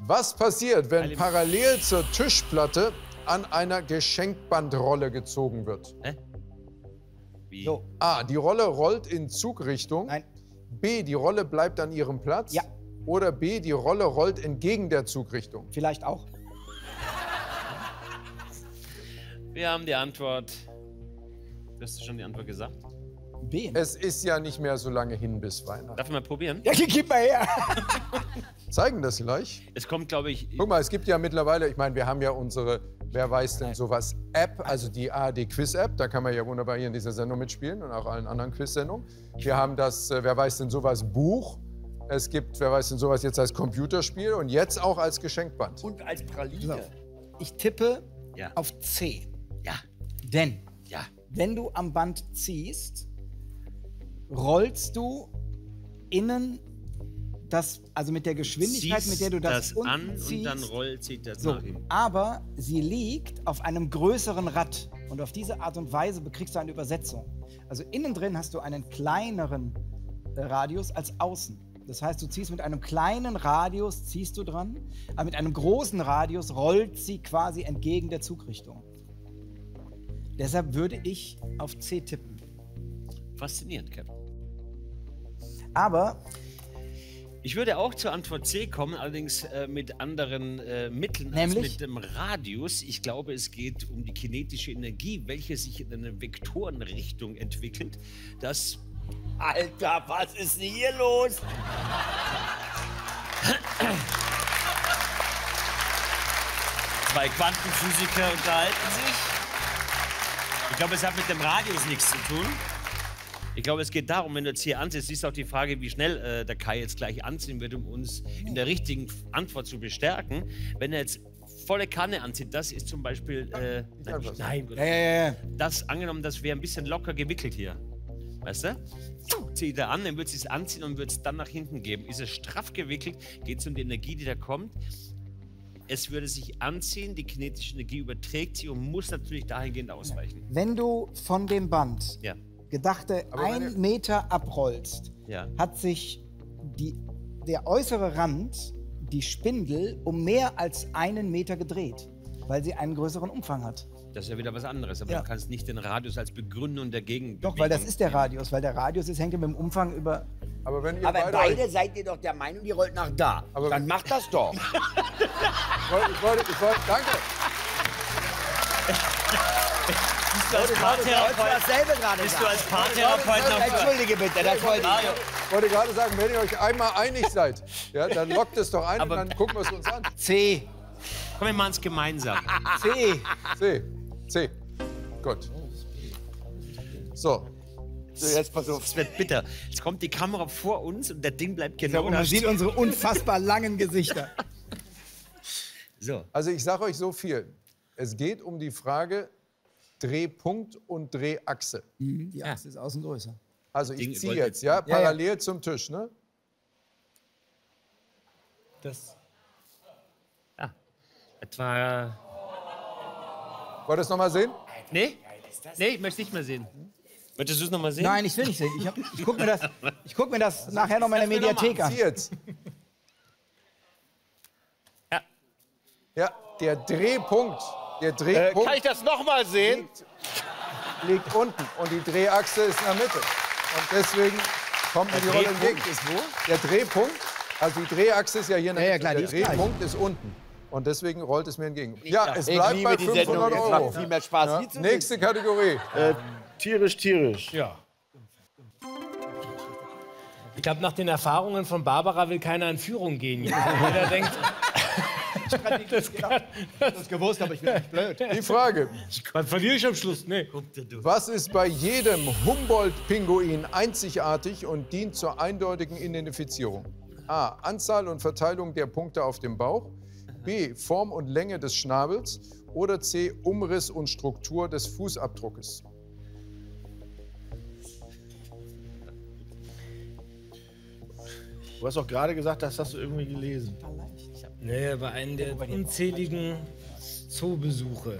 Was passiert, wenn parallel zur Tischplatte an einer Geschenkbandrolle gezogen wird? Wie? So. A. Die Rolle rollt in Zugrichtung. Nein. B. Die Rolle bleibt an ihrem Platz. Ja. Oder B. Die Rolle rollt entgegen der Zugrichtung. Vielleicht auch. Wir haben die Antwort. Hast du schon die Antwort gesagt? B. Es ist ja nicht mehr so lange hin bis Weihnachten. Darf ich mal probieren? Ja, gib mal her. [laughs] Zeigen das gleich? Es kommt, glaube ich. Guck mal, es gibt ja mittlerweile, ich meine, wir haben ja unsere Wer weiß denn sowas App, also die ARD Quiz App, da kann man ja wunderbar hier in dieser Sendung mitspielen und auch allen anderen Quiz-Sendungen. Wir haben das äh, Wer weiß denn sowas Buch. Es gibt Wer weiß denn sowas jetzt als Computerspiel und jetzt auch als Geschenkband. Und als Praline. Ich tippe Ja. auf C. Ja. Denn, Ja. wenn du am Band ziehst, rollst du innen das, also mit der Geschwindigkeit, Ziehst mit der du das, das unten an und ziehst. dann rollt sich das so, aber sie liegt auf einem größeren Rad und auf diese Art und Weise bekriegst du eine Übersetzung. Also innen drin hast du einen kleineren äh, Radius als außen. Das heißt, du ziehst mit einem kleinen Radius ziehst du dran, aber mit einem großen Radius rollt sie quasi entgegen der Zugrichtung. Deshalb würde ich auf C tippen. Faszinierend, Captain. Aber Ich würde auch zur Antwort C kommen, allerdings äh, mit anderen äh, Mitteln Nämlich? als mit dem Radius. Ich glaube, es geht um die kinetische Energie, welche sich in eine Vektorenrichtung entwickelt. Das Alter, was ist denn hier los? Zwei Quantenphysiker unterhalten sich. Ich glaube, es hat mit dem Radius nichts zu tun. Ich glaube, es geht darum, wenn du jetzt hier anziehst, siehst du auch die Frage, wie schnell äh, der Kai jetzt gleich anziehen wird, um uns in der richtigen Antwort zu bestärken. Wenn er jetzt volle Kanne anzieht, das ist zum Beispiel. Äh, nein, nein, Ja, ja, ja, ja. das angenommen, das wäre ein bisschen locker gewickelt hier. Weißt du? Zieht er an, dann wird es anziehen und wird es dann nach hinten geben. Ist es straff gewickelt, geht es um die Energie, die da kommt. Es würde sich anziehen, die kinetische Energie überträgt sie und muss natürlich dahingehend ausweichen. Wenn du von dem Band Ja. Gedachte ein Meter abrollst, Ja. hat sich die, der äußere Rand, die Spindel, um mehr als einen Meter gedreht, weil sie einen größeren Umfang hat. Das ist ja wieder was anderes, aber Ja. du kannst nicht den Radius als Begründung dagegen. Doch, weil das ist der Radius, weil der Radius ist, hängt ja mit dem Umfang über. Aber wenn Aber beide seid ihr doch der Meinung, die rollt nach da. Dann macht das doch. [laughs] Ich wollte, ich wollte, ich wollte, danke. [laughs] Bist du als Paartherapeut, bist du als Paartherapeut Entschuldige bitte, das wollte Ich wollte gerade sagen, wenn ihr euch einmal einig seid, ja, dann lockt es doch ein und dann gucken wir es uns an. C. Komm, wir machen es gemeinsam. [laughs] C. C. C. Gut. So. jetzt pass auf. Es wird bitter. Jetzt kommt die Kamera vor uns und der Ding bleibt genau Und da man sieht unsere unfassbar langen Gesichter. [laughs] So. Also ich sage euch so viel. Es geht um die Frage Drehpunkt und Drehachse. Die Achse ist außen größer. Also ich ziehe jetzt, ja, Ja, ja. parallel zum Tisch, ne? Das Etwa. Wollt ihr es nochmal sehen? Nee? Nee, ich möchte nicht mehr sehen. Möchtest du es nochmal sehen? Nein, ich will nicht sehen. Ich, hab- ich gucke mir das, ich guck mir das nachher noch mal in der Mediathek an. Jetzt. Ja. Ja, der Drehpunkt, der Äh, Drehpunkt kann ich das nochmal sehen? liegt unten und die Drehachse ist in der Mitte. Und deswegen kommt mir die Rolle entgegen. ist wo? Der Drehpunkt, also die Drehachse ist ja hier in der Ja, ja, Mitte. klar, der ist gleich. Drehpunkt ist unten. Und deswegen rollt es mir entgegen. Ja, es bleibt bei die 500 Sendung. Es Euro. macht viel mehr Spaß, Ja, nächste Kategorie. Äh, tierisch, tierisch. Ja. Ich glaube, nach den Erfahrungen von Barbara will keiner in Führung gehen. Jeder denkt, das kann, Das gewusst, aber ich bin nicht blöd. Die Frage, dann verliere ich am Schluss. Nee. was ist bei jedem Humboldt-Pinguin einzigartig und dient zur eindeutigen Identifizierung? A. Anzahl und Verteilung der Punkte auf dem Bauch. B. Form und Länge des Schnabels. Oder C. Umriss und Struktur des Fußabdruckes. Du hast doch gerade gesagt, das hast du irgendwie gelesen. Nee, bei einem der unzähligen Zoobesuche.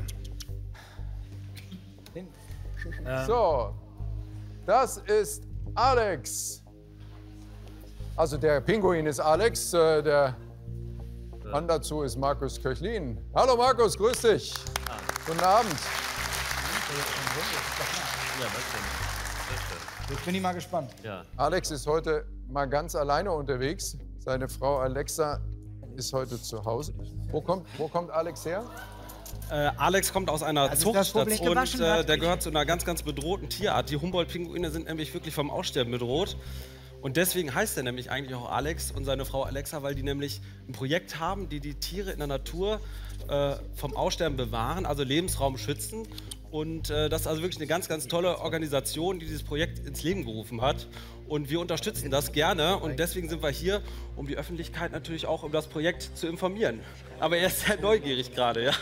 Ja. So, das ist Alex. Also der Pinguin ist Alex, äh, der Mann dazu ist Markus Köchlin. Hallo Markus, grüß dich. Guten Abend. Jetzt bin ich mal gespannt. Ja. Alex ist heute mal ganz alleine unterwegs. Seine Frau Alexa ist heute zu Hause. Wo kommt, wo kommt Alex her? Äh, Alex kommt aus einer Also Publikum und äh, der gehört zu einer ganz, ganz bedrohten Tierart. Die Humboldt-Pinguine sind nämlich wirklich vom Aussterben bedroht. Und deswegen heißt er nämlich eigentlich auch Alex und seine Frau Alexa, weil die nämlich ein Projekt haben, die die Tiere in der Natur äh, vom Aussterben bewahren, also Lebensraum schützen. Und äh, das ist also wirklich eine ganz, ganz tolle Organisation, die dieses Projekt ins Leben gerufen hat. Und wir unterstützen das gerne. Und deswegen sind wir hier, um die Öffentlichkeit natürlich auch um das Projekt zu informieren. Aber er ist sehr neugierig gerade, ja.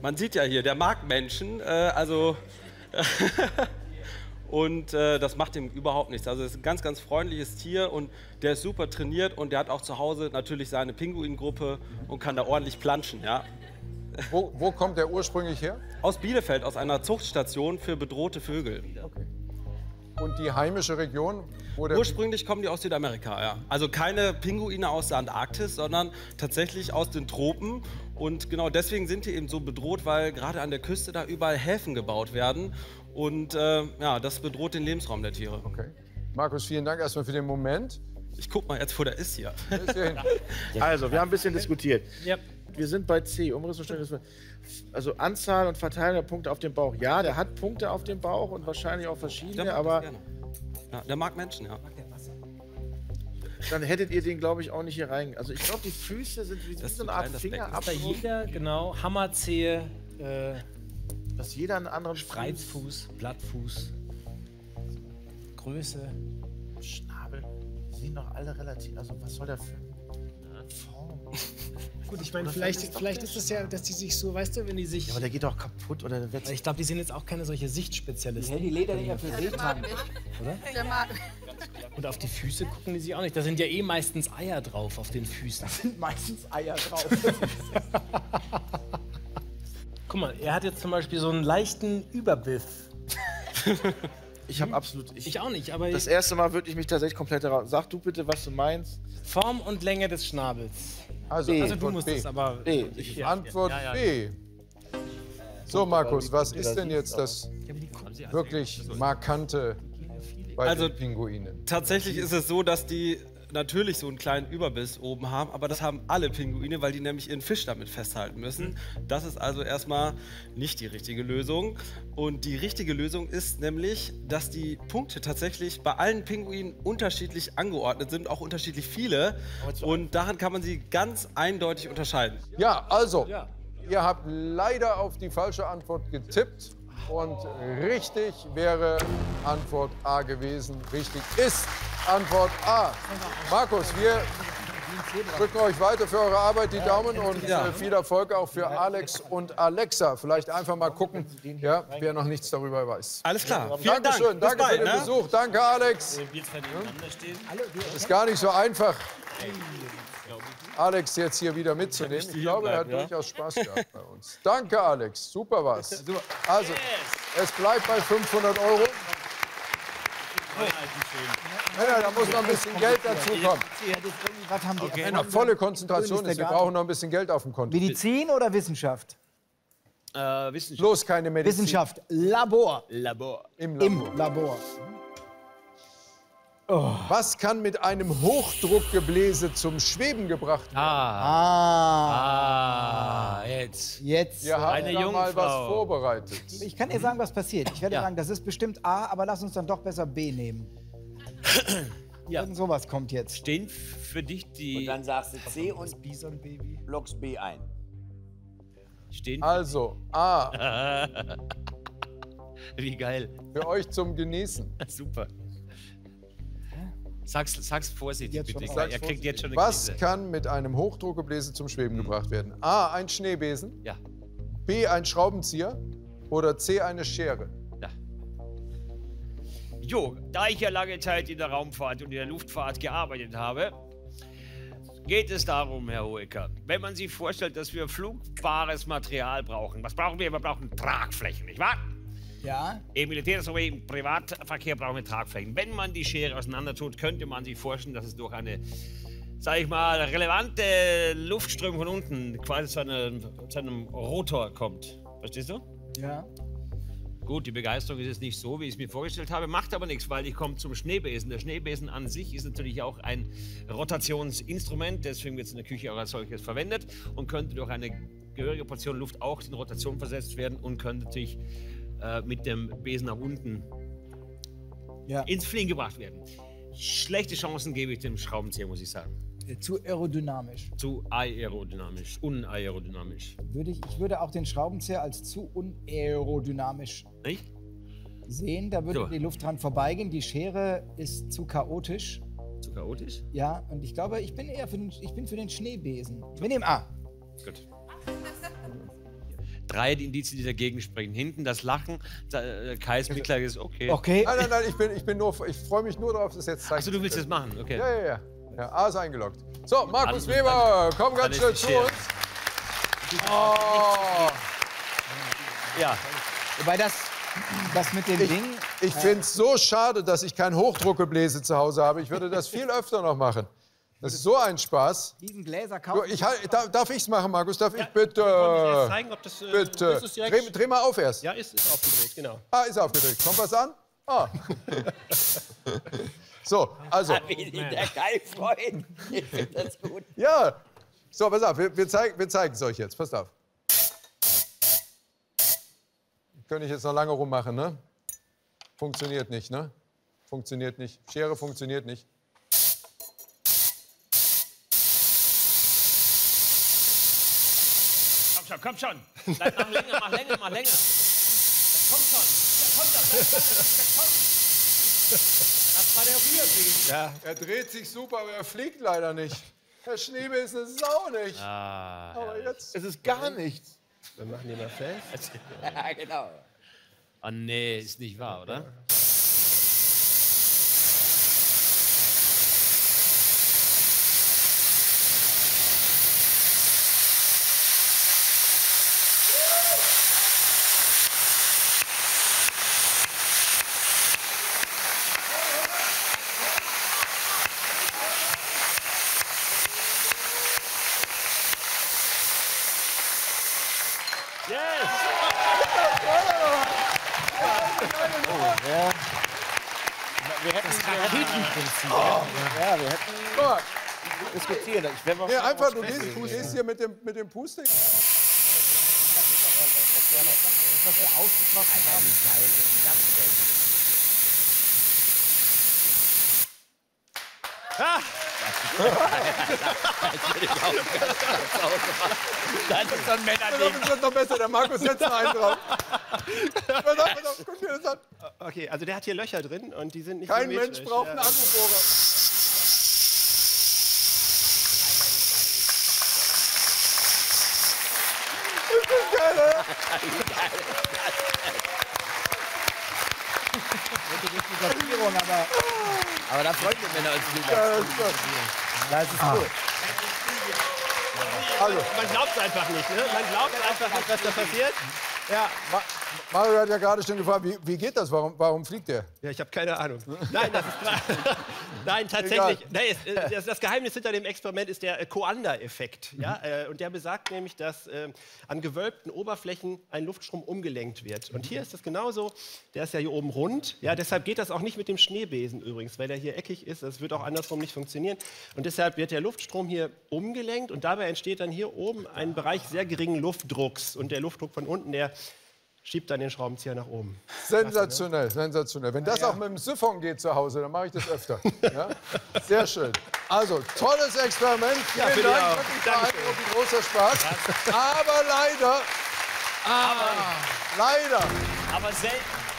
Man sieht ja hier, der mag Menschen, äh, also. [laughs] und äh, das macht ihm überhaupt nichts. Also, es ist ein ganz, ganz freundliches Tier und der ist super trainiert und der hat auch zu Hause natürlich seine Pinguingruppe und kann da ordentlich planschen, ja. Wo, wo kommt der ursprünglich her? Aus Bielefeld, aus einer Zuchtstation für bedrohte Vögel. Und die heimische Region, Ursprünglich kommen die aus Südamerika, ja. Also keine Pinguine aus der Antarktis, sondern tatsächlich aus den Tropen. Und genau deswegen sind die eben so bedroht, weil gerade an der Küste da überall Häfen gebaut werden. Und äh, ja, das bedroht den Lebensraum der Tiere. Okay. Markus, vielen Dank erstmal für den Moment. Ich guck mal jetzt, wo der ist hier. [laughs] Also, wir haben ein bisschen diskutiert. Ja. Wir sind bei C, Umriss und Stellung des- Also Anzahl und Verteilung der Punkte auf dem Bauch. Ja, der hat Punkte auf dem Bauch und wahrscheinlich auch verschiedene, aber. Ja, der mag Menschen, ja. dann hättet ihr den, glaube ich, auch nicht hier rein. Also ich glaube, die Füße sind wie, wie so eine Art Dass Fingerabdruck. da jeder, genau, Hammerzehe, äh, dass jeder einen anderen Spreizfuß, Blattfuß, Größe. Schnabel. Die sehen doch alle relativ. Also was soll der für Form? [laughs] Gut, ich meine, vielleicht, vielleicht ist es ja, dass die sich so, weißt du, wenn die sich. Ja, aber der geht doch kaputt oder der wird. Ich glaube, die sind jetzt auch keine solche Sichtspezialisten. Die Lederdinger für Seetang, Oder? Der mich. Und auf die Füße gucken die sich auch nicht. Da sind ja eh meistens Eier drauf auf den Füßen. Da sind meistens Eier drauf. [laughs] Guck mal, er hat jetzt zum Beispiel so einen leichten Überbiff. Ich habe absolut. Ich auch nicht, aber Das erste Mal würde ich mich tatsächlich komplett darauf. Sag du bitte, was du meinst. Form und Länge des Schnabels. Also, also du Antwort musst B. es aber. B. Ich- Antwort Ja, ja. B. So, Markus, was ist denn jetzt das wirklich markante bei Also- den Pinguinen? Tatsächlich ist es so, dass die natürlich so einen kleinen Überbiss oben haben, aber das haben alle Pinguine, weil die nämlich ihren Fisch damit festhalten müssen. Das ist also erstmal nicht die richtige Lösung. Und die richtige Lösung ist nämlich, dass die Punkte tatsächlich bei allen Pinguinen unterschiedlich angeordnet sind, auch unterschiedlich viele. Und daran kann man sie ganz eindeutig unterscheiden. Ja, also, ihr habt leider auf die falsche Antwort getippt. Und richtig wäre Antwort A gewesen. Richtig ist Antwort A. Markus, wir drücken euch weiter für eure Arbeit die Daumen und äh, viel Erfolg auch für Alex und Alexa. Vielleicht einfach mal gucken, ja, wer noch nichts darüber weiß. Alles klar. Vielen Dank. Dankeschön, Bis danke für den ne? Besuch. Danke, Alex. Ist gar nicht so einfach, Alex jetzt hier wieder mitzunehmen. Ich glaube, er hat ja? durchaus Spaß gehabt bei uns. Danke, Alex. Super was. Also, es bleibt bei 500 Euro. Ja, da muss noch ein bisschen Geld dazukommen. Was haben die Okay. erfunden? volle Konzentration ist. Wir brauchen noch ein bisschen Geld auf dem Konto. Medizin oder Wissenschaft? Äh, Wissenschaft. Bloß keine Medizin. Wissenschaft. Labor. Labor. Im Labor. Im Labor. Was kann mit einem Hochdruckgebläse zum Schweben gebracht werden? Ah. Ah, jetzt. Jetzt. Wir haben Eine da mal was vorbereitet. Ich kann dir sagen, was passiert. Ich werde Ja. sagen, das ist bestimmt A, aber lass uns dann doch besser B nehmen. [clears throat] Ja. Irgend sowas kommt jetzt. Stehen für dich die. Und dann sagst du C und Bison-Baby. loggst B ein. Stehen Also, A, [laughs] Wie geil. für euch zum Genießen. [laughs] Super. Sag's, sag's vorsichtig Jetzt bitte. Er kriegt jetzt schon eine Was Krise. kann mit einem Hochdruckgebläse zum Schweben gebracht werden? A, ein Schneebesen, Ja. B, ein Schraubenzieher oder C, eine Schere? Jo, da ich ja lange Zeit in der Raumfahrt und in der Luftfahrt gearbeitet habe, geht es darum, Herr Hoeker, wenn man sich vorstellt, dass wir flugbares Material brauchen, was brauchen wir? Wir brauchen Tragflächen, nicht wahr? Ja? Im Militär sowie im Privatverkehr brauchen wir Tragflächen. Wenn man die Schere auseinander tut, könnte man sich vorstellen, dass es durch eine, sag ich mal, relevante Luftströmung von unten quasi zu einem, zu einem Rotor kommt. Verstehst du? Ja. Gut, die Begeisterung ist jetzt nicht so, wie ich es mir vorgestellt habe, macht aber nichts, weil ich komme zum Schneebesen. Der Schneebesen an sich ist natürlich auch ein Rotationsinstrument, deswegen wird es in der Küche auch als solches verwendet und könnte durch eine gehörige Portion Luft auch in Rotation versetzt werden und könnte natürlich äh, mit dem Besen nach unten Ja. ins Fliegen gebracht werden. Schlechte Chancen gebe ich dem Schraubenzieher, muss ich sagen. Äh, Zu aerodynamisch. Zu aerodynamisch, unaerodynamisch. Würde ich, ich würde auch den Schraubenzieher als zu unaerodynamisch Nicht? sehen. Da würde So. die Luft dran vorbeigehen. Die Schere ist zu chaotisch. Zu chaotisch? Ja, und ich glaube, ich bin eher für den, ich bin für den Schneebesen. Wir nehmen A. Gut. Drei Indizien, die dagegen sprechen. Hinten das Lachen, da, äh, Kais Mitleid ist okay. Okay. Nein, nein, nein, ich, bin, ich, bin nur, ich freue mich nur darauf, dass jetzt zeigt. Achso, du willst das machen, okay. Ja, ja, ja. ja A ist eingeloggt. So, Markus Alles- Weber, komm Dann ganz ist schnell die zu uns. Oh, Ja. Wobei das, das mit dem ich Ding. ich finde es so schade, dass ich kein Hochdruckgebläse zu Hause habe. Ich würde das viel öfter noch machen. Das ist so ein Spaß. Diesen Gläser Du, kaufen. ich, darf darf ich es machen, Markus? Darf ich Ich wollte dir erst bitte? zeigen, ob das. Äh, Bitte. direkt- Dreh, dreh mal auf erst. Ja, ist, ist aufgedreht, genau. Ah, ist aufgedrückt. Kommt was an? Ah. [laughs] so, also. Wie sich der Kai freut. Ich finde das gut. [laughs] Ja. So, pass auf, wir, wir, zeig, wir zeigen es euch jetzt. Passt auf. Könnte ich jetzt noch lange rummachen, ne? Funktioniert nicht, ne? Funktioniert nicht. Schere funktioniert nicht. Schon, komm schon. [laughs] Bleib, mach länger, mach länger, mach länger. Das kommt schon. Ja, kommt das, das, das, das kommt. Das war der Rührbesen. Ja. Er dreht sich super, aber er fliegt leider nicht. Herr Schneebe ist eine Sau nicht. Ah, aber jetzt. Es ist gar nichts. Wir machen die mal fest. [laughs] ja, genau. Oh nee, ist nicht wahr, oder? Ja. Wir hätten das Raketenprinzip. Oh. Ja, wir hätten Guck mal. Mal Nee, einfach, du gehst, du gehst hier mit dem, mit dem Puste. Das, was wir ausgeschlossen haben. Das ist so ein Männerding. Das wird noch besser, der Markus setzt noch einen drauf. Pass auf, pass auf, guck dir das an. Okay, also der hat hier Löcher drin und die sind nicht Kein. Mensch braucht einen Akkubohrer. Ist das geil, oder? Sortierung, aber. Aber da freuen wir Männer uns lieber. Ja, das ist gut. Das ist Ah. gut. Also, Man glaubt es einfach nicht, ne? Man glaubt einfach nicht, was da passiert. Ja. Ma Mario hat ja gerade schon gefragt, wie, wie geht das? Warum, warum fliegt der? Ja, ich habe keine Ahnung. Nein, das ist klar. Nein, tatsächlich. Nein, äh, das, das Geheimnis hinter dem Experiment ist der äh, Coanda-Effekt. Ja? Äh, und der besagt nämlich, dass äh, an gewölbten Oberflächen ein Luftstrom umgelenkt wird. Und hier ist das genauso. Der ist ja hier oben rund. Ja, deshalb geht das auch nicht mit dem Schneebesen übrigens, weil der hier eckig ist. Das wird auch andersrum nicht funktionieren. Und deshalb wird der Luftstrom hier umgelenkt und dabei entsteht dann hier oben ein Bereich sehr geringen Luftdrucks. Und der Luftdruck von unten, der schiebt dann den Schraubenzieher nach oben. Sensationell, sensationell. Wenn das auch mit dem Siphon geht zu Hause, dann mache ich das öfter. [laughs] Ja? Sehr schön. Also, tolles Experiment. Ja, Vielen Dank. Wirklich beeindruckend, großer Spaß. Aber leider, Aber, leider, aber selten,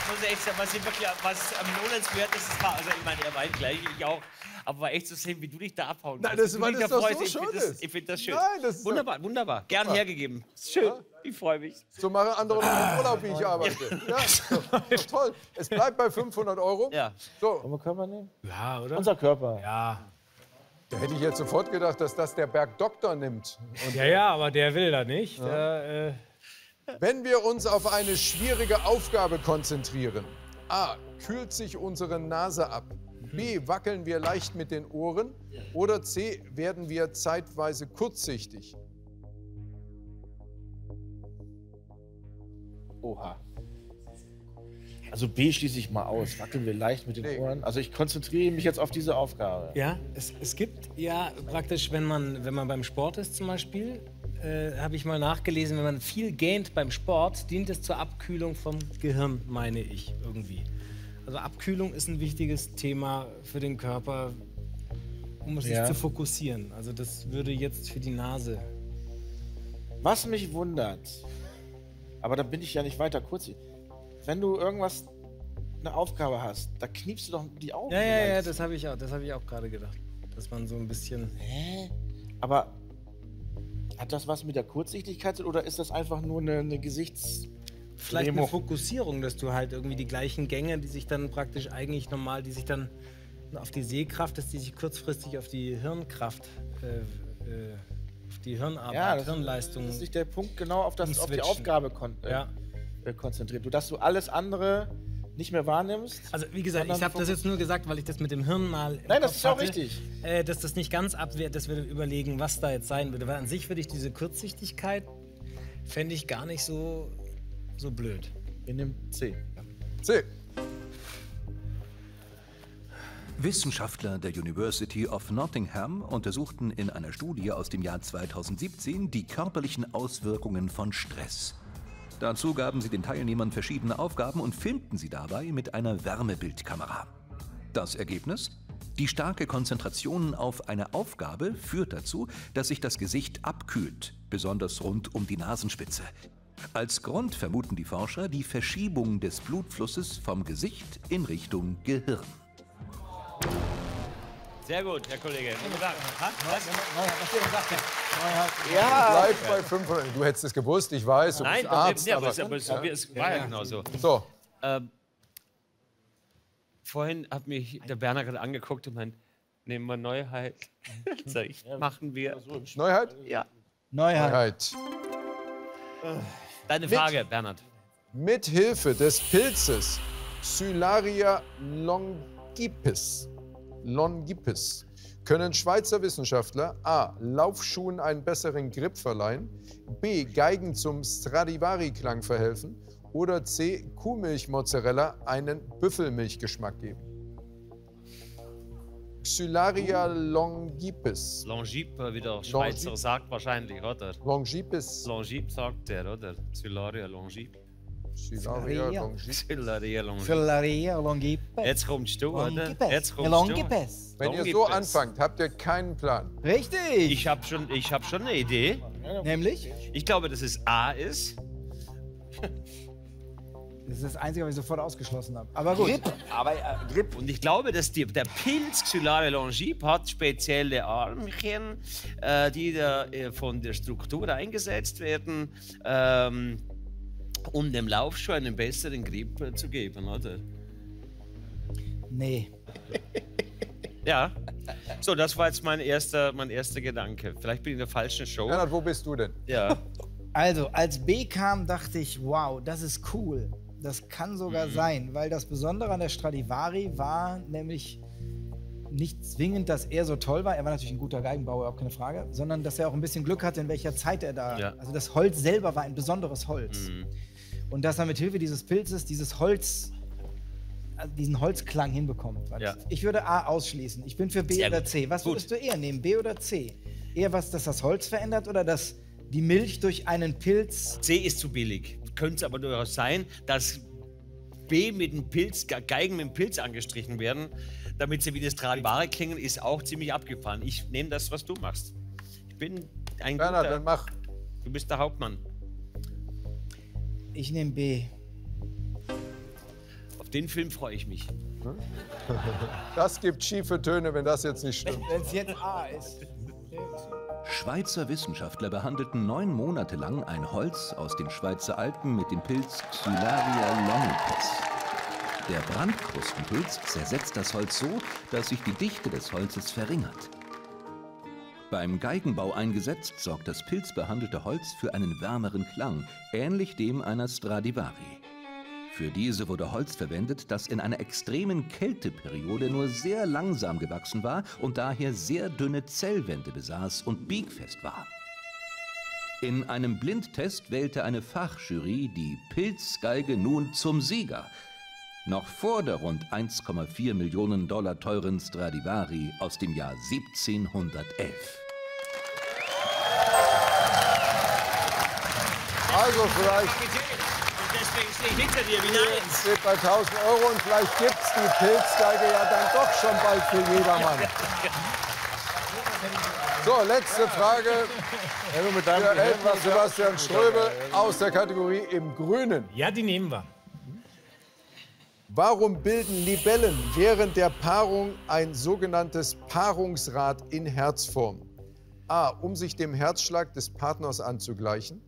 muss ich echt sagen, was, wirklich, was am lohnenswert ist, das war, also ich meine, er meint gleich, ich auch, aber war echt zu sehen, wie du dich da abhauen Nein, kannst, das- weil das da doch freust. so ich finde schön das, ist. ich find das schön. Nein, das ist doch- wunderbar, wunderbar. Gern Super. hergegeben. Ist schön. Ich freue mich. so machen andere im Urlaub, wie ich arbeite. Ja, doch, toll. Es bleibt bei 500 Euro. Ja. So, Wollen wir Körper nehmen? Ja, oder? Unser Körper. Ja. da hätte ich jetzt sofort gedacht, dass das der Bergdoktor nimmt. Und Ja, ja, aber der will da nicht. Der, äh, Wenn wir uns auf eine schwierige Aufgabe konzentrieren. A. Kühlt sich unsere Nase ab. B. Wackeln wir leicht mit den Ohren. Oder C. Werden wir zeitweise kurzsichtig. Oha. Also B schließe ich mal aus. Wackeln wir leicht mit den Nee. Ohren. Also ich konzentriere mich jetzt auf diese Aufgabe. Ja, es, es gibt ja praktisch, wenn man, wenn man beim Sport ist zum Beispiel, äh, habe ich mal nachgelesen, wenn man viel gähnt beim Sport, dient es zur Abkühlung vom Gehirn, meine ich irgendwie. Also Abkühlung ist ein wichtiges Thema für den Körper, um sich Ja. zu fokussieren. Also das würde jetzt für die Nase. Was mich wundert, aber da bin ich ja nicht weiter kurz. Wenn du irgendwas, eine Aufgabe hast, da kniepst du doch die Augen. Ja, ja, ja, das habe ich auch, das habe ich auch gerade gedacht, dass man so ein bisschen. Hä? Aber hat das was mit der Kurzsichtigkeit zu tun oder ist das einfach nur eine, eine Gesichts... Vielleicht eine Lähmung? Fokussierung, dass du halt irgendwie die gleichen Gänge, die sich dann praktisch eigentlich normal, die sich dann auf die Sehkraft, dass die sich kurzfristig auf die Hirnkraft, äh, äh, auf die Hirnarbeit, Ja, das, Hirnleistung. das ist nicht der Punkt genau auf, das, auf die. Aufgabe kon äh, Ja. äh, konzentriert. Du, dass du alles andere nicht mehr wahrnimmst. Also wie gesagt, ich habe das jetzt nur gesagt, weil ich das mit dem Hirn mal. Im Nein, das Kopf ist auch hatte, richtig. Äh, dass das nicht ganz abwehrt, dass wir überlegen, was da jetzt sein würde. Weil an sich würde ich diese Kurzsichtigkeit fände ich gar nicht so, so blöd. In dem C. C. Wissenschaftler der University of Nottingham untersuchten in einer Studie aus dem Jahr 2017 die körperlichen Auswirkungen von Stress. Dazu gaben sie den Teilnehmern verschiedene Aufgaben und filmten sie dabei mit einer Wärmebildkamera. Das Ergebnis? Die starke Konzentration auf eine Aufgabe führt dazu, dass sich das Gesicht abkühlt. besonders rund um die Nasenspitze. Als Grund vermuten die Forscher die Verschiebung des Blutflusses vom Gesicht in Richtung Gehirn. Sehr gut, Herr Kollege. Ja. Bleib bei 500. Du hättest es gewusst, ich weiß. Du Nein, bist Arzt. ja, aber, aber, aber, es- aber es war ja genau so. So. Ähm, vorhin hat mich der Berner gerade angeguckt und meint, nehmen wir Neuheit. [laughs] Sag ich, machen wir. Neuheit? Ja. Neuheit. Deine Mit- Frage, Bernhard. Mit Hilfe des Pilzes Cylaria longipes, longipes können Schweizer Wissenschaftler a. Laufschuhen einen besseren Grip verleihen, b. Geigen zum Stradivari-Klang verhelfen oder c. Kuhmilchmozzarella einen Büffelmilchgeschmack geben. Xylaria longipes. Longip, wie der Schweizer Longip. sagt wahrscheinlich, oder? Longipes. Longip sagt der, oder? Cylaria Longip. Cylaria longipes. Cylaria Longip. Cylaria longipes. Jetzt kommst du, oder? Jetzt kommst Longipes. Wenn ihr so anfangt, habt ihr keinen Plan. Richtig. Ich habe schon, ich hab schon eine Idee. Nämlich? Ich glaube, dass es A ist. Das ist das Einzige, was ich sofort ausgeschlossen habe. Aber gut. Aber äh, Grip. Und ich glaube, dass die, der Pilz Xylare longip hat spezielle Armchen, äh, die da, äh, von der Struktur eingesetzt werden, ähm, um dem Laufschuh einen besseren Grip äh, zu geben, oder? Nee. [laughs] Ja. So, das war jetzt mein erster, mein erster Gedanke. Vielleicht bin ich in der falschen Show. Bernhard, wo bist du denn? Ja. Also, als B kam, dachte ich, wow, das ist cool. Das kann sogar Mhm. sein, weil das Besondere an der Stradivari war nämlich nicht zwingend, dass er so toll war. Er war natürlich ein guter Geigenbauer, auch keine Frage, sondern dass er auch ein bisschen Glück hatte, in welcher Zeit er da. Ja. Also das Holz selber war ein besonderes Holz. Mhm. Und dass er mit Hilfe dieses Pilzes dieses Holz, äh, diesen Holzklang hinbekommt. Ja. Ich würde A ausschließen. Ich bin für B Sehr oder gut. C. Was Gut. würdest du eher nehmen, B oder C? Eher was, dass das Holz verändert oder dass die Milch durch einen Pilz. C ist zu billig. Könnte es aber durchaus sein, dass B mit dem Pilz, Ge- Geigen mit dem Pilz angestrichen werden, damit sie wie das Stradivari klingen, ist auch ziemlich abgefahren. Ich nehme das, was du machst. Ich bin ein Bernhard, guter... dann mach. Du bist der Hauptmann. Ich nehme B. Auf den Film freue ich mich. [laughs] Das gibt schiefe Töne, wenn das jetzt nicht stimmt. Wenn es jetzt A ist. Schweizer Wissenschaftler behandelten neun Monate lang ein Holz aus den Schweizer Alpen mit dem Pilz Xylaria longipes. Der Brandkrustenpilz zersetzt das Holz so, dass sich die Dichte des Holzes verringert. Beim Geigenbau eingesetzt, sorgt das pilzbehandelte Holz für einen wärmeren Klang, ähnlich dem einer Stradivari. Für diese wurde Holz verwendet, das in einer extremen Kälteperiode nur sehr langsam gewachsen war und daher sehr dünne Zellwände besaß und biegfest war. In einem Blindtest wählte eine Fachjury die Pilzgeige nun zum Sieger. Noch vor der rund 1,4 Millionen Dollar teuren Stradivari aus dem Jahr 1711. Also vielleicht Deswegen stehe ich hinter dir wie eins. steht bei 1000 Euro und vielleicht gibt es die Pilzgeige ja dann doch schon bald für jedermann. [laughs] So, letzte Frage für Elfner Sebastian Ströbe aus der Kategorie im Grünen. Ja, die nehmen wir. Warum bilden Libellen während der Paarung ein sogenanntes Paarungsrad in Herzform? A. Um sich dem Herzschlag des Partners anzugleichen.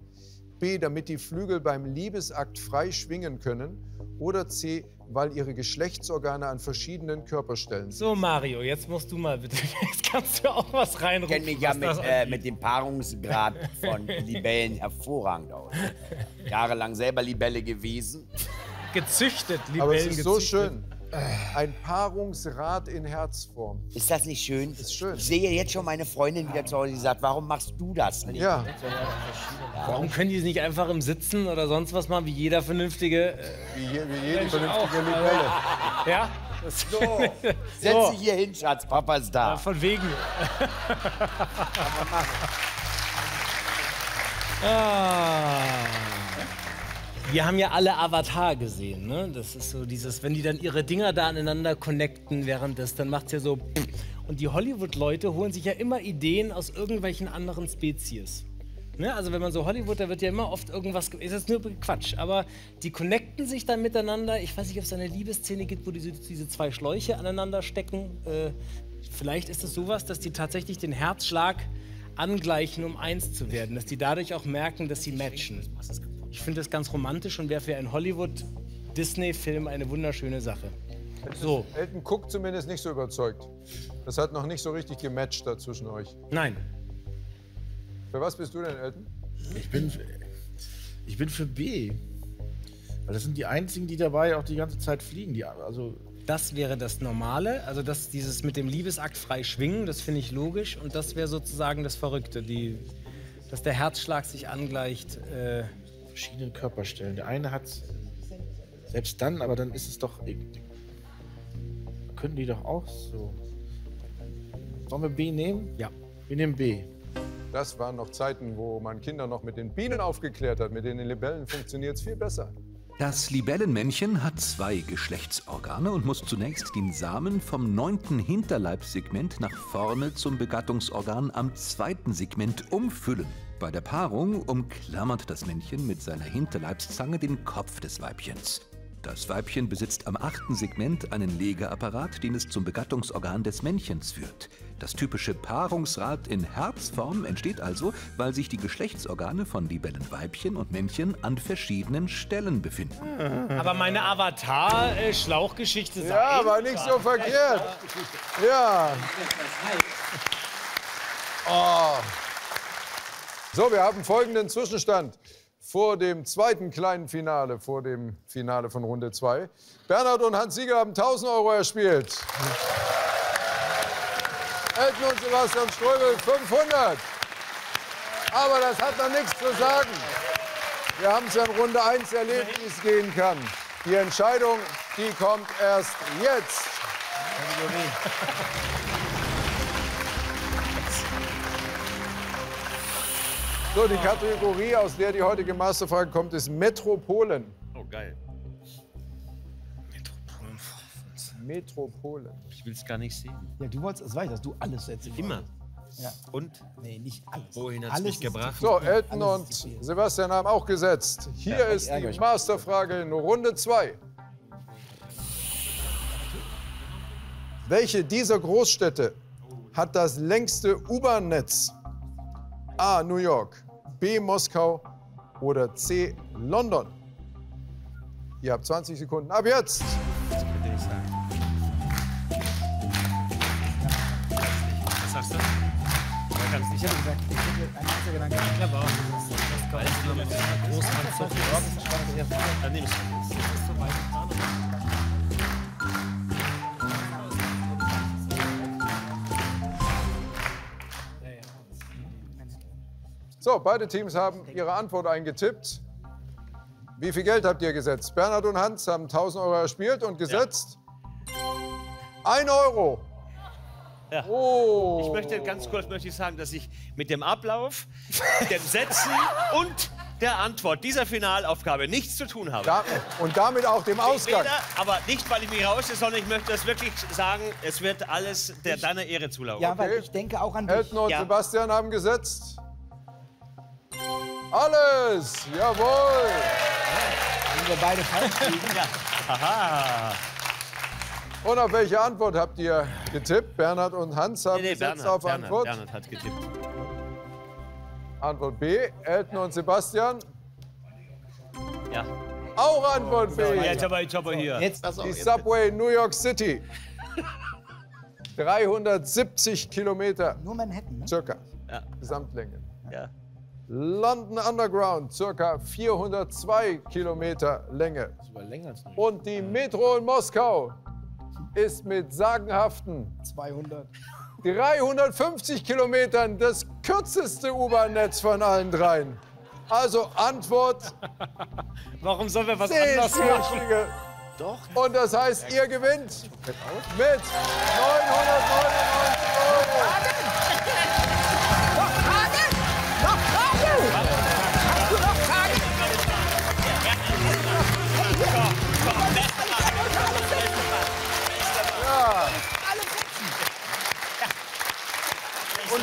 B. Damit die Flügel beim Liebesakt frei schwingen können. Oder C. Weil ihre Geschlechtsorgane an verschiedenen Körperstellen sind. So, Mario, jetzt musst du mal bitte. [laughs] Jetzt kannst du auch was Ich reinrufen. kenne mich ja was mit, äh, mit dem Paarungsgrad von [laughs] Libellen hervorragend aus. Jahrelang selber Libelle gewesen. gezüchtet, Libellen Aber es ist so gezüchtet. schön. Ein Paarungsrad in Herzform. Ist das nicht schön? Ist schön. Ich sehe jetzt schon meine Freundin wieder zu Hause, die sagt, warum machst du das nicht? Ja. Warum können die es nicht einfach im Sitzen oder sonst was machen, wie jeder vernünftige. Äh, Wie, je, wie jede vernünftige auch. Libelle. [laughs] ja? So, [laughs] setz dich hier hin, Schatz, Papa ist da. Ja, von wegen. [laughs] ah. Wir haben ja alle Avatar gesehen, ne? Das ist so dieses, wenn die dann ihre Dinger da aneinander connecten während das, dann macht's ja so. Und die Hollywood-Leute holen sich ja immer Ideen aus irgendwelchen anderen Spezies. Ne? Also wenn man so Hollywood, da wird ja immer oft irgendwas, ge- ist das nur Quatsch, aber die connecten sich dann miteinander. Ich weiß nicht, ob es eine Liebesszene gibt, wo diese, diese zwei Schläuche aneinander stecken. Äh, vielleicht ist es sowas, dass die tatsächlich den Herzschlag angleichen, um eins zu werden, dass die dadurch auch merken, dass sie matchen. Ich finde das ganz romantisch und wäre für einen Hollywood-Disney-Film eine wunderschöne Sache. So. Elton guckt zumindest nicht so überzeugt. Das hat noch nicht so richtig gematcht da zwischen euch. Nein. Für was bist du denn, Elton? Ich bin, ich bin für B. Weil das sind die einzigen, die dabei auch die ganze Zeit fliegen. Die, also Das wäre das Normale, also das, dieses mit dem Liebesakt frei schwingen, das finde ich logisch. Und das wäre sozusagen das Verrückte, die, dass der Herzschlag sich angleicht. Äh, verschiedene Körperstellen. Der eine hat selbst dann, aber dann ist es doch. Können die doch auch so. Sollen wir B nehmen? Ja. Wir nehmen B. Das waren noch Zeiten, wo man Kinder noch mit den Bienen aufgeklärt hat. Mit den Libellen funktioniert es viel besser. Das Libellenmännchen hat zwei Geschlechtsorgane und muss zunächst den Samen vom neunten Hinterleibssegment nach vorne zum Begattungsorgan am zweiten Segment umfüllen. Bei der Paarung umklammert das Männchen mit seiner Hinterleibszange den Kopf des Weibchens. Das Weibchen besitzt am achten Segment einen Legeapparat, den es zum Begattungsorgan des Männchens führt. Das typische Paarungsrad in Herzform entsteht also, weil sich die Geschlechtsorgane von Libellenweibchen und Männchen an verschiedenen Stellen befinden. aber meine Avatar-Schlauchgeschichte sah Ja, war nicht so verkehrt. Ja. Oh. So, wir haben folgenden Zwischenstand vor dem zweiten kleinen Finale, vor dem Finale von Runde 2. Bernhard und Hans Sieger haben 1000 Euro erspielt. Elton und Sebastian Ströbel 500. Aber das hat noch nichts zu sagen. Wir haben es ja in Runde 1 erlebt, wie es gehen kann. Die Entscheidung, die kommt erst jetzt. So, die Kategorie, aus der die heutige Masterfrage kommt, ist Metropolen. Oh, geil. Metropolen. Ich will es gar nicht sehen. Ja, du wolltest es weiter, dass du alles setzen Immer. Ja. Und? Nee, nicht alles. Wohin hat es mich gebracht? So, Elton und Sebastian haben auch gesetzt. Hier Ja, ist die. Masterfrage in Runde 2. Welche dieser Großstädte hat das längste U-Bahn-Netz? A. New York, B. Moskau oder C. London? Ihr habt 20 Sekunden. Ab jetzt! Was sagst du? Ich. Ich hätte gesagt, ich hätte ein einziger Gedanke. Ja, aber das Weil es nur mit einer Großmannschaft ist. Dann nehme ich es. So, beide Teams haben ihre Antwort eingetippt. Wie viel Geld habt ihr gesetzt? Bernhard und Hans haben 1000 Euro erspielt und gesetzt. 1 Euro. Ja. Oh. Ich möchte ganz kurz möchte ich sagen, dass ich mit dem Ablauf, dem Setzen und der Antwort dieser Finalaufgabe nichts zu tun habe. Da, und damit auch dem Ausgang. Weder, aber nicht, weil ich mich rausstehe, sondern ich möchte das wirklich sagen, es wird alles der deiner Ehre zulaufen. Ja, weil ich denke auch an dich. Elton und Sebastian haben gesetzt. Alles! Jawohl! Wenn wir beide falsch [laughs] liegen. Aha. Und auf welche Antwort habt ihr getippt? Bernhard und Hans haben Nee, nee, Bernhard, auf Bernhard, Antwort. Bernhard hat getippt. Antwort B. Elton und Sebastian. Ja. Auch Antwort B. Jetzt aber, jetzt aber hier. Die Subway New York City. [laughs] 370 Kilometer. Nur Manhattan, ne? Circa. Ja. Gesamtlänge. Ja. London Underground, circa 402 Kilometer Länge. Das war länger als nicht. Und die Metro in Moskau ist mit sagenhaften 200. 350 Kilometern das kürzeste U-Bahn-Netz von allen dreien. Also Antwort [laughs] Warum sollen wir was anderes machen? Doch. Und das heißt, ihr gewinnt mit 999 Euro.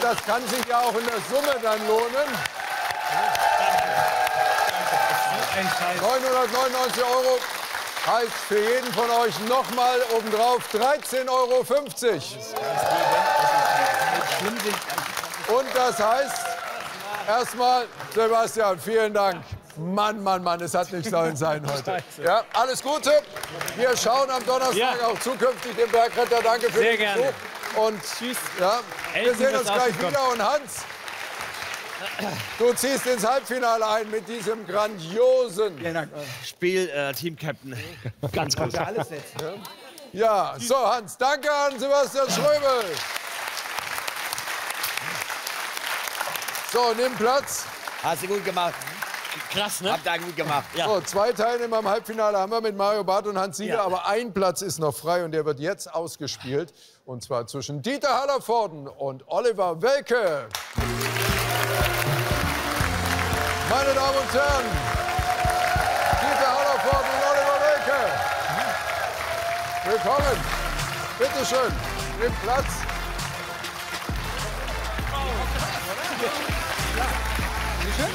Und das kann sich ja auch in der Summe dann lohnen. Ein Scheiß. 999 Euro heißt für jeden von euch nochmal obendrauf 13,50 Euro. Und das heißt, erstmal, Sebastian, vielen Dank. Mann, Mann, Mann, es hat nicht sollen sein heute. Ja, alles Gute. Wir schauen am Donnerstag Ja. auch zukünftig den Bergretter. Danke für Sehr den gerne. Und Tschüss. Ja, wir sehen uns gleich wieder. Und Hans, du ziehst ins Halbfinale ein mit diesem grandiosen Spiel, äh, Team-Captain. Ganz gut. Ja, alles. Ja, so Hans, danke an Sebastian Schröbel. So, nimm Platz. Hast du gut gemacht. Krass, ne? Habt ihr gut gemacht. Ja. So, zwei Teilnehmer im Halbfinale haben wir mit Mario Barth und Hans Sieger, Ja. aber ein Platz ist noch frei und der wird jetzt ausgespielt. Und zwar zwischen Dieter Hallervorden und Oliver Welke. Meine Damen und Herren, Dieter Hallervorden und Oliver Welke. Willkommen. Bitte schön, nehmt Platz. So,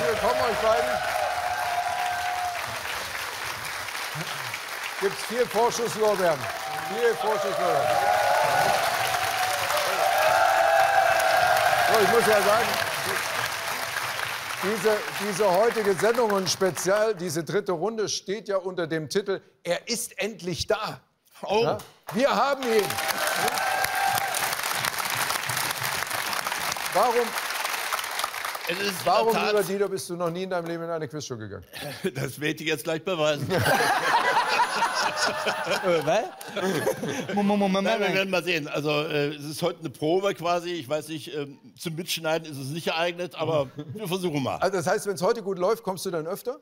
herzlich willkommen euch beiden. Gibt es vier Vorschusslorbeeren. Vier Vorschusslorbeeren. So, ich muss ja sagen, diese, diese heutige Sendung und speziell diese dritte Runde steht ja unter dem Titel Er ist endlich da. Oh. Ja? Wir haben ihn. Warum, warum Tat- lieber Dieter, bist du noch nie in deinem Leben in eine Quizshow gegangen? [laughs] Das werde ich jetzt gleich beweisen. [laughs] Moment, Nein, wir werden mal sehen. Also äh, es ist heute eine Probe quasi. Ich weiß nicht, ähm, zum Mitschneiden ist es nicht geeignet, aber [laughs] wir versuchen mal. Also das heißt, wenn es heute gut läuft, kommst du dann öfter?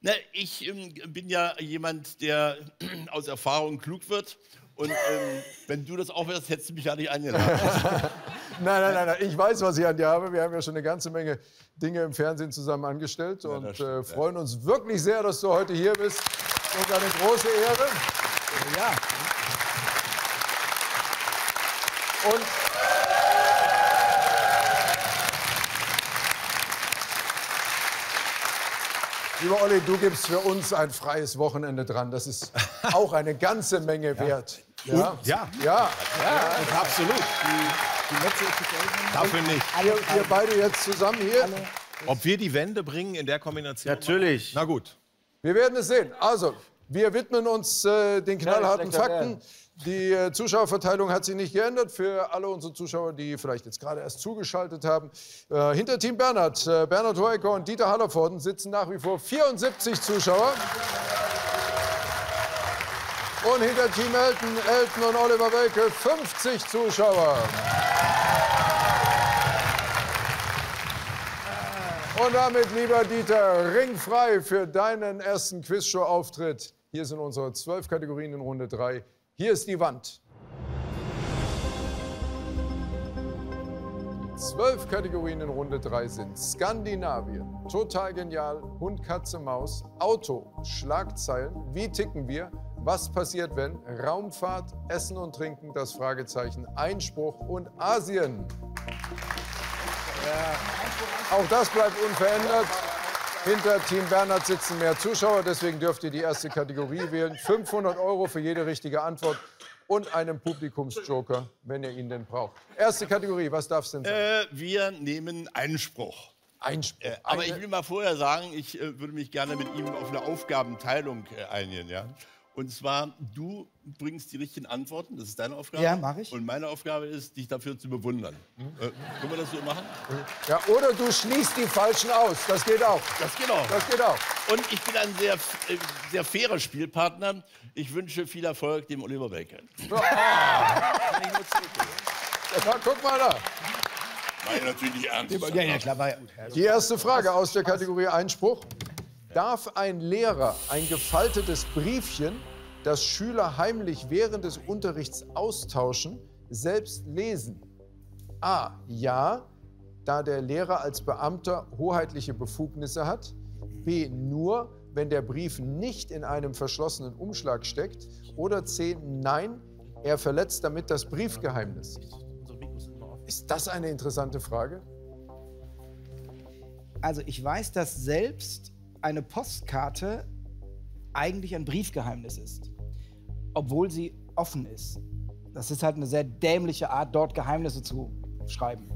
Na, ich ähm, bin ja jemand, der [clears throat] aus Erfahrung klug wird. Und ähm, wenn du das auch wärst, hättest du mich ja nicht eingeladen. Nein, nein, nein, nein, ich weiß, was ich an dir habe. Wir haben ja schon eine ganze Menge Dinge im Fernsehen zusammen angestellt und äh, freuen uns wirklich sehr, dass du heute hier bist. Und eine große Ehre. Ja. Und Lieber Olli, du gibst für uns ein freies Wochenende dran. Das ist auch eine ganze Menge wert. Ja, Und- ja. ja. absolut. Dafür nicht. Ihr, ihr beide jetzt zusammen hier. Ob wir die Wende bringen in der Kombination? Natürlich. Na gut. Wir werden es sehen. Also, wir widmen uns äh, den knallharten Fakten. Die äh, Zuschauerverteilung hat sich nicht geändert für alle unsere Zuschauer, die vielleicht jetzt gerade erst zugeschaltet haben. Äh, hinter Team Bernhard, äh, Bernhard Hoeker und Dieter Hallervorden sitzen nach wie vor 74 Zuschauer. Und hinter Team Elton, Elton und Oliver Welke 50 Zuschauer. Und damit, lieber Dieter, ringfrei für deinen ersten Quizshow-Auftritt. Hier sind unsere zwölf Kategorien in Runde 3. Hier ist die Wand. Zwölf Kategorien in Runde 3 sind Skandinavien, Total Genial, Hund, Katze, Maus, Auto, Schlagzeilen, Wie ticken wir, Was passiert wenn, Raumfahrt, Essen und Trinken, das Fragezeichen, Einspruch und Asien. Auch das bleibt unverändert. Hinter Team Bernhard sitzen mehr Zuschauer, deswegen dürft ihr die erste Kategorie wählen. 500 Euro für jede richtige Antwort und einen Publikumsjoker, wenn ihr ihn denn braucht. Erste Kategorie, was darf es denn sein? Äh, wir nehmen Einspruch. Einspruch. Äh, aber Eine- ich will mal vorher sagen, ich äh, würde mich gerne mit ihm auf eine Aufgabenteilung äh, einigen. Ja? Und zwar, du bringst die richtigen Antworten, das ist deine Aufgabe. Ja, mach ich. Und meine Aufgabe ist, dich dafür zu bewundern. Äh, können wir das so machen? Ja, oder du schließt die Falschen aus. Das geht auch. Das geht auch. Das geht auch. Und ich bin ein sehr, äh, sehr fairer Spielpartner. Ich wünsche viel Erfolg dem Oliver Welke. [laughs] Ja, guck mal da. Meine natürlich nicht ernst. Ja, ja, klar. War, Die erste Frage aus der Kategorie Einspruch. Darf ein Lehrer ein gefaltetes Briefchen, das Schüler heimlich während des Unterrichts austauschen, selbst lesen? A. Ja, da der Lehrer als Beamter hoheitliche Befugnisse hat. B. Nur, wenn der Brief nicht in einem verschlossenen Umschlag steckt. Oder C. Nein, er verletzt damit das Briefgeheimnis. Ist das eine interessante Frage? Also ich weiß, dass selbst eine Postkarte eigentlich ein Briefgeheimnis ist, obwohl sie offen ist. Das ist halt eine sehr dämliche Art, dort Geheimnisse zu schreiben.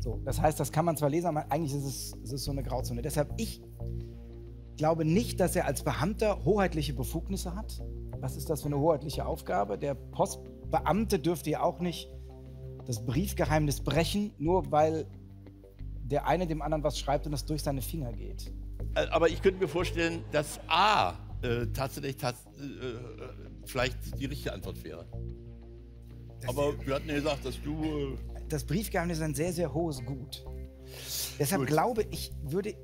So, das heißt, das kann man zwar lesen, aber eigentlich ist es, es ist so eine Grauzone. Deshalb, ich glaube nicht, dass er als Beamter hoheitliche Befugnisse hat. Was ist das für eine hoheitliche Aufgabe? Der Postbeamte dürfte ja auch nicht das Briefgeheimnis brechen, nur weil der eine dem anderen was schreibt und es durch seine Finger geht. Äh, Aber ich könnte mir vorstellen, dass A äh, tatsächlich tats äh, äh, vielleicht die richtige Antwort wäre. Aber wir hatten ja gesagt, dass du. Äh, Das Briefgeheimnis ist ein sehr, sehr hohes Gut. Deshalb glaube ich, würde.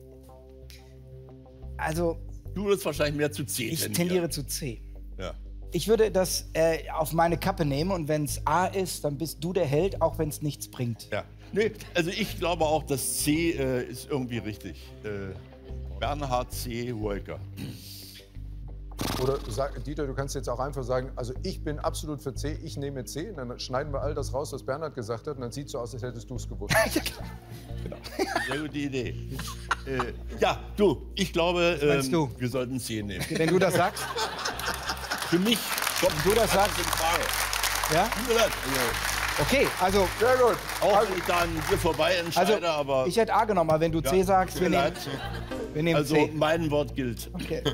Also. Du würdest wahrscheinlich mehr zu C Ich tendieren. tendiere zu C. Ja. Ich würde das äh, auf meine Kappe nehmen und wenn es A ist, dann bist du der Held, auch wenn es nichts bringt. Ja. Nee, also ich glaube auch, dass C äh, ist irgendwie richtig. Äh, Bernhard C. Wolker. Oder sag, Dieter, du kannst jetzt auch einfach sagen, also ich bin absolut für C, ich nehme C, und dann schneiden wir all das raus, was Bernhard gesagt hat, und dann sieht es so aus, als hättest du es gewusst. [laughs] Sehr gute Idee. äh, ja, du, ich glaube, ähm, wir sollten C nehmen. Wenn du das sagst? Für mich kommt du das sagst. in Frage. Ja? Tut mir leid. Okay, also. Sehr gut. Auch wenn ich da an dir vorbei entscheide, Also, aber. ich hätte A genommen, aber wenn du C Ja, sagst, tut wir nehmen, wir nehmen Also C. mein Wort gilt. Okay. [laughs]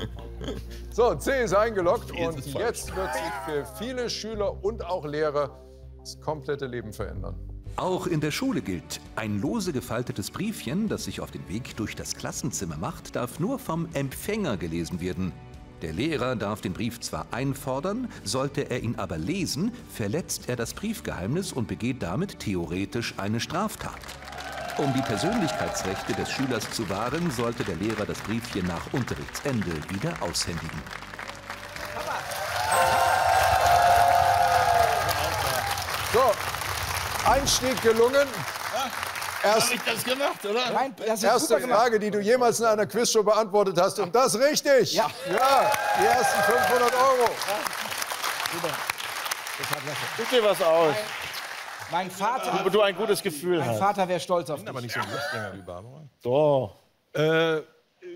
So, C ist eingeloggt Jetzt und ist falsch. jetzt wird sich für viele Schüler und auch Lehrer das komplette Leben verändern. Auch in der Schule gilt, ein lose gefaltetes Briefchen, das sich auf den Weg durch das Klassenzimmer macht, darf nur vom Empfänger gelesen werden. Der Lehrer darf den Brief zwar einfordern, sollte er ihn aber lesen, verletzt er das Briefgeheimnis und begeht damit theoretisch eine Straftat. Um die Persönlichkeitsrechte des Schülers zu wahren, sollte der Lehrer das Briefchen nach Unterrichtsende wieder aushändigen. So, Einstieg gelungen. Erst, Hab ich das gemacht, oder? Nein, das ist erste super. Frage, die du jemals in einer Quizshow beantwortet hast. Und das richtig. Ja. ja die ersten 500 Euro. Such dir was aus, Mein Vater, wo du ein gutes Gefühl mein hast. Vater wäre stolz auf bin aber dich. nicht so ein Lustgänger wie Barbara. Doch. Äh,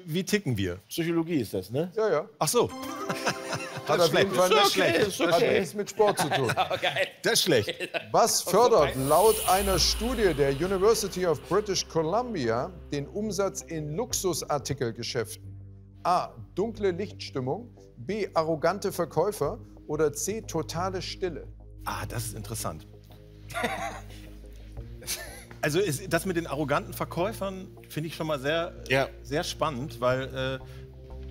wie ticken wir? Psychologie ist das, ne? Ja, ja. Ach so. [laughs] Hat Das auf jeden Fall schlecht. nicht Das ist schlecht. schlecht. Hat okay. nichts mit Sport zu tun. [laughs] Das ist schlecht. [laughs] Was fördert laut einer Studie der University of British Columbia den Umsatz in Luxusartikelgeschäften? A. Dunkle Lichtstimmung. B. Arrogante Verkäufer. Oder C. Totale Stille. Ah, das ist interessant. [laughs] Also ist, das mit den arroganten Verkäufern finde ich schon mal sehr, Ja. sehr spannend, weil äh,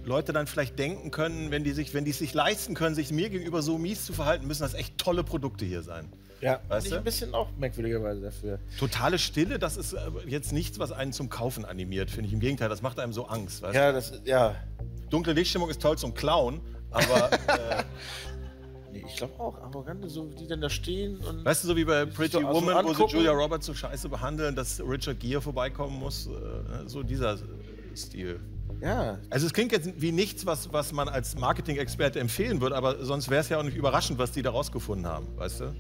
Leute dann vielleicht denken können, wenn die sich, wenn die es sich leisten können, sich mir gegenüber so mies zu verhalten, müssen das echt tolle Produkte hier sein. Ja, Weißt ich du? ein bisschen auch merkwürdigerweise dafür. Totale Stille, das ist äh, jetzt nichts, was einen zum Kaufen animiert, finde ich. Im Gegenteil, das macht einem so Angst. Weißt Ja, du? das, ja. Dunkle Lichtstimmung ist toll zum Klauen, aber [laughs] äh, Nee, ich glaube auch, Arrogante, so die dann da stehen und. weißt du, so wie bei Pretty so- Woman, wo sie angucken. Julia Roberts so scheiße behandeln, dass Richard Gere vorbeikommen muss, äh, so dieser Stil. Ja. Also es klingt jetzt wie nichts, was, was man als Marketing-Experte empfehlen würde, aber sonst wäre es ja auch nicht überraschend, was die da rausgefunden haben, weißt du?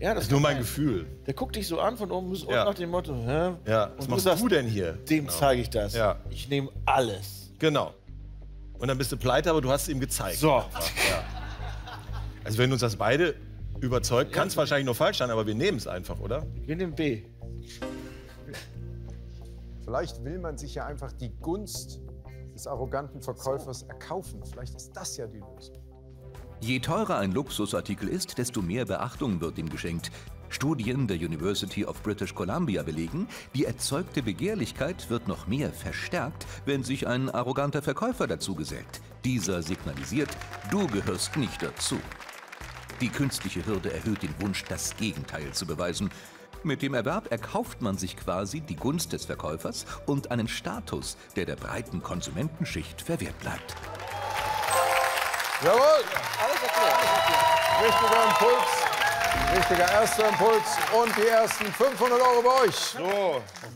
Ja, das ist kann nur mein sein. Gefühl. Der guckt dich so an von oben bis unten Ja. nach dem Motto, hä? Ja, was Und machst sagst, du denn hier? Dem Genau. zeige ich das. Ja. Ich nehme alles. Genau. Und dann bist du pleite, aber du hast es ihm gezeigt. So. Einfach, ja. Also wenn uns das beide überzeugt, kann es wahrscheinlich nur falsch sein, aber wir nehmen es einfach, oder? Wir nehmen B. Vielleicht will man sich ja einfach die Gunst des arroganten Verkäufers erkaufen. Vielleicht ist das ja die Lösung. Je teurer ein Luxusartikel ist, desto mehr Beachtung wird ihm geschenkt. Studien der University of British Columbia belegen, die erzeugte Begehrlichkeit wird noch mehr verstärkt, wenn sich ein arroganter Verkäufer dazu gesellt. Dieser signalisiert, du gehörst nicht dazu. Die künstliche Hürde erhöht den Wunsch, das Gegenteil zu beweisen. Mit dem Erwerb erkauft man sich quasi die Gunst des Verkäufers und einen Status, der der breiten Konsumentenschicht verwehrt bleibt. Jawohl! Richtiger Impuls, richtiger erster Impuls und die ersten 500 Euro bei euch. So.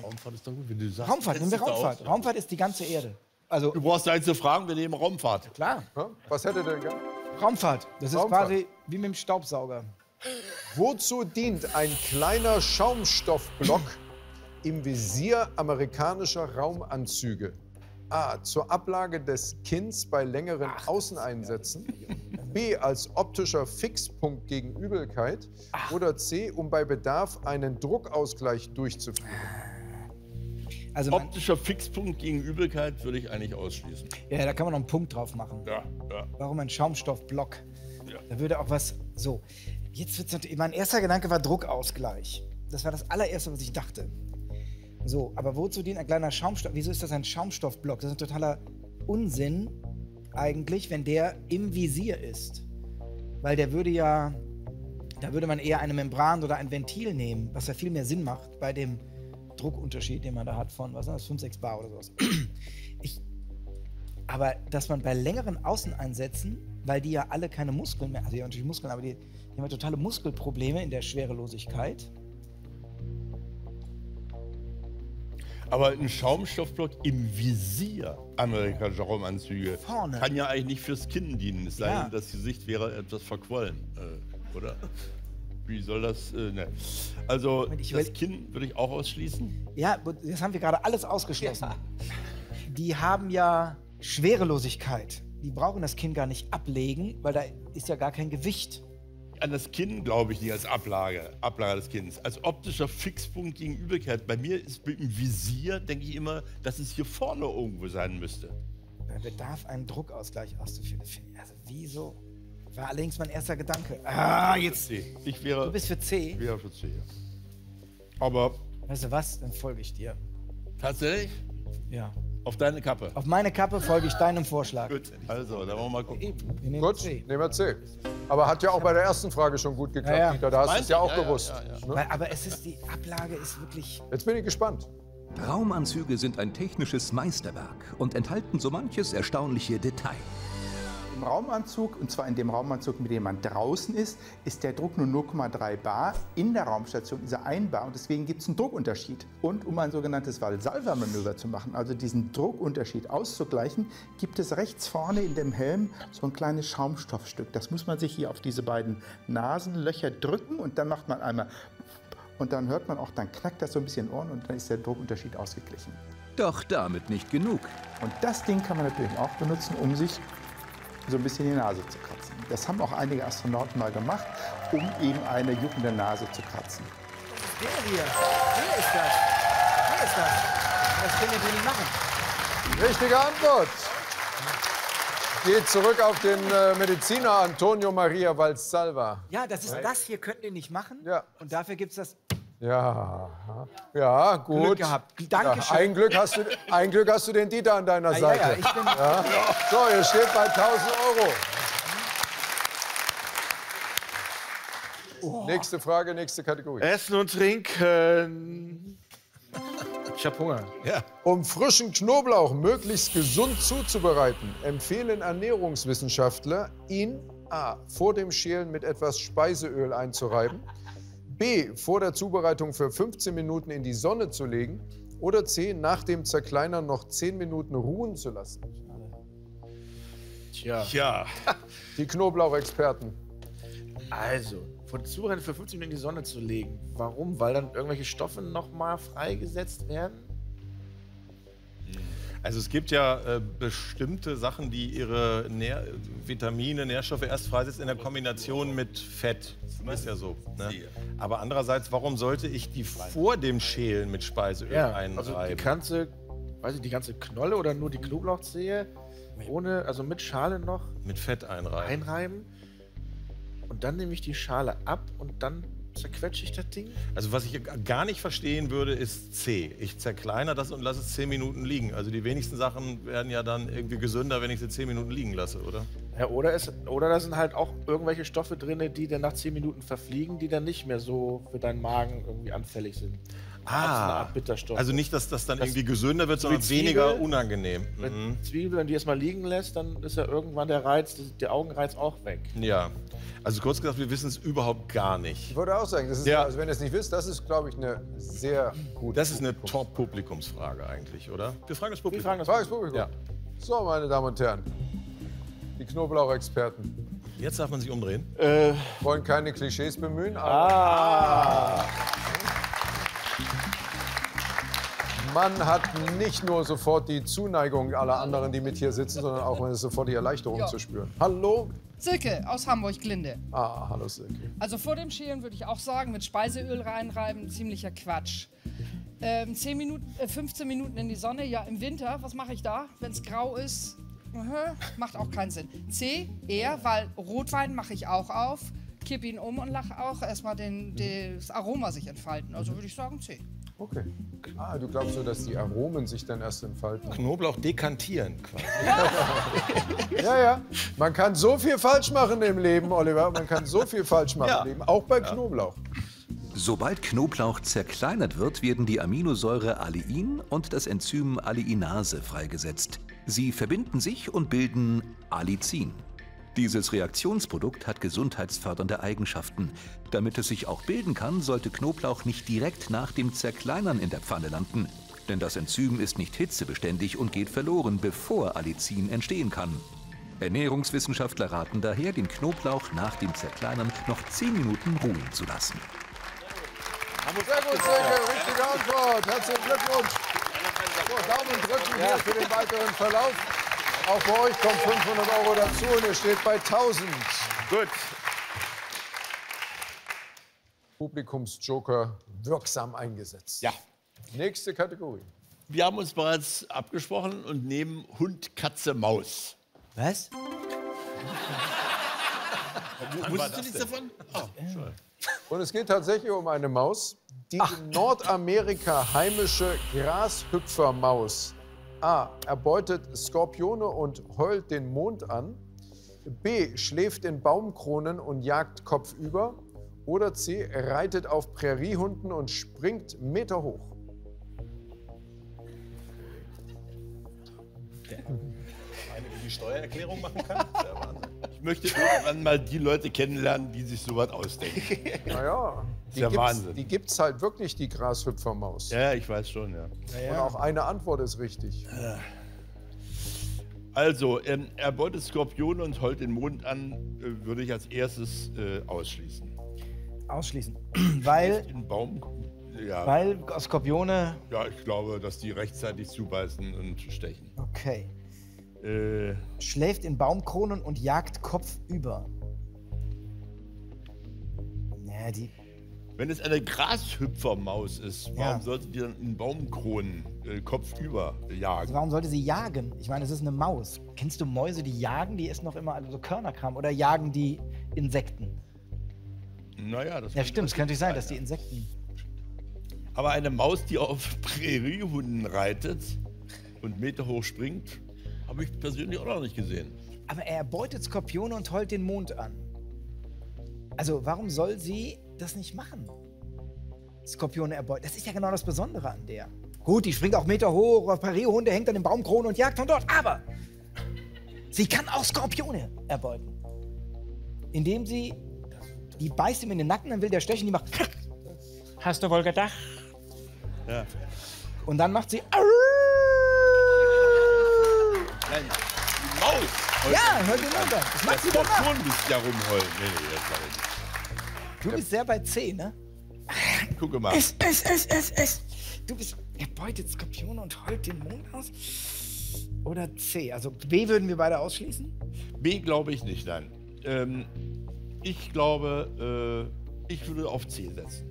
Raumfahrt ist doch gut, wenn du sagst. Raumfahrt, nehmen wir Raumfahrt. Raumfahrt ist die ganze Erde. Also, Du brauchst eins zu fragen, wir nehmen Raumfahrt. klar. Was hättet ihr denn gern? Raumfahrt. Das ist Raumfahrt. quasi wie mit dem Staubsauger. Wozu dient ein kleiner Schaumstoffblock im Visier amerikanischer Raumanzüge? A. Zur Ablage des Kinns bei längeren Außeneinsätzen. B. Als optischer Fixpunkt gegen Übelkeit. Oder C. Um bei Bedarf einen Druckausgleich durchzuführen. Also Optischer Fixpunkt gegen Übelkeit würde ich eigentlich ausschließen. Ja, da kann man noch einen Punkt drauf machen. Ja, ja. Warum ein Schaumstoffblock? Da würde auch was. So, jetzt wird's natürlich. Mein erster Gedanke war Druckausgleich. Das war das allererste, was ich dachte. So, aber wozu dient ein kleiner Schaumstoff? Wieso ist das ein Schaumstoffblock? Das ist ein totaler Unsinn, eigentlich, wenn der im Visier ist. Weil der würde ja. Da würde man eher eine Membran oder ein Ventil nehmen, was ja viel mehr Sinn macht bei dem Druckunterschied, den man da hat von, was ist das, 5, 6 Bar oder sowas. [clears throat] Aber dass man bei längeren Außeneinsätzen, weil die ja alle keine Muskeln mehr, also die haben natürlich Muskeln, aber die, die haben ja totale Muskelprobleme in der Schwerelosigkeit. Aber ein Schaumstoffblock im Visier amerikanischer Raumanzüge Vorne. kann ja eigentlich nicht fürs Kinn dienen. Es sei Ja. denn, das Gesicht wäre etwas verquollen, äh, oder? Wie soll das? Äh, ne. Also das Kinn würde ich auch ausschließen. Ja, das haben wir gerade alles ausgeschlossen. Die haben ja Schwerelosigkeit. Die brauchen das Kinn gar nicht ablegen, weil da ist ja gar kein Gewicht. An das Kinn glaube ich nicht als Ablage, Ablage des Kinns. Als optischer Fixpunkt gegen Übelkeit. Bei mir ist im Visier, denke ich immer, dass es hier vorne irgendwo sein müsste. Bei Bedarf einen Druckausgleich auszuführen. Also wieso? War allerdings mein erster Gedanke. Ah, jetzt. C. Ich wäre, Du bist für C? Ich wäre für C, ja. Aber Weißt du was? Dann folge ich dir. tatsächlich? Ja. Auf deine Kappe. Auf meine Kappe folge ich deinem Vorschlag. Gut, also, dann wollen wir mal gucken. Gut, nehmen wir C. Aber hat ja auch bei der ersten Frage schon gut geklappt, Ja, ja. Dieter. Da hast du es ja auch gewusst. ja, ja. Ne? Weil, aber es ist, die Ablage ist wirklich. Jetzt bin ich gespannt. Raumanzüge sind ein technisches Meisterwerk und enthalten so manches erstaunliche Detail. Im Raumanzug, und zwar in dem Raumanzug, mit dem man draußen ist, ist der Druck nur 0,3 Bar. In der Raumstation ist er 1 Bar und deswegen gibt es einen Druckunterschied. Und um ein sogenanntes Valsalva-Manöver zu machen, also diesen Druckunterschied auszugleichen, gibt es rechts vorne in dem Helm so ein kleines Schaumstoffstück. Das muss man sich hier auf diese beiden Nasenlöcher drücken und dann macht man einmal und dann hört man auch, dann knackt das so ein bisschen Ohren und dann ist der Druckunterschied ausgeglichen. Doch damit nicht genug. Und das Ding kann man natürlich auch benutzen, um sich so ein bisschen die Nase zu kratzen. Das haben auch einige Astronauten mal gemacht, um eben eine juckende Nase zu kratzen. Der hier. Wer ist das? Wer ist das? Das können wir nicht machen. Richtige Antwort. Geht zurück auf den äh, Mediziner Antonio Maria Valsalva. Ja, das ist das hier könnt ihr nicht machen. Ja. Und dafür gibt es das. Ja, ja, gut. Glück gehabt. Dankeschön. Ja, ein, Glück hast du, ein Glück hast du den Dieter an deiner Ah, ja, Seite. ja, ich bin- Ja. So, ihr steht bei 1000 Euro. Nächste Frage, nächste Kategorie. Essen und trinken. Ich hab Hunger. Ja. Um frischen Knoblauch möglichst gesund zuzubereiten, empfehlen Ernährungswissenschaftler, ihn A. vor dem Schälen mit etwas Speiseöl einzureiben, B. vor der Zubereitung für 15 Minuten in die Sonne zu legen oder C. nach dem Zerkleinern noch 10 Minuten ruhen zu lassen. Tja. Tja. [laughs] Die Knoblauchexperten. Also, von Zubereitung für 15 Minuten in die Sonne zu legen. Warum? Weil dann irgendwelche Stoffe nochmal freigesetzt werden? Also es gibt ja äh, bestimmte Sachen, die ihre Nähr Vitamine, Nährstoffe erst freisetzen in der Kombination mit Fett. Ist ja so. Ne? Aber andererseits, warum sollte ich die vor dem Schälen mit Speiseöl Ja, also die einreiben? ganze, weiß ich, die ganze Knolle oder nur die Knoblauchzehe ohne, also mit Schale noch mit Fett einreiben. einreiben. Und dann nehme ich die Schale ab und dann zerquetsche ich das Ding. Also was ich gar nicht verstehen würde, ist C. Ich zerkleinere das und lasse es 10 Minuten liegen. Also die wenigsten Sachen werden ja dann irgendwie gesünder, wenn ich sie 10 Minuten liegen lasse, oder? Ja, oder, es, oder da sind halt auch irgendwelche Stoffe drin, die dann nach 10 Minuten verfliegen, die dann nicht mehr so für deinen Magen irgendwie anfällig sind. Das ist eine Art Bitterstoff. Also nicht, dass das dann Das- irgendwie gesünder wird, sondern weniger Zwiebel. unangenehm. Wenn Mhm. Zwiebel, wenn die erstmal liegen lässt, dann ist ja irgendwann der Reiz, der Augenreiz auch weg. Ja. Also kurz gesagt, wir wissen es überhaupt gar Ich nicht. wollte auch sagen, das ist, Ja. also wenn ihr es nicht wisst, das ist, glaube ich, eine sehr gute. Das ist eine Top-Publikumsfrage eigentlich, oder? Wir fragen das Publikum. Frage des Publikums. Ja. So, meine Damen und Herren, die Knoblauchexperten. Jetzt darf man sich umdrehen. Äh, Wollen keine Klischees bemühen, aber. Ah. Man hat nicht nur sofort die Zuneigung aller anderen, die mit hier sitzen, sondern auch sofort die Erleichterung Ja. zu spüren. Hallo? Silke aus Hamburg-Glinde. Ah, hallo Silke. Also vor dem Schälen würde ich auch sagen, mit Speiseöl reinreiben, ziemlicher Quatsch. Ähm, 10 Minuten, äh, 15 Minuten in die Sonne, ja im Winter, was mache ich da, wenn es grau ist? Macht auch keinen Sinn. C, eher, weil Rotwein mache ich auch auf, kipp ihn um und lache auch erstmal den, das Aroma sich entfalten. Also würde ich sagen C. Okay. Ah, du glaubst so, dass die Aromen sich dann erst entfalten? Knoblauch dekantieren quasi. [laughs] Ja, ja. Man kann so viel falsch machen im Leben, Oliver. Man kann so viel falsch machen Ja. im Leben, auch bei Knoblauch. Sobald Knoblauch zerkleinert wird, werden die Aminosäure Allein und das Enzym Alleinase freigesetzt. Sie verbinden sich und bilden Allicin. Dieses Reaktionsprodukt hat gesundheitsfördernde Eigenschaften. Damit es sich auch bilden kann, sollte Knoblauch nicht direkt nach dem Zerkleinern in der Pfanne landen. Denn das Enzym ist nicht hitzebeständig und geht verloren, bevor Allicin entstehen kann. Ernährungswissenschaftler raten daher, den Knoblauch nach dem Zerkleinern noch 10 Minuten ruhen zu lassen. Sehr gut, Silke. Richtige Antwort. Herzlichen Glückwunsch. So, Daumen drücken hier für den weiteren Verlauf. Auch bei euch kommt 500 Euro dazu und ihr steht bei 1000. Gut. Publikumsjoker wirksam eingesetzt. Ja. Nächste Kategorie. Wir haben uns bereits abgesprochen und nehmen Hund, Katze, Maus. Was? Wusstest du nichts davon? Oh, Entschuldigung. Und es geht tatsächlich um eine Maus, die in Nordamerika heimische Grashüpfermaus A. erbeutet Skorpione und heult den Mond an. B. schläft in Baumkronen und jagt kopfüber. Oder C. reitet auf Präriehunden und springt Meter hoch. Eine, die die Steuererklärung machen kann? Der. Ich möchte irgendwann mal die Leute kennenlernen, die sich sowas ausdenken. [laughs] Naja, die ja gibt's, Wahnsinn. die gibt's halt wirklich, die Grashüpfermaus. Ja, ich weiß schon, ja. Und auch eine Antwort ist richtig. Also, ähm, er beutet Skorpione und heult den Mond an, äh, würde ich als erstes äh, ausschließen. Ausschließen. [clears throat] Weil, In Baum. Ja. weil Skorpione. Ja, ich glaube, dass die rechtzeitig zubeißen und stechen. Okay. Äh, Schläft in Baumkronen und jagt kopfüber. Ja, die. Wenn es eine Grashüpfermaus ist, warum Ja. sollte die dann in Baumkronen äh, kopfüber jagen? Also warum sollte sie jagen? Ich meine, es ist eine Maus. Kennst du Mäuse, die jagen? Die essen noch immer also so Körnerkram. Oder jagen die Insekten? Naja, das Ja, stimmt. Es könnte sein, dass die Insekten. Aber eine Maus, die auf [laughs] Präriehunden reitet und Meter hoch springt, habe ich persönlich auch noch nicht gesehen. Aber er erbeutet Skorpione und heult den Mond an. Also, warum soll sie das nicht machen? Skorpione erbeuten. Das ist ja genau das Besondere an der. Gut, die springt auch Meter hoch, auf Parierhunde hängt an den Baumkronen und jagt von dort. Aber sie kann auch Skorpione erbeuten. Indem sie. Die beißt ihm in den Nacken, dann will der stechen, die macht. Hast du wohl gedacht? Ja. Und dann macht sie. Nein, die Maus. Ja, hört den an. Das macht sie doch bist ja rumheulen. Nee, nee, das Du bist sehr bei C, ne? Gucke mal. Es, es, es, es, es. Du bist. Er beutet Skorpione und heult den Mond aus. Oder C. Also B würden wir beide ausschließen. B glaube ich nicht, nein. Ähm, ich glaube, äh, ich würde auf C setzen.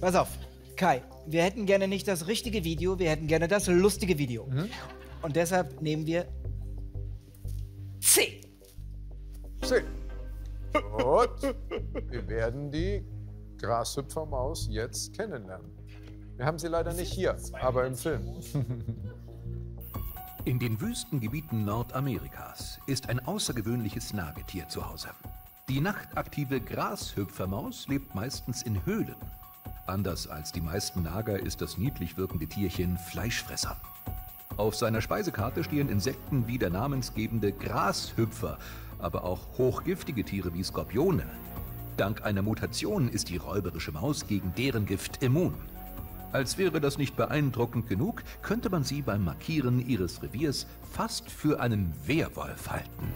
Pass auf, Kai. Wir hätten gerne nicht das richtige Video, wir hätten gerne das lustige Video. Und deshalb nehmen wir C. C. Gut. Wir werden die Grashüpfermaus jetzt kennenlernen. Wir haben sie leider nicht hier, aber im Film. In den Wüstengebieten Nordamerikas ist ein außergewöhnliches Nagetier zu Hause. Die nachtaktive Grashüpfermaus lebt meistens in Höhlen. Anders als die meisten Nager ist das niedlich wirkende Tierchen Fleischfresser. Auf seiner Speisekarte stehen Insekten wie der namensgebende Grashüpfer, aber auch hochgiftige Tiere wie Skorpione. Dank einer Mutation ist die räuberische Maus gegen deren Gift immun. Als wäre das nicht beeindruckend genug, könnte man sie beim Markieren ihres Reviers fast für einen Wehrwolf halten.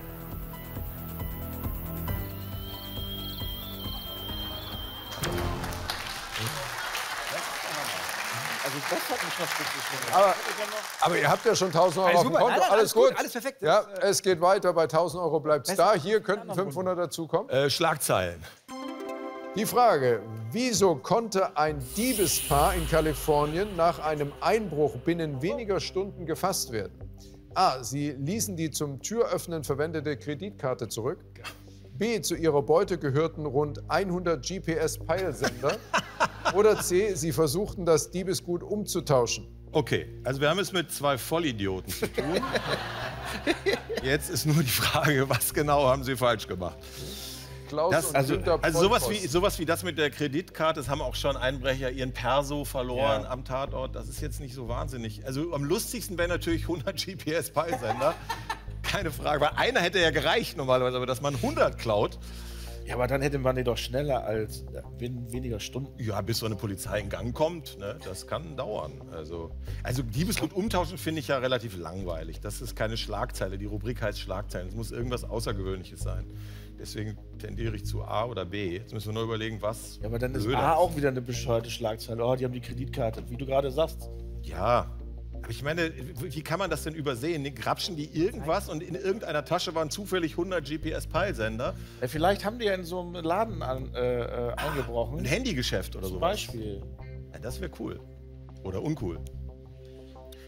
Also das hat mich noch glücklich gemacht. Aber, aber ihr habt ja schon 1000 Euro Alles auf dem. Konto. Nein, nein, alles alles gut, gut. alles perfekt. Ja, Das, es geht weiter. Bei 1000 Euro bleibt es da. Hier könnten 500 dazukommen. Äh, Schlagzeilen. Die Frage, wieso konnte ein Diebespaar in Kalifornien nach einem Einbruch binnen weniger Stunden gefasst werden? A. Sie ließen die zum Türöffnen verwendete Kreditkarte zurück. B. Zu ihrer Beute gehörten rund 100 GPS-Peilsender. [laughs] Oder C. Sie versuchten das Diebesgut umzutauschen. Okay, also wir haben es mit zwei Vollidioten zu tun. [laughs] Jetzt ist nur die Frage, was genau haben sie falsch gemacht? Klaus Das, und also, also sowas, wie, sowas wie das mit der Kreditkarte, das haben auch schon Einbrecher ihren Perso verloren Ja. am Tatort. Das ist jetzt nicht so wahnsinnig. Also am lustigsten wäre natürlich 100 GPS-Peilsender. [laughs] Keine Frage, weil einer hätte ja gereicht normalerweise, aber dass man 100 klaut. Ja, aber dann hätte man die doch schneller als wen, weniger Stunden. Ja, bis so eine Polizei in Gang kommt, ne, das kann dauern. Also, also Diebesgut umtauschen finde ich ja relativ langweilig. Das ist keine Schlagzeile. Die Rubrik heißt Schlagzeilen. Es muss irgendwas Außergewöhnliches sein. Deswegen tendiere ich zu A oder B. Jetzt müssen wir nur überlegen, was. Ja, aber dann ist A auch wieder eine bescheuerte Schlagzeile. Oh, die haben die Kreditkarte, wie du gerade sagst. Ja. Aber ich meine, wie kann man das denn übersehen? Grapschen die irgendwas und in irgendeiner Tasche waren zufällig 100 GPS-Peilsender? Ja, vielleicht haben die ja in so einem Laden an, äh, äh, eingebrochen. Ein Handygeschäft oder Zum sowas. Beispiel. Ja, das wäre cool. Oder uncool.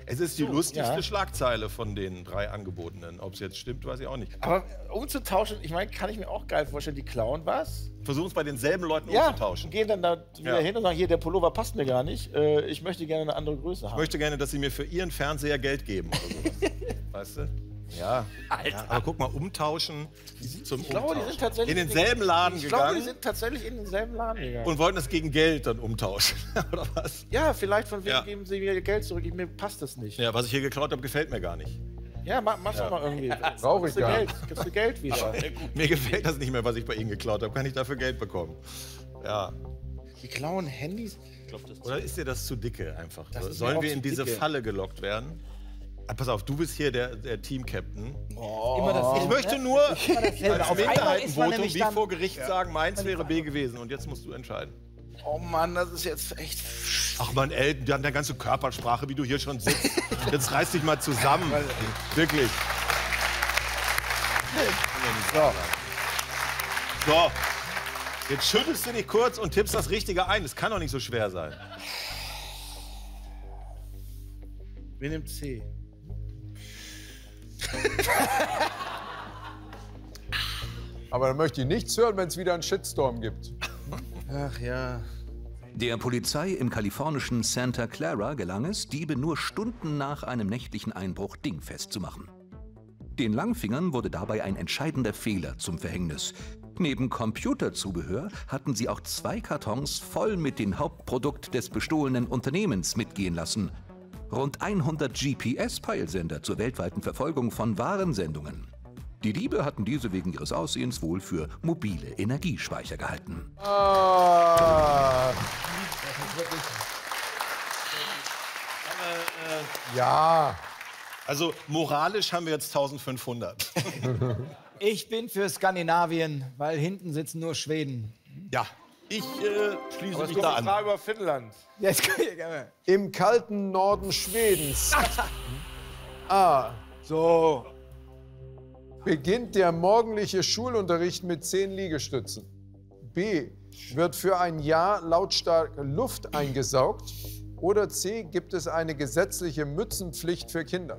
Es ist die So, lustigste ja. Schlagzeile von den drei angebotenen. Ob es jetzt stimmt, weiß ich auch nicht. Aber umzutauschen, ich meine, kann ich mir auch geil vorstellen. Die klauen was. Versuchen es bei denselben Leuten Ja, umzutauschen. gehen dann da wieder Ja. hin und sagen, hier, der Pullover passt mir gar nicht. Äh, ich möchte gerne eine andere Größe Ich haben. möchte gerne, dass sie mir für ihren Fernseher Geld geben oder sowas. [laughs] weißt du? Ja. ja. Aber guck mal, umtauschen zum Ich glaube, die Umtauschen. sind tatsächlich in denselben Laden ich gegangen glaube, die sind tatsächlich in denselben Laden gegangen. und wollten es gegen Geld dann umtauschen. [laughs] oder was? ja, vielleicht von wegen Ja. geben sie mir Geld zurück. Mir passt das nicht. Ja, was ich hier geklaut habe, gefällt mir gar nicht. Ja, mach, mach's Ja. doch mal irgendwie. Brauch ich Gibst du gar Geld, nicht. gibst du Geld wieder. Mir gefällt das nicht mehr, was ich bei Ihnen geklaut habe. Kann ich dafür Geld bekommen? Ja. Die klauen Handys. Oder ist dir das zu dicke einfach? Das Sollen wir in diese dicke. Falle gelockt werden? Ah, pass auf, du bist hier der, der Team-Captain. Oh. Ich möchte nur als Minderheitenvotum wie vor Gericht Ja. sagen, meins wäre B gewesen und jetzt musst du entscheiden. Oh Mann, das ist jetzt echt. Ach man, Elton, die haben eine ganze Körpersprache, wie du hier schon sitzt. [laughs] Jetzt reiß dich mal zusammen. Wirklich. So. So. Jetzt schüttelst du dich kurz und tippst das Richtige ein. Das kann doch nicht so schwer sein. Wer nimmt C? Aber dann möchte ich nichts hören, wenn es wieder einen Shitstorm gibt. Ach ja. Der Polizei im kalifornischen Santa Clara gelang es, Diebe nur Stunden nach einem nächtlichen Einbruch dingfest zu machen. Den Langfingern wurde dabei ein entscheidender Fehler zum Verhängnis. Neben Computerzubehör hatten sie auch zwei Kartons voll mit dem Hauptprodukt des bestohlenen Unternehmens mitgehen lassen. Rund 100 GPS-Peilsender zur weltweiten Verfolgung von Warensendungen. Die Diebe hatten diese wegen ihres Aussehens wohl für mobile Energiespeicher gehalten. Ah, ja. Also moralisch haben wir jetzt 1500. [laughs] Ich bin für Skandinavien, weil hinten sitzen nur Schweden. Ja, ich äh, schließe Aber mich da die an. Frage über Finnland. Jetzt kann ich gerne. Im kalten Norden Schwedens. A. [laughs] So. Beginnt der morgendliche Schulunterricht mit zehn Liegestützen. B. Wird für ein Jahr lautstark Luft eingesaugt. Oder C. Gibt es eine gesetzliche Mützenpflicht für Kinder?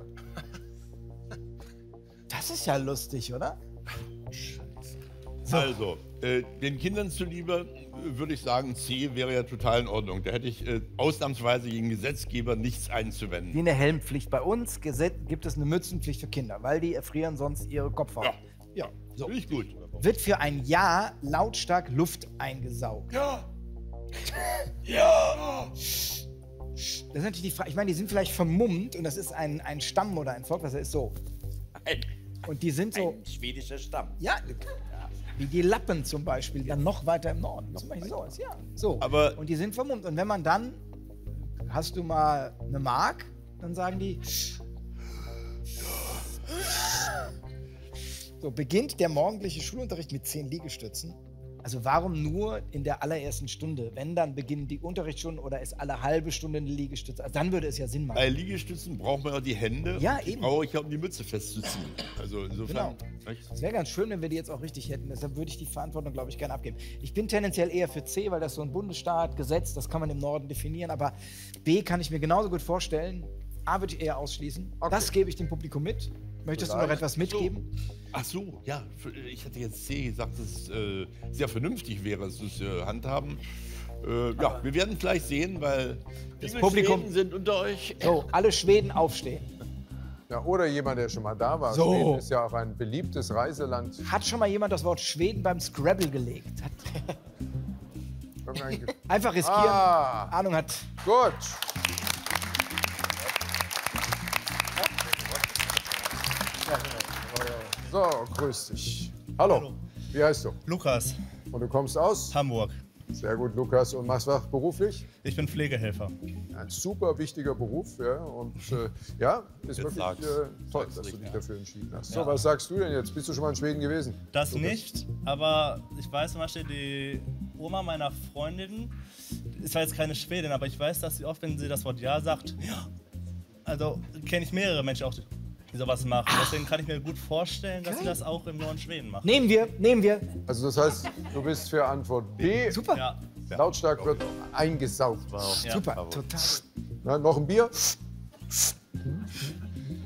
Das ist ja lustig, oder? Also, äh, den Kindern zuliebe würde ich sagen, C wäre ja total in Ordnung. Da hätte ich äh, ausnahmsweise gegen Gesetzgeber nichts einzuwenden. Wie eine Helmpflicht. Bei uns Gesetz gibt es eine Mützenpflicht für Kinder, weil die erfrieren sonst ihre Kopfhaut. Ja, so. Finde ich gut. Wird für ein Jahr lautstark Luft eingesaugt. Ja. [laughs] Ja. Das ist natürlich die Frage. Ich meine, die sind vielleicht vermummt und das ist ein, ein Stamm oder ein Volk, was ist so. Und die sind so. Ein schwedischer Stamm. Ja, wie die Lappen zum Beispiel, dann noch weiter im Norden. Zum Beispiel sowas, ja. So. Aber- und die sind vermummt. Und wenn man dann, hast du mal eine Mark, dann sagen die. So beginnt der morgendliche Schulunterricht mit zehn Liegestützen. Also warum nur in der allerersten Stunde? Wenn dann beginnen die Unterrichtsstunden oder ist alle halbe Stunde eine Liegestütze? Also dann würde es ja Sinn machen. Bei Liegestützen braucht man ja die Hände. Ja, und die eben. brauche ich ja, um die Mütze festzuziehen. Also insofern. nicht? Es wäre ganz schön, wenn wir die jetzt auch richtig hätten. Deshalb würde ich die Verantwortung, glaube ich, gerne abgeben. Ich bin tendenziell eher für C, weil das so ein Bundesstaat, Gesetz, das kann man im Norden definieren. Aber B kann ich mir genauso gut vorstellen. A würde ich eher ausschließen. Das gebe ich dem Publikum mit. Möchtest du noch etwas mitgeben? Ach so, ja. Ich hätte jetzt C gesagt, dass es äh, sehr vernünftig wäre, dass es äh, handhaben. Äh, ja, wir werden gleich sehen, weil Das Publikum- Schweden sind unter euch. So, alle Schweden aufstehen. Ja, oder jemand, der schon mal da war. So. Schweden ist ja auch ein beliebtes Reiseland. Hat schon mal jemand das Wort Schweden beim Scrabble gelegt? Hat [laughs] Einfach riskieren. Ah. Ahnung hat. Gut. So, grüß dich. Hallo. Wie heißt du? Lukas. Und du kommst aus? Hamburg. Sehr gut, Lukas. Und machst was beruflich? Ich bin Pflegehelfer. Ein super wichtiger Beruf, ja. Und äh, ja, ist Jetzt wirklich sag's. äh, toll, dass du dich ja. dafür entschieden hast. Ja. So, was sagst du denn jetzt? Bist du schon mal in Schweden gewesen? Das Lukas? nicht, aber ich weiß zum Beispiel, die Oma meiner Freundin ist zwar jetzt keine Schwedin, aber ich weiß, dass sie oft, wenn sie das Wort Ja sagt, ja. Also kenne ich mehrere Menschen auch, die sowas machen. Deswegen kann ich mir gut vorstellen, dass sie das auch im Norden Schweden machen. Nehmen wir, nehmen wir. Also das heißt, du bist für Antwort B. Super. Ja. Lautstark wird eingesaugt. Ja, Super, total. Na, noch ein Bier?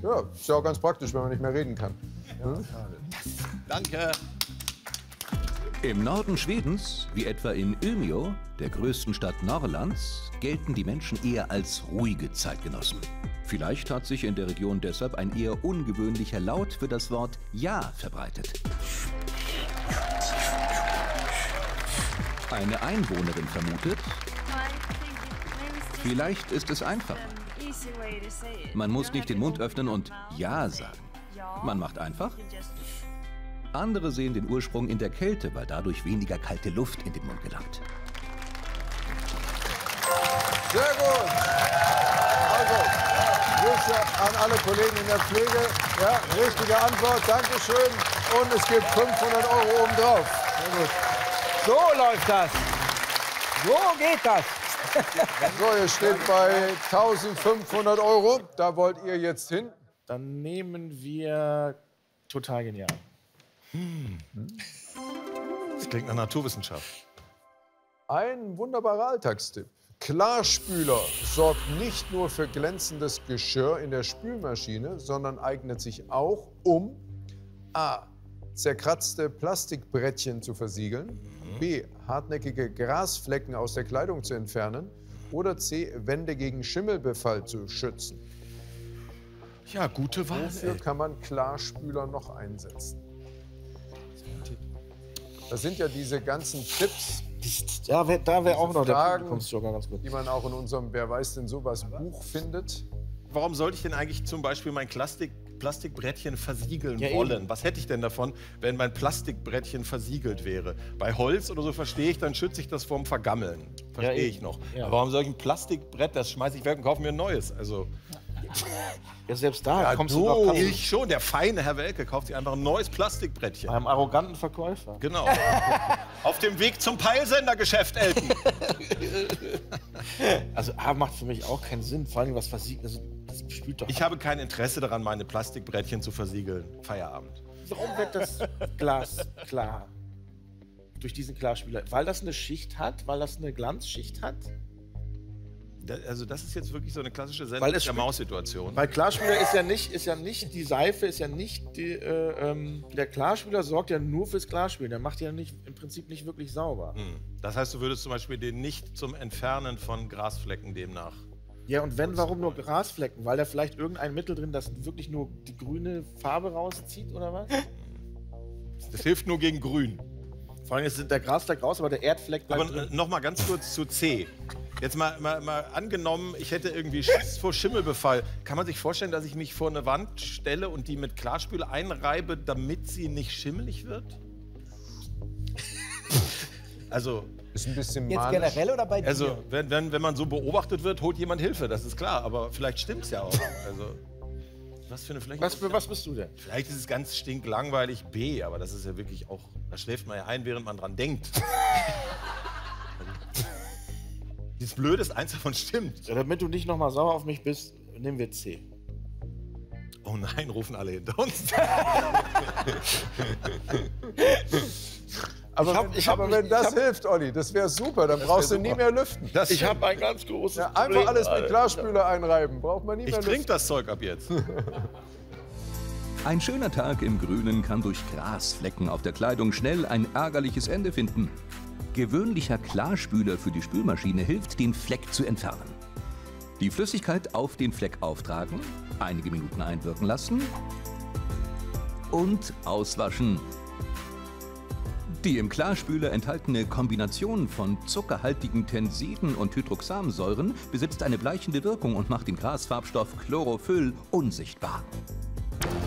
Ja, ist ja auch ganz praktisch, wenn man nicht mehr reden kann. Hm? Danke. Im Norden Schwedens, wie etwa in Umeå, der größten Stadt Norrlands, gelten die Menschen eher als ruhige Zeitgenossen. Vielleicht hat sich in der Region deshalb ein eher ungewöhnlicher Laut für das Wort Ja verbreitet. Eine Einwohnerin vermutet, vielleicht ist es einfacher. Man muss nicht den Mund öffnen und Ja sagen. Man macht einfach andere sehen den Ursprung in der Kälte, weil dadurch weniger kalte Luft in den Mund gelangt. Sehr gut. Also, Grüße an alle Kollegen in der Pflege. Ja, richtige Antwort, Dankeschön. Und es gibt 500 Euro obendrauf. Sehr gut. So läuft das. So geht das. [laughs] So, ihr steht bei 1500 Euro. Da wollt ihr jetzt hin. Dann nehmen wir total genial. Das klingt nach Naturwissenschaft. Ein wunderbarer Alltagstipp. Klarspüler sorgt nicht nur für glänzendes Geschirr in der Spülmaschine, sondern eignet sich auch, um a. zerkratzte Plastikbrettchen zu versiegeln, b. hartnäckige Grasflecken aus der Kleidung zu entfernen oder c. Wände gegen Schimmelbefall zu schützen. Ja, gute Wahl. Wofür kann man Klarspüler noch einsetzen? Das sind ja diese ganzen Tipps, Da wäre da wär auch noch der Fragen, Publikumsjoker ganz gut. die man auch in unserem Wer weiß denn sowas Buch findet. Warum sollte ich denn eigentlich zum Beispiel mein Plastik, Plastikbrettchen versiegeln Ja, wollen? eben. Was hätte ich denn davon, wenn mein Plastikbrettchen versiegelt wäre? Bei Holz oder so verstehe ich, dann schütze ich das vorm Vergammeln. Verstehe Ja, ich noch. Ja. Aber warum soll ich ein Plastikbrett, das schmeiße ich weg und kaufe mir ein neues? Also, [laughs] Ja, selbst da ja, kommst du, du doch ich schon. Der feine Herr Welke kauft sich einfach ein neues Plastikbrettchen. beim arroganten Verkäufer. Genau. [laughs] Auf dem Weg zum Peilsendergeschäft, Elton. [laughs] Also A macht für mich auch keinen Sinn. Vor allem was versiegt. Also, das spült doch. Ich habe kein Interesse daran, meine Plastikbrettchen zu versiegeln. Feierabend. Warum wird das Glas klar? Durch diesen Klarspüler. Weil das eine Schicht hat? Weil das eine Glanzschicht hat? Also das ist jetzt wirklich so eine klassische Sendung der Maussituation. Weil Klarspüler ist ja nicht, ist ja nicht die Seife, ist ja nicht die, äh, ähm, der Klarspüler sorgt ja nur fürs Klarspülen. Der macht ja nicht, im Prinzip nicht wirklich sauber. Hm. Das heißt, du würdest zum Beispiel den nicht zum Entfernen von Grasflecken demnach. Ja, und wenn, warum nur Grasflecken? Weil da vielleicht irgendein Mittel drin, das wirklich nur die grüne Farbe rauszieht oder was? Das hilft nur gegen Grün. Vor allem ist der Grasfleck raus, aber der Erdfleck bleibt Aber äh, noch mal ganz kurz zu C. Jetzt mal, mal, mal angenommen, ich hätte irgendwie Schiss vor Schimmelbefall. Kann man sich vorstellen, dass ich mich vor eine Wand stelle und die mit Klarspüle einreibe, damit sie nicht schimmelig wird? [laughs] Also. Ist ein bisschen Jetzt manisch. generell oder bei dir? Also, wenn, wenn, wenn man so beobachtet wird, holt jemand Hilfe, das ist klar. Aber vielleicht stimmt es ja auch. Also. Was für eine Fläche? Was, was bist du denn? Vielleicht ist es ganz stinklangweilig B, aber das ist ja wirklich auch, da schläft man ja ein, während man dran denkt. [laughs] Dieses Blöde ist, eins davon stimmt. Ja, damit du nicht nochmal sauer auf mich bist, nehmen wir C. Oh nein, rufen alle hinter uns. [laughs] Aber, Ich hab- wenn, ich aber mich- wenn das ich hab- hilft, Olli, das wäre super. Dann Das brauchst du nie super. mehr lüften. Das Ich habe ein ganz großes Ja, Problem. einfach alles mit Alter. Klarspüler einreiben. Braucht man nie Ich mehr trinke lüften. das Zeug ab jetzt. Ein schöner Tag im Grünen kann durch Grasflecken auf der Kleidung schnell ein ärgerliches Ende finden. Gewöhnlicher Klarspüler für die Spülmaschine hilft, den Fleck zu entfernen. Die Flüssigkeit auf den Fleck auftragen, einige Minuten einwirken lassen und auswaschen. Die im Klarspüler enthaltene Kombination von zuckerhaltigen Tensiden und Hydroxamsäuren besitzt eine bleichende Wirkung und macht den Grasfarbstoff Chlorophyll unsichtbar.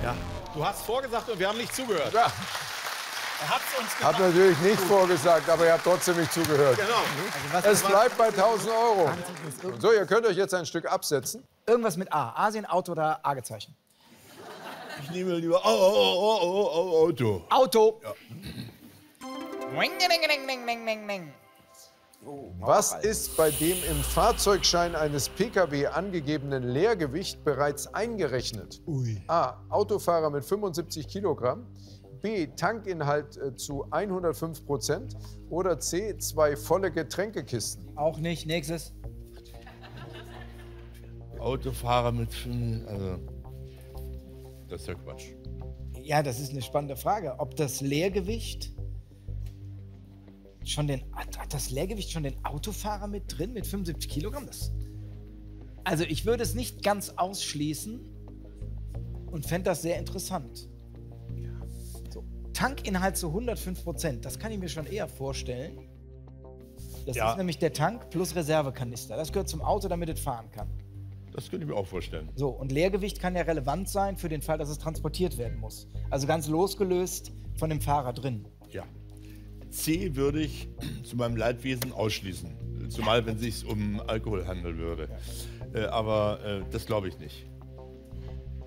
Ja, du hast vorgesagt und wir haben nicht zugehört. Ja. Er hat's uns Hab natürlich nicht vorgesagt, aber ihr habt trotzdem nicht zugehört. Genau. Es bleibt bei 1000 Euro. So, ihr könnt euch jetzt ein Stück absetzen. Irgendwas mit A. Asien, Auto oder A-Gezeichen. Ich nehme lieber oh, oh, oh, oh, oh, Auto. Auto. Was ist bei dem im Fahrzeugschein eines Pkw angegebenen Leergewicht bereits eingerechnet? A. Autofahrer mit 75 Kilogramm. B. Tankinhalt äh, zu 105 Prozent. Oder C. Zwei volle Getränkekisten. Auch nicht. Nächstes. Autofahrer mit fünf, also. Das ist ja Quatsch. Ja, das ist eine spannende Frage. Ob das Leergewicht schon den hat hat das Leergewicht schon den Autofahrer mit drin mit 75 Kilogramm? Das, also ich würde es nicht ganz ausschließen und fände das sehr interessant. Tankinhalt zu 105 Prozent, das kann ich mir schon eher vorstellen. Das Ja. ist nämlich der Tank plus Reservekanister. Das gehört zum Auto, damit es fahren kann. Das könnte ich mir auch vorstellen. So, und Leergewicht kann ja relevant sein für den Fall, dass es transportiert werden muss. Also ganz losgelöst von dem Fahrer drin. Ja. C würde ich [clears throat] zu meinem Leidwesen ausschließen. Zumal, wenn es sich um Alkohol handeln würde. Äh, aber äh, das glaube ich nicht.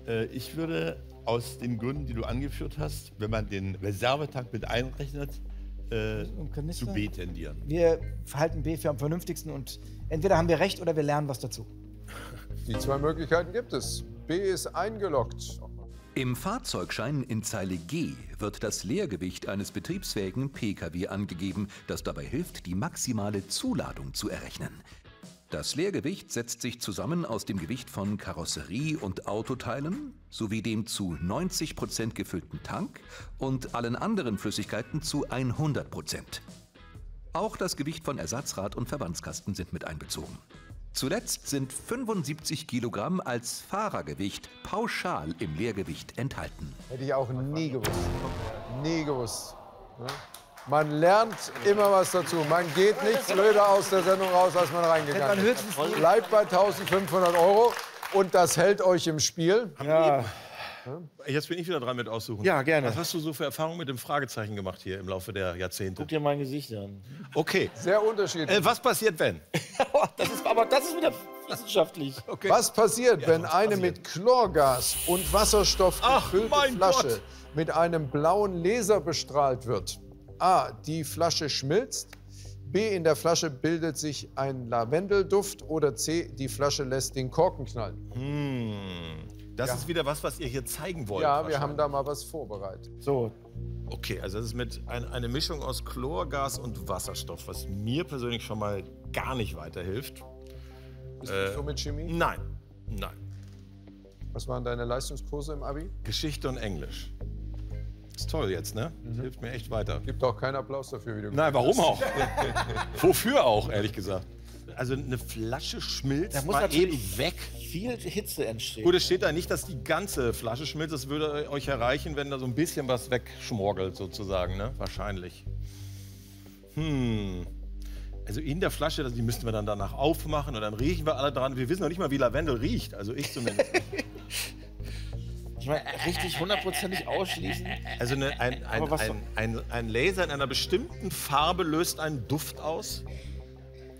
Äh, ich würde aus den Gründen, die du angeführt hast, wenn man den Reservetank mit einrechnet, äh, zu B tendieren. Wir verhalten B für am vernünftigsten und entweder haben wir recht oder wir lernen was dazu. Die zwei Möglichkeiten gibt es. B ist eingeloggt. Im Fahrzeugschein in Zeile G wird das Leergewicht eines betriebsfähigen Pkw angegeben, das dabei hilft, die maximale Zuladung zu errechnen. Das Leergewicht setzt sich zusammen aus dem Gewicht von Karosserie und Autoteilen sowie dem zu 90% gefüllten Tank und allen anderen Flüssigkeiten zu 100%. Auch das Gewicht von Ersatzrad und Verbandskasten sind mit einbezogen. Zuletzt sind 75 Kilogramm als Fahrergewicht pauschal im Leergewicht enthalten. Hätte ich auch nie gewusst. Nie gewusst. Ne? Man lernt immer was dazu. Man geht nicht blöder aus der Sendung raus, als man reingegangen ist. Bleibt bei 1500 Euro und das hält euch im Spiel. Ja. Jetzt bin ich wieder dran mit aussuchen. Ja, gerne. Was hast du so für Erfahrungen mit dem Fragezeichen gemacht hier im Laufe der Jahrzehnte? Guck dir mein Gesicht an. Okay. Sehr unterschiedlich. Äh, was passiert, wenn? [laughs] Das ist, aber das ist wieder wissenschaftlich. [laughs] Okay. Was passiert, wenn was eine passiert? mit Chlorgas und Wasserstoff Ach, gefüllte mein Flasche Gott. mit einem blauen Laser bestrahlt wird? A. Die Flasche schmilzt. B. In der Flasche bildet sich ein Lavendelduft. Oder C. Die Flasche lässt den Korken knallen. Hm. Das Ja. ist wieder was, was ihr hier zeigen wollt. Ja, wir haben da mal was vorbereitet. So, Okay, also das ist mit ein, eine Mischung aus Chlorgas und Wasserstoff, was mir persönlich schon mal gar nicht weiterhilft. Bist Äh, du so mit Chemie? Nein, nein. Was waren deine Leistungskurse im Abi? Geschichte und Englisch. Ist toll jetzt, ne? Das hilft mir echt weiter. Gibt auch keinen Applaus dafür, wie du Nein, warum auch? [laughs] Wofür auch, ehrlich gesagt. Also eine Flasche schmilzt da muss mal eben weg. viel Hitze entstehen. Gut, es steht da nicht, dass die ganze Flasche schmilzt. Das würde euch erreichen, wenn da so ein bisschen was wegschmorgelt, sozusagen, ne? Wahrscheinlich. Hm. Also in der Flasche, das- die müssten wir dann danach aufmachen und dann riechen wir alle dran. Wir wissen noch nicht mal, wie Lavendel riecht. Also ich zumindest. [laughs] Ich meine, richtig hundertprozentig ausschließen. Also eine, ein, ein, ein, ein, ein Laser in einer bestimmten Farbe löst einen Duft aus.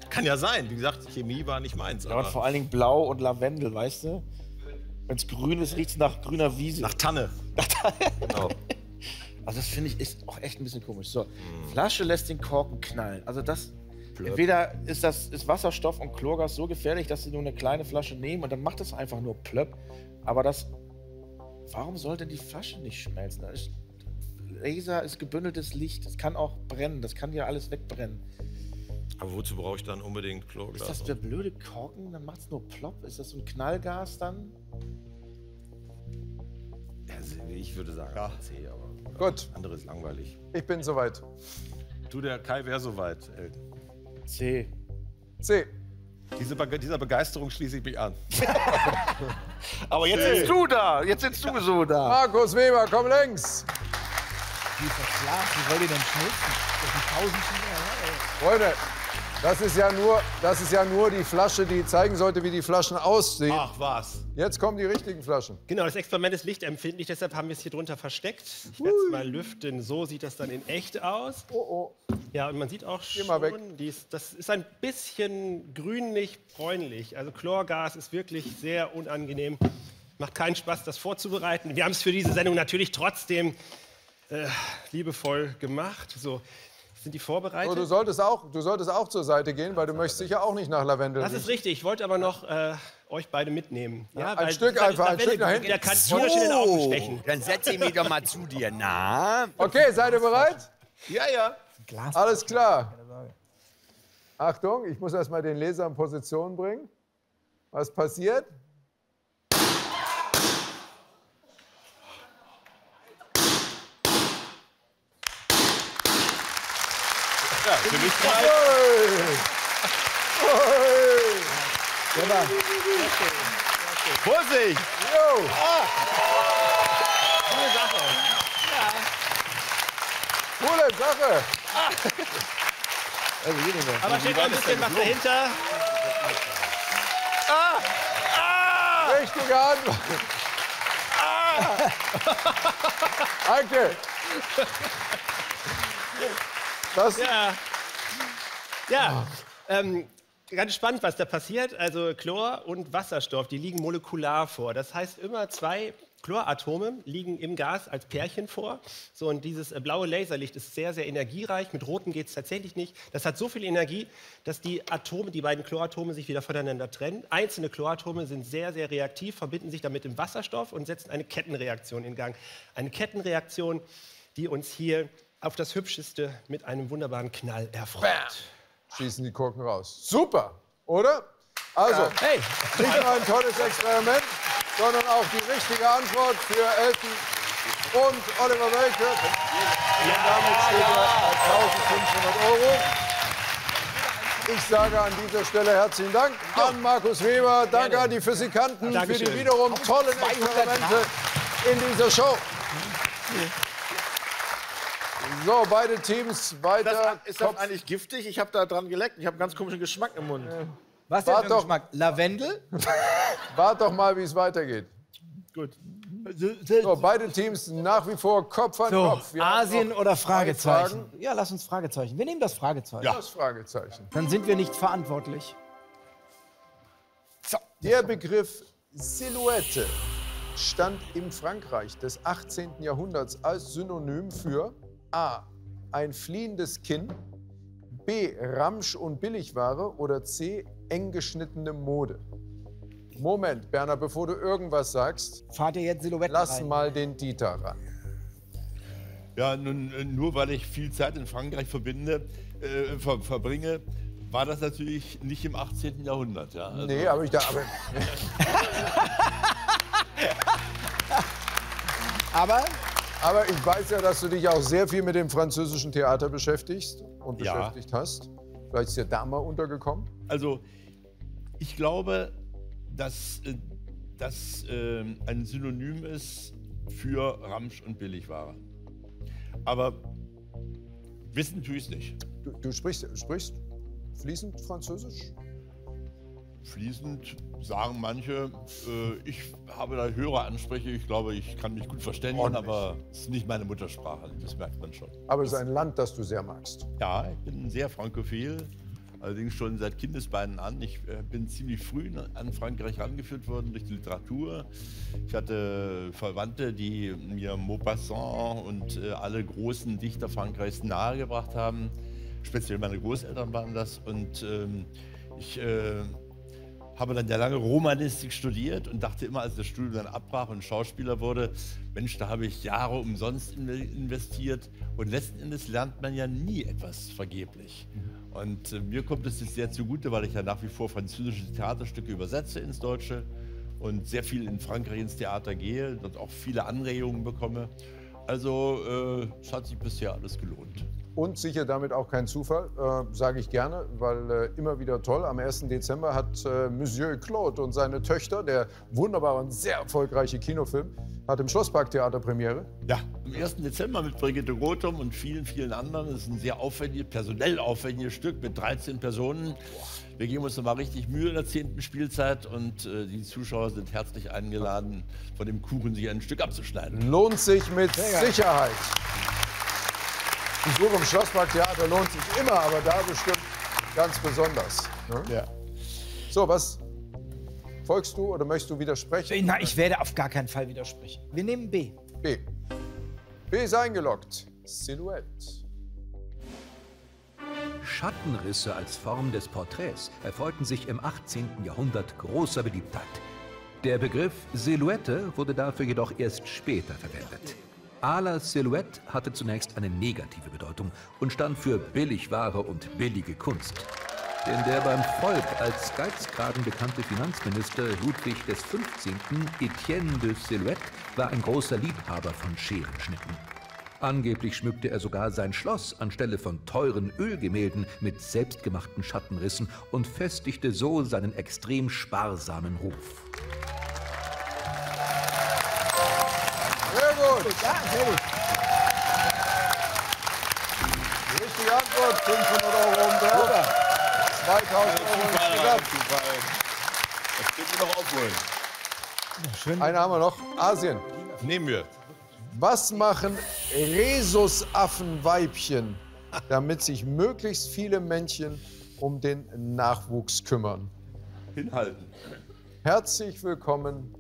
Kann ja sein. Wie gesagt, Chemie war nicht meins. Ja, und aber- vor allen Dingen Blau und Lavendel, weißt du? Wenn es grün ist, riecht es nach grüner Wiese. Nach Tanne. Genau. [laughs] Also das finde ich ist auch echt ein bisschen komisch. So, Flasche lässt den Korken knallen. Also das. Plöpp. Entweder ist das ist Wasserstoff und Chlorgas so gefährlich, dass sie nur eine kleine Flasche nehmen und dann macht es einfach nur plöpp. Aber das. Warum soll denn die Flasche nicht schmelzen? Da ist, Laser ist gebündeltes Licht. Das kann auch brennen. Das kann ja alles wegbrennen. Aber wozu brauche ich dann unbedingt Ist Chlorglas? das der blöde Korken? Dann macht es nur plopp. Ist das so ein Knallgas dann? Also, ich würde sagen, C, aber Gut. andere ist langweilig. Ich bin soweit. Du, der Kai wäre soweit. Ey. C. C. Diese Bege dieser Begeisterung schließe ich mich an. [laughs] Aber jetzt sitzt du da. Jetzt sitzt du so da. Markus Weber, komm längs. Wie verklagt, wie wollt ihr denn schnitzen? Das sind tausend Schnitte. Das ist, ja nur, das ist ja nur die Flasche, die zeigen sollte, wie die Flaschen aussehen. Ach was. Jetzt kommen die richtigen Flaschen. Genau, das Experiment ist lichtempfindlich, deshalb haben wir es hier drunter versteckt. Ich werde es mal lüften. So sieht das dann in echt aus. Oh, oh. Ja, und man sieht auch schon, mal weg. die ist, das ist ein bisschen grünlich-bräunlich. Also Chlorgas ist wirklich sehr unangenehm. Macht keinen Spaß, das vorzubereiten. Wir haben es für diese Sendung natürlich trotzdem äh, liebevoll gemacht. So, sind die vorbereitet? So, du, solltest auch, du solltest auch zur Seite gehen, weil du möchtest sicher auch nicht nach Lavendel Das ist richtig. Ich wollte aber noch äh, euch beide mitnehmen. Ja, ein weil Stück einfach, ein Stück nach hinten. Der kann wunderschön in den Augen stechen. Dann setz ich mich doch mal zu dir. Na? Okay, seid ihr bereit? Ja, ja. Alles klar. Achtung, ich muss erst mal den Laser in Position bringen. Was passiert? Ja, für mich drei. Vorsicht! Jo. Coole Sache. Coole Sache. Also. Aber steht ein bisschen was dahinter. Richtige Antwort. Danke. Das, Ja. Ja. Ähm, ganz spannend, was da passiert. Also Chlor und Wasserstoff, die liegen molekular vor. Das heißt, immer zwei Chloratome liegen im Gas als Pärchen vor. So, und dieses äh, blaue Laserlicht ist sehr, sehr energiereich. Mit rotem geht es tatsächlich nicht. Das hat so viel Energie, dass die Atome, die beiden Chloratome, sich wieder voneinander trennen. Einzelne Chloratome sind sehr, sehr reaktiv, verbinden sich damit im Wasserstoff und setzen eine Kettenreaktion in Gang. Eine Kettenreaktion, die uns hier auf das Hübscheste mit einem wunderbaren Knall erfreut. Schießen die Korken raus. Super, oder? Also, Hey, nicht nur ein tolles Experiment, sondern auch die richtige Antwort für Elton und Oliver Welke. Und damit steht er bei 1500 Euro. Ich sage an dieser Stelle herzlichen Dank an Markus Weber. Danke an die Physikanten für die wiederum tollen Experimente in dieser Show. So, beide Teams weiter. Das, ist das Kopf- eigentlich giftig? Ich habe da dran geleckt. Ich habe einen ganz komischen Geschmack im Mund. Was denn Wart für ein doch. Geschmack? Lavendel? [laughs] Wart doch mal, wie es weitergeht. Gut. So, beide Teams nach wie vor Kopf an So, Kopf. Wir haben Asien noch oder Fragezeichen? Fragen. Ja, lass uns Fragezeichen. Wir nehmen das Fragezeichen. Das Fragezeichen. Dann sind wir nicht verantwortlich. Der Begriff Silhouette stand im Frankreich des 18. Jahrhunderts als Synonym für A. ein fliehendes Kinn, B. Ramsch- und Billigware oder C. eng geschnittene Mode. Moment, Berner, bevor du irgendwas sagst, Fahrt ihr jetzt Silhouetten lass rein? mal den Dieter ran. Ja, nun, äh, nur weil ich viel Zeit in Frankreich verbinde, äh, ver verbringe, war das natürlich nicht im 18. Jahrhundert. Ja? Also, Nee, aber ich da. Aber, [laughs] Aber aber ich weiß ja, dass du dich auch sehr viel mit dem französischen Theater beschäftigst und Ja. beschäftigt hast. Vielleicht ist dir da mal untergekommen. Also, ich glaube, dass das äh, ein Synonym ist für Ramsch und Billigware. Aber wissen tue ich es nicht. Du, du sprichst, sprichst fließend Französisch? Fließend sagen manche, äh, ich habe da höhere Ansprüche. Ich glaube, ich kann mich gut verständigen, Ordentlich. aber es ist nicht meine Muttersprache. Das merkt man schon. Aber es ist ein Land, das du sehr magst. Ja, ich bin sehr frankophil Allerdings schon seit Kindesbeinen an. Ich äh, bin ziemlich früh an Frankreich herangeführt worden durch die Literatur. Ich hatte Verwandte, die mir Maupassant und äh, alle großen Dichter Frankreichs nahegebracht haben. Speziell meine Großeltern waren das. Und ähm, ich äh, habe dann ja lange Romanistik studiert und dachte immer, als das Studium dann abbrach und Schauspieler wurde, Mensch, da habe ich Jahre umsonst in- investiert. Und letzten Endes lernt man ja nie etwas vergeblich. Und äh, mir kommt es jetzt sehr zugute, weil ich ja nach wie vor französische Theaterstücke übersetze ins Deutsche und sehr viel in Frankreich ins Theater gehe, dort auch viele Anregungen bekomme. Also äh, es hat sich bisher alles gelohnt. Und sicher damit auch kein Zufall, äh, sage ich gerne, weil äh, immer wieder toll. Am 1. Dezember hat äh, Monsieur Claude und seine Töchter, der wunderbare und sehr erfolgreiche Kinofilm, hat im Schlossparktheater Premiere. Ja, am 1. Dezember mit Brigitte Rothum und vielen, vielen anderen. Das ist ein sehr aufwendiges, personell aufwendiges Stück mit 13 Personen. Wir geben uns nochmal richtig Mühe in der 10. Spielzeit und äh, die Zuschauer sind herzlich eingeladen, von dem Kuchen sich ein Stück abzuschneiden. Lohnt sich mit Sicherheit. Besuch im Schlossparktheater lohnt sich immer, aber da bestimmt ganz besonders. Ne? Ja. So, was folgst du oder möchtest du widersprechen? Na, ich werde auf gar keinen Fall widersprechen. Wir nehmen B. B. B ist eingeloggt. Silhouette. Schattenrisse als Form des Porträts erfreuten sich im 18. Jahrhundert großer Beliebtheit. Der Begriff Silhouette wurde dafür jedoch erst später verwendet. A la Silhouette hatte zunächst eine negative Bedeutung und stand für Billigware und billige Kunst. Denn der beim Volk als Geizkragen bekannte Finanzminister Ludwig XV. Etienne de Silhouette war ein großer Liebhaber von Scherenschnitten. Angeblich schmückte er sogar sein Schloss anstelle von teuren Ölgemälden mit selbstgemachten Schattenrissen und festigte so seinen extrem sparsamen Ruf. Gut. Ja, sehr gut. Die richtige Antwort, 500 Euro obendrauf. 2000 Euro. Das können wir noch aufholen. Eine haben wir noch. Asien. Nehmen wir. Was machen Rhesusaffenweibchen, damit sich möglichst viele Männchen um den Nachwuchs kümmern? Hinhalten. Herzlich willkommen,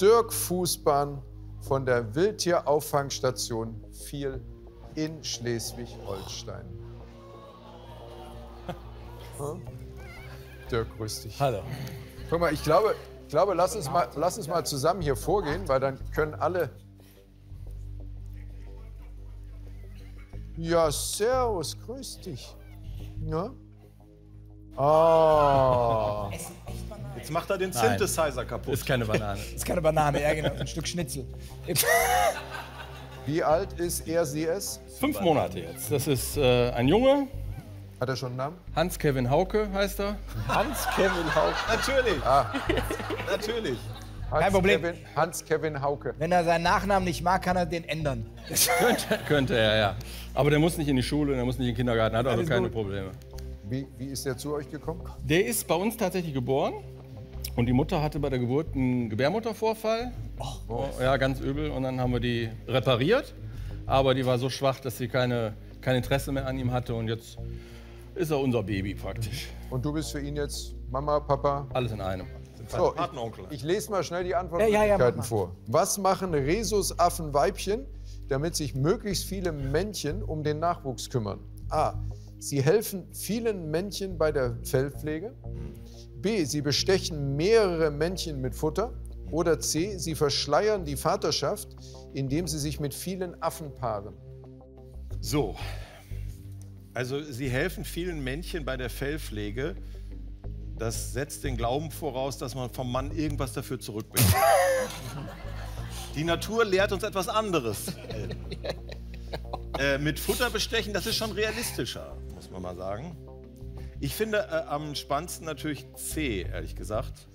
Dirk Fußbahn von der Wildtierauffangstation Viel in Schleswig-Holstein. [laughs] Hm? Dirk, grüß dich. Hallo. Guck mal, ich glaube, ich glaube lass, uns mal, lass uns mal zusammen hier vorgehen, weil dann können alle. Ja, servus, grüß dich. Ja? Ah. Jetzt macht er den Nein. Synthesizer kaputt. Ist keine Banane. Das [laughs] ist keine Banane, ja genau, ein Stück Schnitzel. Wie alt ist er, sie es? Fünf Monate jetzt. Das ist äh, ein Junge. Hat er schon einen Namen? Hans-Kevin Hauke heißt er. Hans-Kevin Hauke. Natürlich. Ah. Natürlich. Kein Problem. Kevin, Hans-Kevin Hauke. Wenn er seinen Nachnamen nicht mag, kann er den ändern. könnte, könnte er, ja. Aber der muss nicht in die Schule, der muss nicht in den Kindergarten, hat also Alles keine gut. Probleme. Wie, wie ist er zu euch gekommen? Der ist bei uns tatsächlich geboren. Und die Mutter hatte bei der Geburt einen Gebärmuttervorfall. Oh, ja, ganz übel. Und dann haben wir die repariert. Aber die war so schwach, dass sie keine, kein Interesse mehr an ihm hatte. Und jetzt ist er unser Baby praktisch. Und du bist für ihn jetzt Mama, Papa? Alles in einem. So, ich, ich lese mal schnell die Ja, Antwortmöglichkeiten ja, ja, mal. vor. Was machen Rhesusaffenweibchen, damit sich möglichst viele Männchen um den Nachwuchs kümmern? A. Sie helfen vielen Männchen bei der Fellpflege. B. Sie bestechen mehrere Männchen mit Futter. Oder C. Sie verschleiern die Vaterschaft, indem sie sich mit vielen Affen paaren. So. Also sie helfen vielen Männchen bei der Fellpflege. Das setzt den Glauben voraus, dass man vom Mann irgendwas dafür zurückbekommt. [laughs] Die Natur lehrt uns etwas anderes. Äh, mit Futter bestechen, das ist schon realistischer, muss man mal sagen. Ich finde äh, am spannendsten natürlich C, ehrlich gesagt.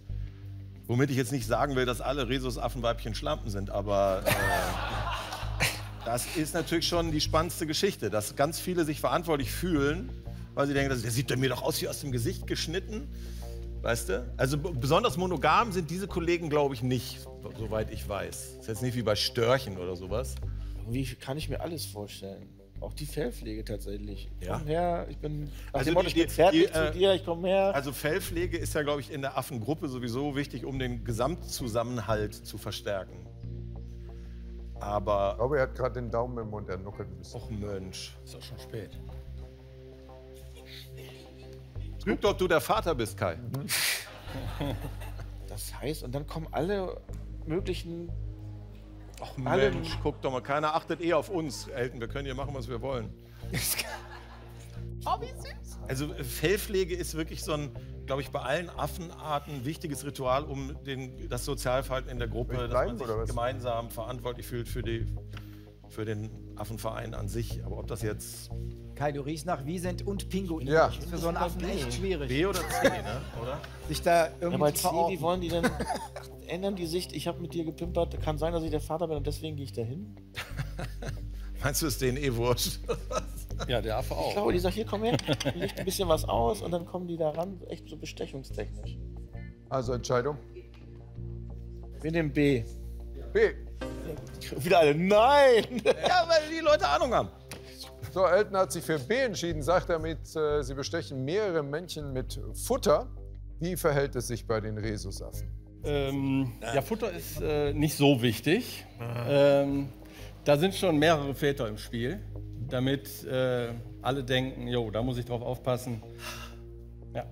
Womit ich jetzt nicht sagen will, dass alle Rhesusaffenweibchen Schlampen sind, aber äh, das ist natürlich schon die spannendste Geschichte, dass ganz viele sich verantwortlich fühlen, weil sie denken, der sieht doch mir doch aus wie aus dem Gesicht geschnitten. Weißt du? Also besonders monogam sind diese Kollegen, glaube ich, nicht, soweit ich weiß. Ist jetzt nicht wie bei Störchen oder sowas. Wie kann ich mir alles vorstellen? Auch die Fellpflege tatsächlich. Ja. Komm her, ich bin. Also dem Motto, die- ich bin die- fertig die, zu äh, dir, ich komme her. Also Fellpflege ist ja, glaube ich, in der Affengruppe sowieso wichtig, um den Gesamtzusammenhalt zu verstärken. Aber. Ich glaube, er hat gerade den Daumen im Mund, er nuckelt ein bisschen. Och Mensch. Ist doch schon spät. Guck doch, ob du der Vater bist, Kai. Das heißt, und dann kommen alle möglichen. Ach Mensch, guck doch mal, keiner achtet eh auf uns, Elton. Wir können hier machen, was wir wollen. Oh, wie süß. Also äh, Fellpflege ist wirklich so ein, glaube ich, bei allen Affenarten ein wichtiges Ritual, um den, das Sozialverhalten in der Gruppe, dass man sich gemeinsam verantwortlich fühlt für, die, für den Affenverein an sich. Aber ob das jetzt Kai, du riechst nach Wiesent und Pinguin. Ja. Das ist für so einen Affen echt schwierig. B oder C, ne? oder? Sich da Ja, irgendwie bei zu C, wie wollen die denn [laughs] ändern die Sicht? Ich habe mit dir gepimpert, kann sein, dass ich der Vater bin und deswegen gehe ich dahin. [laughs] Meinst du, ist denen eh wurscht? [laughs] Ja, der Affe Ich auch. glaube, die sagt, hier komm her, liegt ein bisschen was aus und dann kommen die da ran, echt so bestechungstechnisch. Also Entscheidung. Wir nehmen B. B. Wieder alle, nein! [laughs] Ja, weil die Leute Ahnung haben. So, Elton hat sich für B entschieden, sagt damit, äh, sie bestechen mehrere Männchen mit Futter. Wie verhält es sich bei den Rhesusaffen? Ähm, ja, Futter ist äh, nicht so wichtig. Ähm, da sind schon mehrere Väter im Spiel, damit äh, alle denken, jo, da muss ich drauf aufpassen. Ja.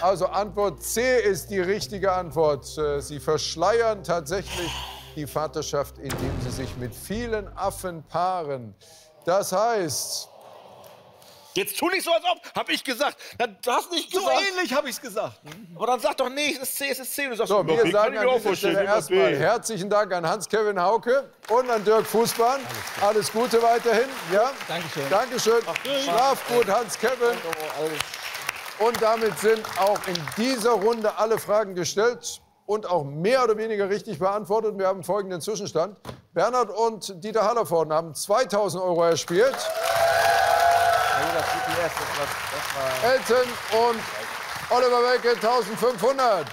Also Antwort C ist die richtige Antwort. Äh, Sie verschleiern tatsächlich die Vaterschaft, indem sie sich mit vielen Affen paaren. Das heißt, Jetzt tu nicht so, als ob, hab ich gesagt. Na, Du hast nicht So gesagt. ähnlich habe ich es gesagt. Aber dann sag doch, nee, es ist C, es ist C. Du sagst, so, wir sagen an dieser Stelle erstmal herzlichen Dank an Hans-Kevin Hauke und an Dirk Fußbahn. Alles Gute weiterhin. Ja? Dankeschön. Dankeschön. Schlaf gut, Hans-Kevin. Und damit sind auch in dieser Runde alle Fragen gestellt und auch mehr oder weniger richtig beantwortet. Wir haben folgenden Zwischenstand. Bernhard und Dieter Hallervorden haben 2000 Euro erspielt. Elton und Oliver Welke 1500.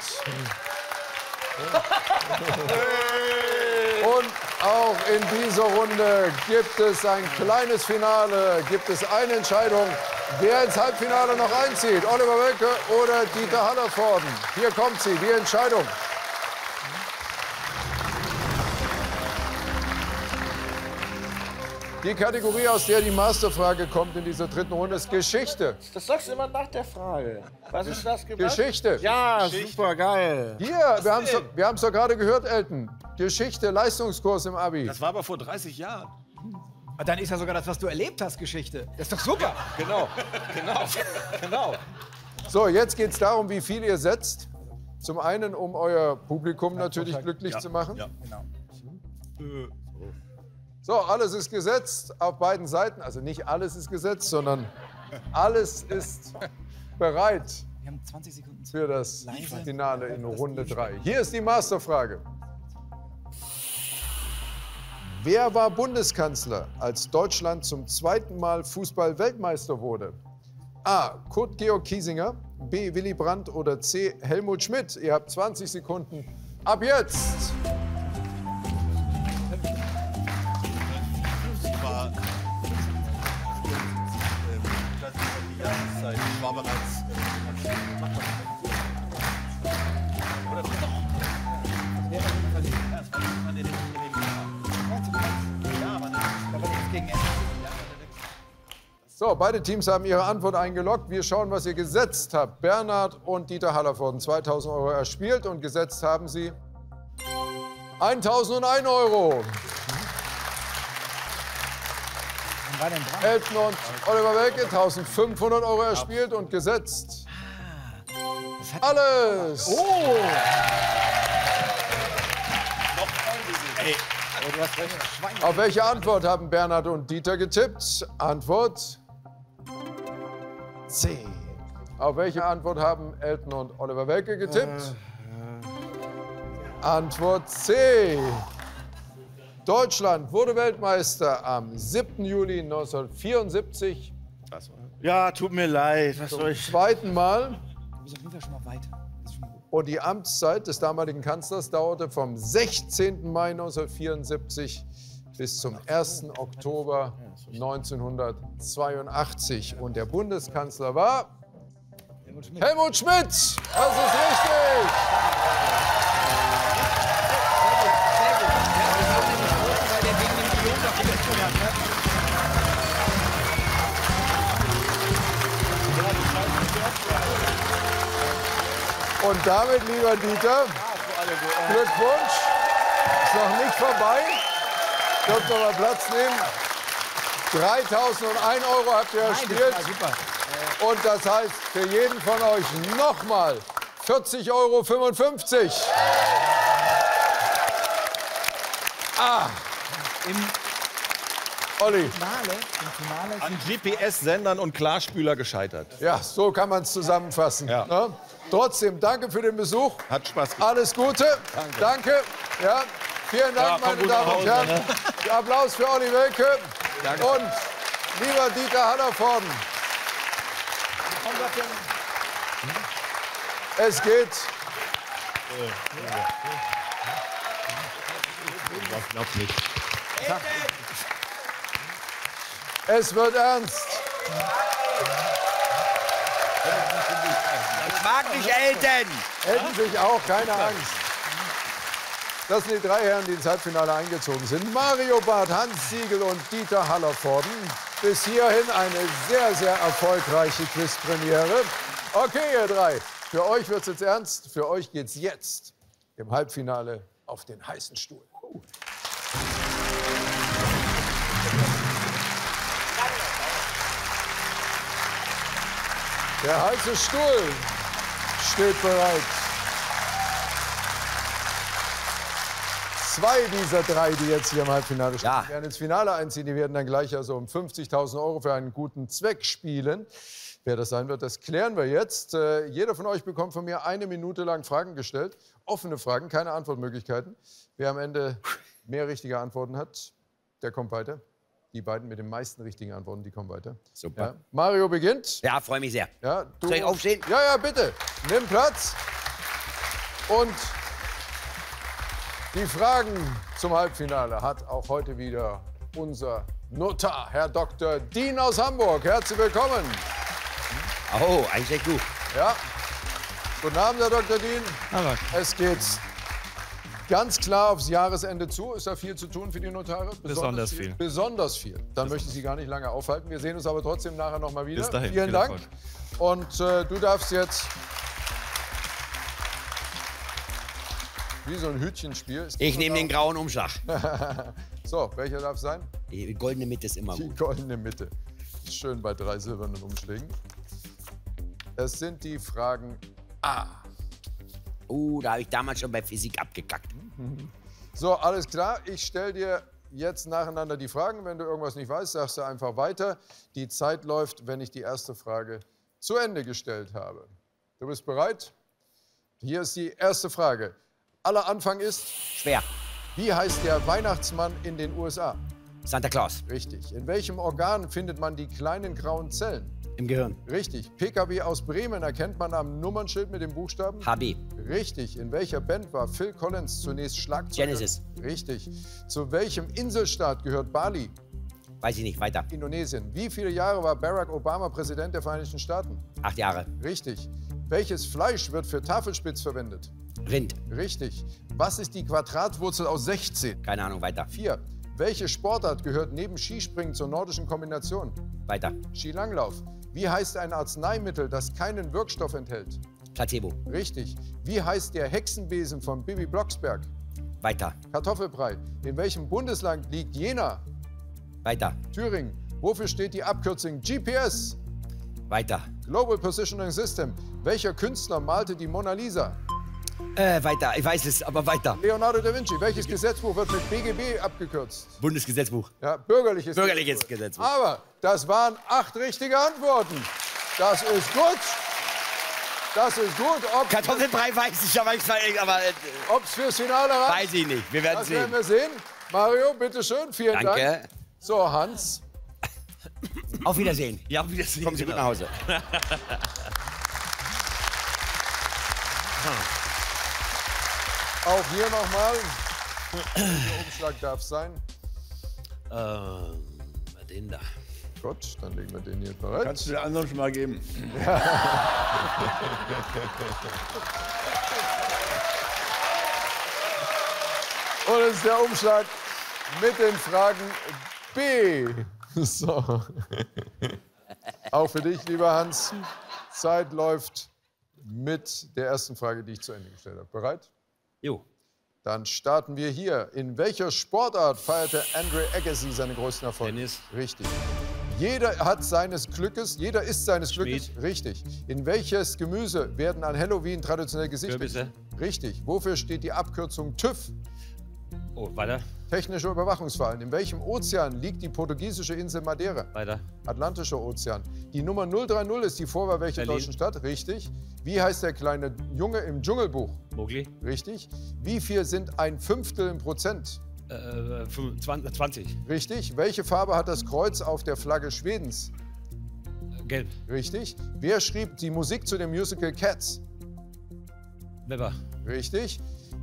Und auch in dieser Runde gibt es ein kleines Finale, gibt es eine Entscheidung, wer ins Halbfinale noch einzieht. Oliver Welke oder Dieter Hallervorden. Hier kommt sie, die Entscheidung. Die Kategorie, aus der die Masterfrage kommt in dieser dritten Runde, ist Geschichte. Das sagst du immer nach der Frage. Was ist das gemacht? Geschichte. Ja, super geil. Hier, wir haben es wir doch gerade gehört, Elton. Geschichte, Leistungskurs im Abi. Das war aber vor 30 Jahren. Dann ist ja sogar das, was du erlebt hast, Geschichte. Das ist doch super. [laughs] Genau, genau, genau. So, jetzt geht es darum, wie viel ihr setzt. Zum einen, um euer Publikum natürlich glücklich Ja, zu machen. ja. Genau. So, alles ist gesetzt auf beiden Seiten. Also nicht alles ist gesetzt, sondern alles ist bereit Wir haben 20 Sekunden für das. Finale in Runde 3. Hier ist die Masterfrage. Wer war Bundeskanzler, als Deutschland zum zweiten Mal Fußball-Weltmeister wurde? A. Kurt Georg Kiesinger, B. Willy Brandt oder C. Helmut Schmidt? Ihr habt 20 Sekunden. Ab jetzt! Das war. Ähm, So, beide Teams haben ihre Antwort eingeloggt. Wir schauen, was ihr gesetzt habt. Bernhard und Dieter Hallervorden 2000 Euro erspielt und gesetzt haben sie 1001 Euro. Elton und Oliver Welke 1500 Euro erspielt und gesetzt. Alles! Oh! Oh, du hast recht. Auf welche Antwort haben Bernhard und Dieter getippt? Antwort C. Auf welche Antwort haben Elton und Oliver Welke getippt? Antwort C. Deutschland wurde Weltmeister am 7. Juli 1974. Ja, tut mir leid. Was Zum soll ich? zweiten Mal. Und die Amtszeit des damaligen Kanzlers dauerte vom 16. Mai 1974 bis zum 1. Oktober 1982. Und der Bundeskanzler war Helmut Schmidt. Das ist richtig. Und damit, lieber Dieter, Glückwunsch. Ist noch nicht vorbei. Dürft ihr mal Platz nehmen. 3001 Euro habt ihr erspielt. Und das heißt für jeden von euch nochmal 40,55 Euro. Ah. Olli. An GPS-Sendern und Klarspüler gescheitert. Ja, so kann man es zusammenfassen. Ne? Trotzdem, danke für den Besuch. Hat Spaß gemacht. Alles Gute. Danke. Ja, vielen Dank, Ja, meine Damen und Herren. ne? Applaus für Olli Welke. Danke. Und lieber Dieter Hallervorden. Es geht. Ich glaub nicht. Es wird ernst. Ich mag nicht Eltern. Hätten sich auch, keine Angst. Das sind die drei Herren, die ins Halbfinale eingezogen sind. Mario Barth, Hans Siegel und Dieter Hallervorden. Bis hierhin eine sehr, sehr erfolgreiche Quizpremiere. Okay, ihr drei, für euch wird es jetzt ernst. Für euch geht es jetzt im Halbfinale auf den heißen Stuhl. Der heiße Stuhl steht bereit. Zwei dieser drei, die jetzt hier im Halbfinale stehen, werden ins Finale einziehen. Die werden dann gleich also um 50.000 Euro für einen guten Zweck spielen. Wer das sein wird, das klären wir jetzt. Äh, jeder von euch bekommt von mir eine Minute lang Fragen gestellt. Offene Fragen, keine Antwortmöglichkeiten. Wer am Ende mehr richtige Antworten hat, der kommt weiter. Die beiden mit den meisten richtigen Antworten, die kommen weiter. Super. Ja. Mario beginnt. Ja, freue mich sehr. Ja, du, Soll ich aufstehen? Ja, ja, bitte. Nimm Platz. Und die Fragen zum Halbfinale hat auch heute wieder unser Notar, Herr Dr. Dien aus Hamburg. Herzlich willkommen. Oh, eigentlich echt gut. Ja. Guten Abend, Herr Dr. Dien. Es geht ganz klar aufs Jahresende zu. Ist da viel zu tun für die Notare? Besonders viel. Besonders viel. Dann möchte ich Sie gar nicht lange aufhalten. Wir sehen uns aber trotzdem nachher noch mal wieder. Bis dahin, Vielen viel Dank. Erfolg. Und äh, du darfst jetzt wie so ein Hütchenspiel. Ich nehme den grauen Umschlag. [laughs] so, welcher darf sein? Die goldene Mitte ist immer Die gut. goldene Mitte. Schön bei drei silbernen Umschlägen. Es sind die Fragen A. Uh, da habe ich damals schon bei Physik abgekackt. [laughs] So, alles klar. Ich stelle dir jetzt nacheinander die Fragen. Wenn du irgendwas nicht weißt, sagst du einfach weiter. Die Zeit läuft, wenn ich die erste Frage zu Ende gestellt habe. Du bist bereit? Hier ist die erste Frage. Aller Anfang ist. Schwer. Wie heißt der Weihnachtsmann in den USA? Santa Claus. Richtig. In welchem Organ findet man die kleinen grauen Zellen? Im Gehirn. Richtig. PKW aus Bremen erkennt man am Nummernschild mit dem Buchstaben? HB. Richtig. In welcher Band war Phil Collins zunächst Schlagzeuger? Genesis. Richtig. Zu welchem Inselstaat gehört Bali? Weiß ich nicht, weiter. Indonesien. Wie viele Jahre war Barack Obama Präsident der Vereinigten Staaten? Acht Jahre. Richtig. Welches Fleisch wird für Tafelspitz verwendet? Rind. Richtig. Was ist die Quadratwurzel aus 16? Keine Ahnung, weiter. 4. Welche Sportart gehört neben Skispringen zur nordischen Kombination? Weiter. Skilanglauf. Wie heißt ein Arzneimittel, das keinen Wirkstoff enthält? Placebo. Richtig. Wie heißt der Hexenbesen von Bibi Blocksberg? Weiter. Kartoffelbrei. In welchem Bundesland liegt Jena? Weiter. Thüringen. Wofür steht die Abkürzung GPS? Weiter. Global Positioning System. Welcher Künstler malte die Mona Lisa? Äh, weiter. Ich weiß es, aber weiter. Leonardo da Vinci. Welches Gesetzbuch wird mit BGB abgekürzt? Bundesgesetzbuch. Ja, bürgerliches, Bürgerliches Gesetzbuch. Aber das waren acht richtige Antworten. Das ist gut. Das ist gut. Ob Kartoffelbrei weiß ich, aber ich aber, äh, Ob es fürs Finale reicht? Weiß ich nicht. Wir werden das sehen. werden wir sehen. Mario, bitteschön. Vielen Danke. Dank. So, Hans. Auf Wiedersehen. Ja, auf Wiedersehen. Kommen Sie gut nach Hause. [laughs] Auch hier nochmal. Der Umschlag darf sein. Äh, den da. Gut, dann legen wir den hier bereit. Kannst du den anderen schon mal geben? [laughs] Und es ist der Umschlag mit den Fragen B. [laughs] So. Auch für dich, lieber Hans. Zeit läuft mit der ersten Frage, die ich zu Ende gestellt habe. Bereit? Jo. Dann starten wir hier. In welcher Sportart feierte Andre Agassi seine größten Erfolge? Tennis. Richtig. Jeder hat seines Glückes, jeder ist seines Glückes. Richtig. In welches Gemüse werden an Halloween traditionell gesichtet? Kürbisse. Richtig. Wofür steht die Abkürzung TÜV? Oh, weiter. Technische Überwachungsfallen. In welchem Ozean liegt die portugiesische Insel Madeira? Weiter. Atlantischer Ozean. Die Nummer 030 ist die Vorwahl welcher Berlin. deutschen Stadt? Richtig. Wie heißt der kleine Junge im Dschungelbuch? Mowgli. Richtig. Wie viel sind ein Fünftel im Prozent? Äh, 25, 20. Richtig. Welche Farbe hat das Kreuz auf der Flagge Schwedens? Gelb. Richtig. Wer schrieb die Musik zu dem Musical Cats? Weber. Richtig.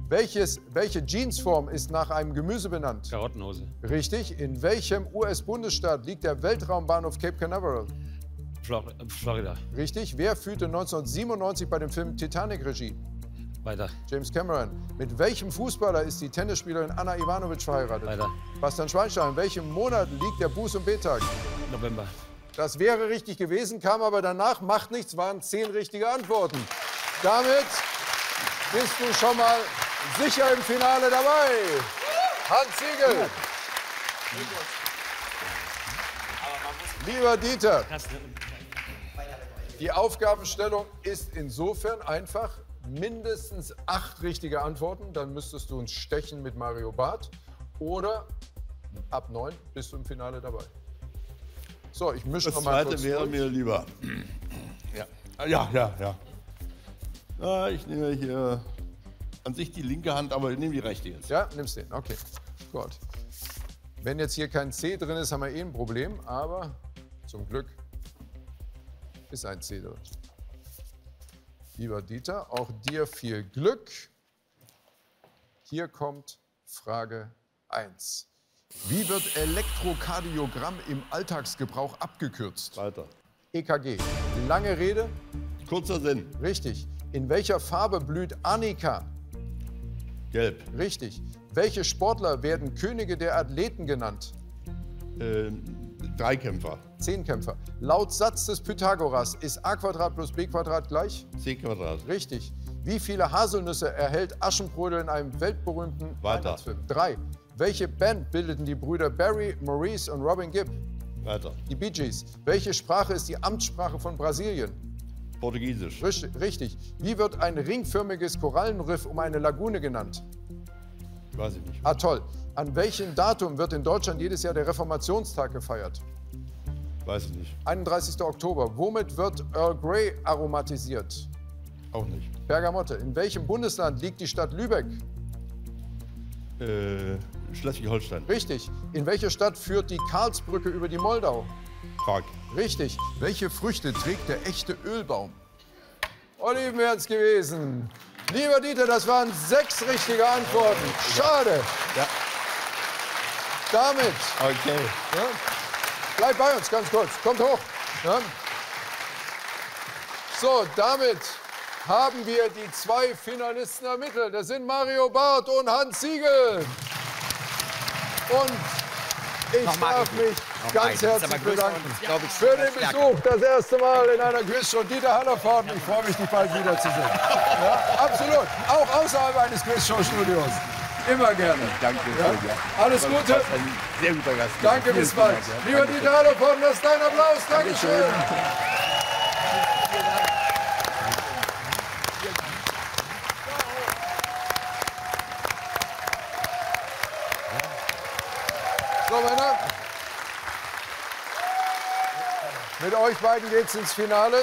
Welches, welche Jeansform ist nach einem Gemüse benannt? Karottenhose. Richtig. In welchem US-Bundesstaat liegt der Weltraumbahnhof Cape Canaveral? Flor Florida. Richtig. Wer führte 1997 bei dem Film Titanic Regie? Weiter. James Cameron. Mit welchem Fußballer ist die Tennisspielerin Anna Ivanovic verheiratet? Weiter. Bastian Schweinsteiger. In welchem Monat liegt der Buß- und Betag? November. Das wäre richtig gewesen, kam aber danach. Macht nichts, waren zehn richtige Antworten. Damit bist du schon mal sicher im Finale dabei. Hans Siegel. Lieber Dieter, die Aufgabenstellung ist insofern einfach. Mindestens acht richtige Antworten, dann müsstest du uns stechen mit Mario Barth. Oder ab neun bist du im Finale dabei. So, ich mische Das noch mal zweite kurz wäre durch. mir lieber. Ja, ja, ja. ja. Ah, ich nehme hier an sich die linke Hand, aber ich nehme die rechte jetzt. Ja, nimmst den. Okay, gut. Wenn jetzt hier kein C drin ist, haben wir eh ein Problem. Aber zum Glück ist ein C drin. Lieber Dieter, auch dir viel Glück. Hier kommt Frage 1. Wie wird Elektrokardiogramm im Alltagsgebrauch abgekürzt? Weiter. EKG. Lange Rede? Kurzer Sinn. Richtig. In welcher Farbe blüht Annika? Gelb. Richtig. Welche Sportler werden Könige der Athleten genannt? Ähm, Dreikämpfer. Zehnkämpfer. Laut Satz des Pythagoras ist a Quadrat plus b Quadrat gleich? C Quadrat. Richtig. Wie viele Haselnüsse erhält Aschenbrödel in einem weltberühmten Weiter. Drei. Welche Band bildeten die Brüder Barry, Maurice und Robin Gibb? Weiter. Die Bee Gees. Welche Sprache ist die Amtssprache von Brasilien? Portugiesisch. Richtig. Wie wird ein ringförmiges Korallenriff um eine Lagune genannt? Weiß ich nicht. Atoll. An welchem Datum wird in Deutschland jedes Jahr der Reformationstag gefeiert? Weiß ich nicht. 31. Oktober. Womit wird Earl Grey aromatisiert? Auch nicht. Bergamotte. In welchem Bundesland liegt die Stadt Lübeck? Äh, Schleswig-Holstein. Richtig. In welche Stadt führt die Karlsbrücke über die Moldau? Prag. Richtig. Welche Früchte trägt der echte Ölbaum? Oliven wären es gewesen. Lieber Dieter, das waren sechs richtige Antworten. Schade. Ja. Damit. Okay. Ja, bleib bei uns, ganz kurz. Kommt hoch. Ja. So, damit haben wir die zwei Finalisten ermittelt. Das sind Mario Barth und Hans Siegel. Und ich Nochmal darf mich Nochmal. ganz herzlich bedanken ich, für den. Besuch das erste Mal in einer Quizshow. Dieter Hallervorden, ich freue mich, dich bald wiederzusehen. Ja, absolut, auch außerhalb eines Quizshow-Studios. Immer gerne. Danke. Ja. Alles Gute. sehr guter Gast. Danke, bis bald. Ja. Lieber. Dieter Hallervorden, das ist dein Applaus. Dankeschön. So, euch beiden geht's ins Finale.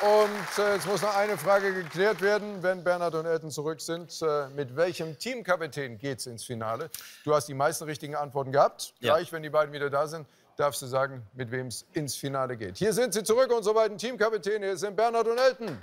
Und äh, jetzt muss noch eine Frage geklärt werden, wenn Bernhard und Elton zurück sind. Äh, mit welchem Teamkapitän geht's ins Finale? Du hast die meisten richtigen Antworten gehabt. Ja. Gleich, wenn die beiden wieder da sind, darfst du sagen, mit wem es ins Finale geht. Hier sind sie zurück, unsere beiden Teamkapitäne. Hier sind Bernhard und Elton.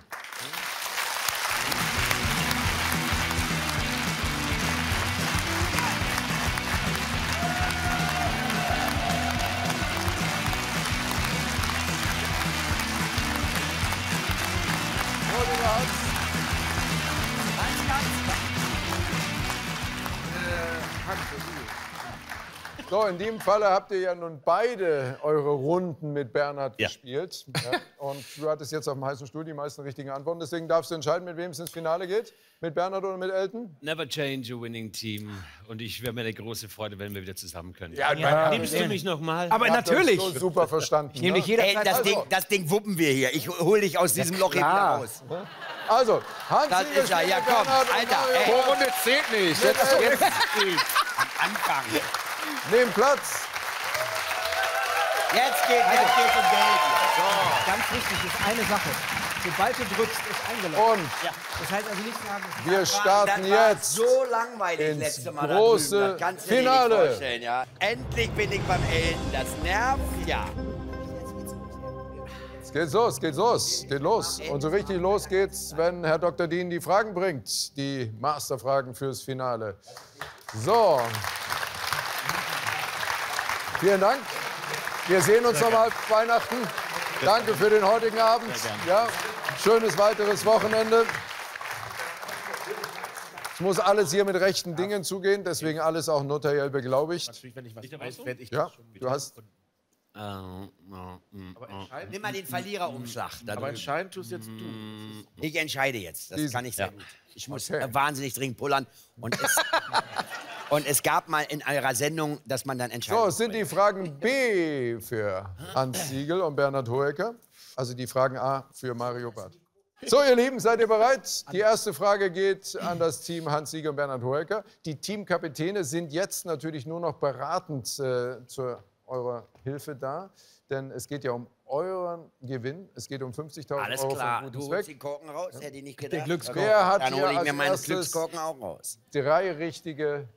So, in dem Falle habt ihr ja nun beide eure Runden mit Bernhard gespielt. Ja. Und du hattest jetzt auf dem heißen Stuhl die meisten richtigen Antworten. Deswegen darfst du entscheiden, mit wem es ins Finale geht. Mit Bernhard oder mit Elton? Never change a winning team. Und ich wäre mir eine große Freude, wenn wir wieder zusammen können. Ja, ja. Nimmst du mich noch mal? Aber natürlich. so super verstanden, Ich nehme dich ne? Ey, das, Ding, das Ding wuppen wir hier. Ich hol dich aus diesem Loch klar. raus. Also, Hans Das ist er. Ja, komm, Alter. Ey. Vorrunde zählt nicht. Jetzt, jetzt. Am Anfang. Nehm Platz. Jetzt geht jetzt geht's um Geld. So. Ganz wichtig ist eine Sache. Sobald du drückst, ist eingeloggt. Und ja. Das heißt also nicht sagen, Wir Das war- starten jetzt so langweilig ins letzte Mal da große drüben. Dir nicht Finale. ja. Endlich bin ich beim Elten. Das nervt ja. Es geht los, geht los, geht los. Und so richtig los geht's, wenn Herr Dr. Dien die Fragen bringt. Die Masterfragen fürs Finale. So. Vielen Dank. Wir sehen uns nochmal Weihnachten. Danke für den heutigen Abend. Ja, schönes weiteres Wochenende. Es muss alles hier mit rechten Dingen zugehen, deswegen alles auch notariell beglaubigt. Natürlich, wenn ich was weiß, werde ich Ja, das schon wieder. du hast Nimm mal den Verliererumschlag. Aber drüben. entscheiden tust jetzt du. Ich entscheide jetzt. Das kann ich sehr Ja. gut. Ich muss Okay. wahnsinnig dringend pullern. Und es, [laughs] und es gab mal in eurer Sendung, dass man dann entscheidet. So, es sind die Fragen B für Hans Siegel und Bernhard Hoeker. Also die Fragen A für Mario Barth. So, ihr Lieben, seid ihr bereit? Die erste Frage geht an das Team Hans Siegel und Bernhard Hoeker. Die Teamkapitäne sind jetzt natürlich nur noch beratend äh, zu eurer Hilfe da. Denn es geht ja um euren Gewinn. Es geht um 50.000 Alles Euro klar. von Du holst Weg. die Korken raus, hätte ich nicht gedacht. Glückskorken. Wer hat Dann hole ich mir meine erstes Glückskorken auch raus. Drei richtige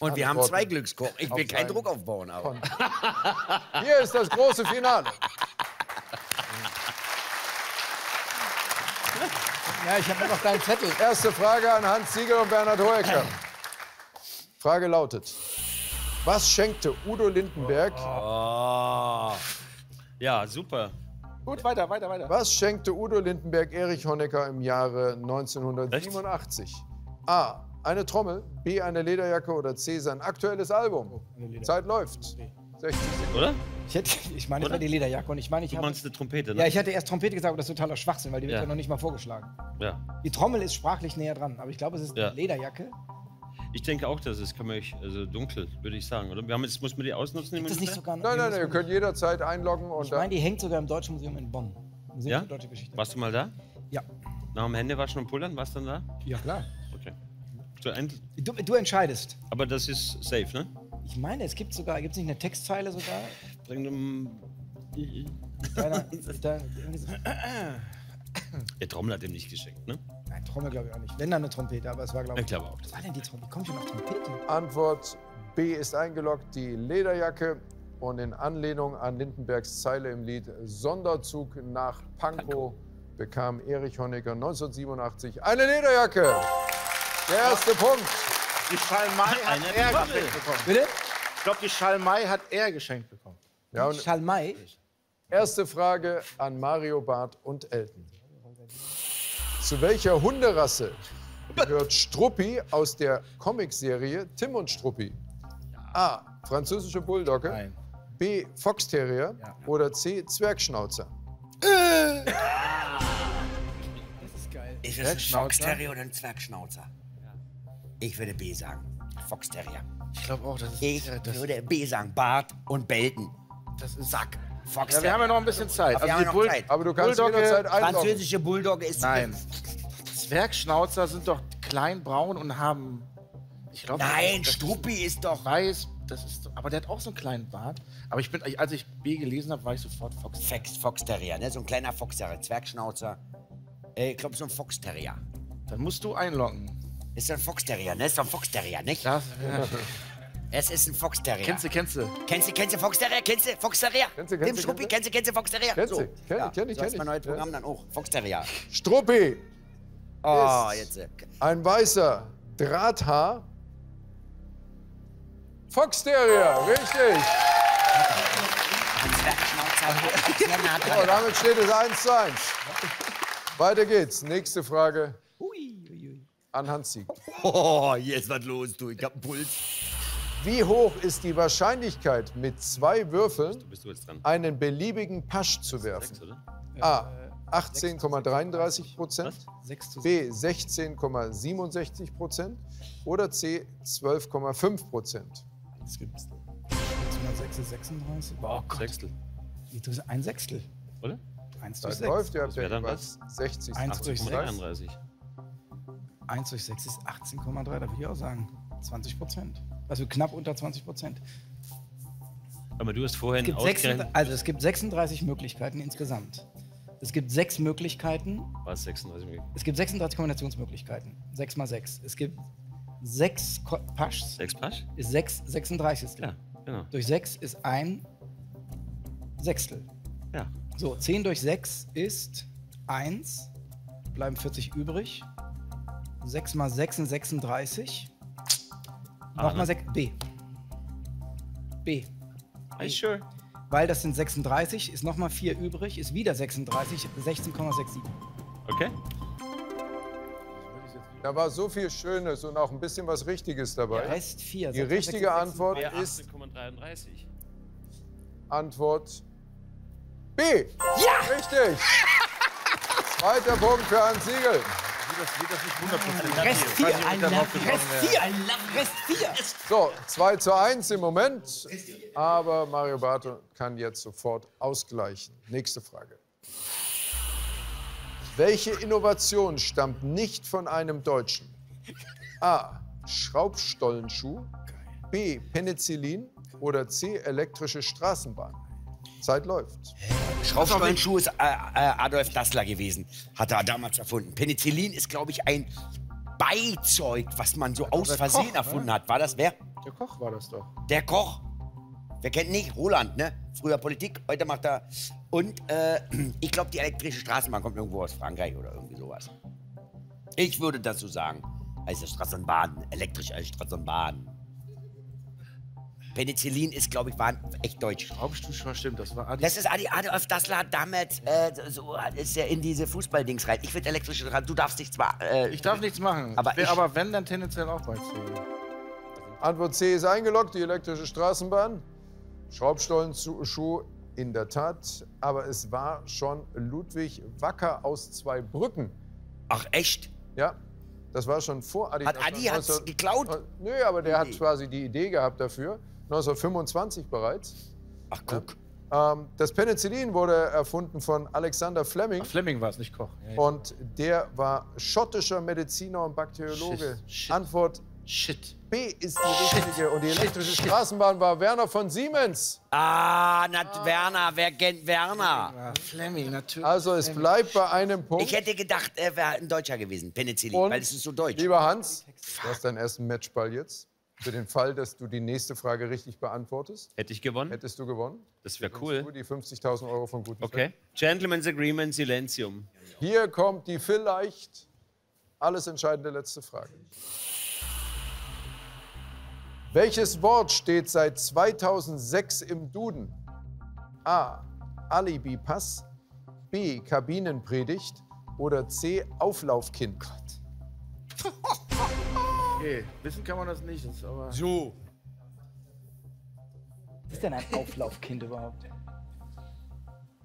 Und wir haben zwei Glückskorken. Ich will keinen Druck aufbauen. Aber. Hier ist das große Finale. Ja, ich habe noch deinen Zettel. Erste Frage an Hans Siegel und Bernhard Hoeker. Frage lautet: Was schenkte Udo Lindenberg? Oh. Ja, super. Gut, weiter, weiter, weiter. Was schenkte Udo Lindenberg Erich Honecker im Jahre 1987? A. Eine Trommel, B. Eine Lederjacke oder C. Sein aktuelles Album? Zeit läuft. 60 Sekunden. Oder? Ich, hätte, ich meine, es war die Lederjacke und ich meine, ich Du habe... meinst eine Trompete, ne? Ja, ich hatte erst Trompete gesagt, aber das ist totaler Schwachsinn, weil die wird Ja. ja noch nicht mal vorgeschlagen. Ja. Die Trommel ist sprachlich näher dran, aber ich glaube, es ist Ja. eine Lederjacke. Ich denke auch, das ist kann man, also dunkel, würde ich sagen, oder? Wir haben jetzt, muss man die ausnutzen? Gibt es nicht sogar Nein, nein, nein, ihr könnt jederzeit einloggen und Ich meine, die hängt sogar im Deutschen Museum in Bonn. Museum Ja? für Deutsche Geschichte. Warst du mal da? Ja. Nach dem Händewaschen und Pullern, warst du dann da? Ja, klar. Okay. Du, du entscheidest. Aber das ist safe, ne? Ich meine, es gibt sogar, gibt es nicht eine Textzeile sogar? Bring dem. Deiner, [laughs] deiner, Der Trommel hat ihm nicht geschenkt, ne? Nein, Trommel glaube ich auch nicht. Wenn dann eine Trompete, aber es war glaube Ich glaube auch. Was war denn die Trompete? Wie kommt denn auf Trompete? Antwort B ist eingeloggt, die Lederjacke. Und in Anlehnung an Lindenbergs Zeile im Lied Sonderzug nach Pankow bekam Erich Honecker 1987 eine Lederjacke. Der erste Punkt. Die Schalmei hat Eine er Trommel. geschenkt bekommen. Bitte? Ich glaube, die Schalmei hat er geschenkt bekommen. Ja, und Schalmei? Erste Frage an Mario Barth und Elton. Zu welcher Hunderasse gehört Struppi aus der Comicserie Tim und Struppi? A. Französische Bulldogge. B. Foxterrier. Oder C. Zwergschnauzer. Das ist geil. Ist es ein Foxterrier oder ein Zwergschnauzer? Ich würde B sagen. Foxterrier. Ich glaube auch, das ist. Ich das, würde B sagen. Bart und Belten. das ist Sack. Ja, Foxterrier. wir haben ja noch ein bisschen Zeit. Aber wir Also die haben noch Zeit. Aber du kannst Bulldogge- jederzeit einloggen. Französische Bulldogge ist Nein. Zwergschnauzer sind doch klein, braun und haben. Ich glaube. Nein, Struppi ist doch. Weiß, das ist. Aber der hat auch so einen kleinen Bart. Aber ich bin, als ich B gelesen habe, war ich sofort Fox. Fox, Foxterrier, ne? So ein kleiner Foxterrier. Zwergschnauzer. Äh, Ich glaube, so ein Foxterrier. Dann musst du einloggen. Ist doch ein Foxterrier, ne? Ist doch ein Foxterrier, nicht? Das, [laughs] Es ist ein Foxterrier. Kennst du, kennst du? Kennst du, kennst du Foxterrier? Kennst du Foxterrier? Kennst du, kennst du, Struppi, kennst kennst du, kennst du Foxterrier? Kennst so. du? Kenn- ja. kenn ich, so heißt kenn mein ich. neues Programm dann auch. Foxterrier. Struppi Oh, ist jetzt. äh, ein weißer Drahthaar. Foxterrier, richtig. So, damit steht es 1 zu 1. Weiter geht's. Nächste Frage an Hans Sieg. Oh, hier ist was los, du. Ich hab einen Puls. Wie hoch ist die Wahrscheinlichkeit, mit zwei Würfeln einen beliebigen Pasch zu werfen? A. 18,33 Prozent. Sechs zu B. 16,67 Prozent. Oder C. 12,5 Prozent. Das gibt's. 6 mal 6 ist 36. Boah, Gott. Sechstel. Ein Sechstel. Oder? 1 durch Das 6. läuft, ja dann jeweils 60. 1 durch 6. 33. 1 durch 6 ist 18,3, da würde ich auch sagen. 20 Prozent. Also knapp unter 20 Prozent. Aber du hast Es vorhin gibt, ausgerechnet. 36, also es gibt 36 Möglichkeiten insgesamt. Es gibt sechs Möglichkeiten. Was, 36 Minuten? Es gibt 36 Kombinationsmöglichkeiten. 6 mal 6. Es gibt sechs Ko- Paschs. Sechs Pasch? Ist 6 36. Ja, genau. Durch 6 ist ein Sechstel. Ja. So, 10 durch 6 ist 1. Bleiben 40 übrig. 6 mal 6 sind 36. Nochmal ne? 6. B. B. Are you sure? Weil das sind 36, ist nochmal 4 übrig, ist wieder 36, 16,67. Okay. Da war so viel Schönes und auch ein bisschen was Richtiges dabei. Der Rest vier. Die Sechs- richtige sechs- Antwort Wäre ist 18,33. Antwort B. Ja! Richtig. Zweiter Punkt für Hans Siegel. Rest 4, ein Lach, Rest 4, ein Lach, Rest 4. So, 2 zu 1 im Moment. Aber Mario Barton kann jetzt sofort ausgleichen. Nächste Frage. Welche Innovation stammt nicht von einem Deutschen? A. Schraubstollenschuh. B. Penicillin. Oder C. Elektrische Straßenbahn. Zeit läuft. Schraubstollenschuh ist äh, äh, Adolf Dassler gewesen. Hat er damals erfunden. Penicillin ist, glaube ich, ein Beizeug, was man so aus Versehen Koch, erfunden ne? hat. War das wer? Der Koch war das doch. Der Koch. Wer kennt nicht? Roland, ne? Früher Politik, heute macht er. Und äh, [clears throat] ich glaube, die elektrische Straßenbahn kommt irgendwo aus Frankreich oder irgendwie sowas. Ich würde so sagen. Also Straßenbahn, elektrische Straßenbahn. Penicillin ist, glaube ich, war echt deutsch. Schraubstuhl stimmt, das war Adi. Das ist Adi Adolf Dassler hat damals, äh, so ist er in diese Fußballdings rein. Ich finde elektrische Straßenbahn, du darfst nichts machen. Äh, Ich darf nichts machen. Aber ich- aber wenn, dann tendenziell auch bei C. Antwort C ist eingeloggt, die elektrische Straßenbahn. Schraubstollenschuh in der Tat. Aber es war schon Ludwig Wacker aus zwei Brücken. Ach, echt? Ja. Das war schon vor Adi. Hat Adi hat's 19 geklaut? Nö, aber der hat quasi die Idee gehabt dafür. 1925 bereits. Ach, guck. Ähm, das Penicillin wurde erfunden von Alexander Fleming. Fleming war es, nicht Koch. Ja, ja. Und der war schottischer Mediziner und Bakteriologe. Shit, shit. Antwort Shit. B ist die richtige. Und die elektrische Straßenbahn war Werner von Siemens. Ah, na, Werner, wer kennt Werner? Ja, Fleming, natürlich. Also es bleibt bei einem Punkt. Ich hätte gedacht, er wäre ein Deutscher gewesen, Penicillin, Und, weil es ist so deutsch. Lieber Hans, du hast deinen ersten Matchball jetzt. Für den Fall, dass du die nächste Frage richtig beantwortest, Hätte ich gewonnen? hättest du gewonnen. Das wäre Du cool. die 50.000 Euro von guten Okay. Gentleman's Agreement, Silenzium. Zweck. Hier kommt die vielleicht alles entscheidende letzte Frage. Welches Wort steht seit 2006 im Duden? A. Alibi-Pass. B. Kabinenpredigt. Oder C. Auflaufkind. Okay, wissen kann man das nicht. Das ist aber so. Was ist denn ein Auflaufkind überhaupt?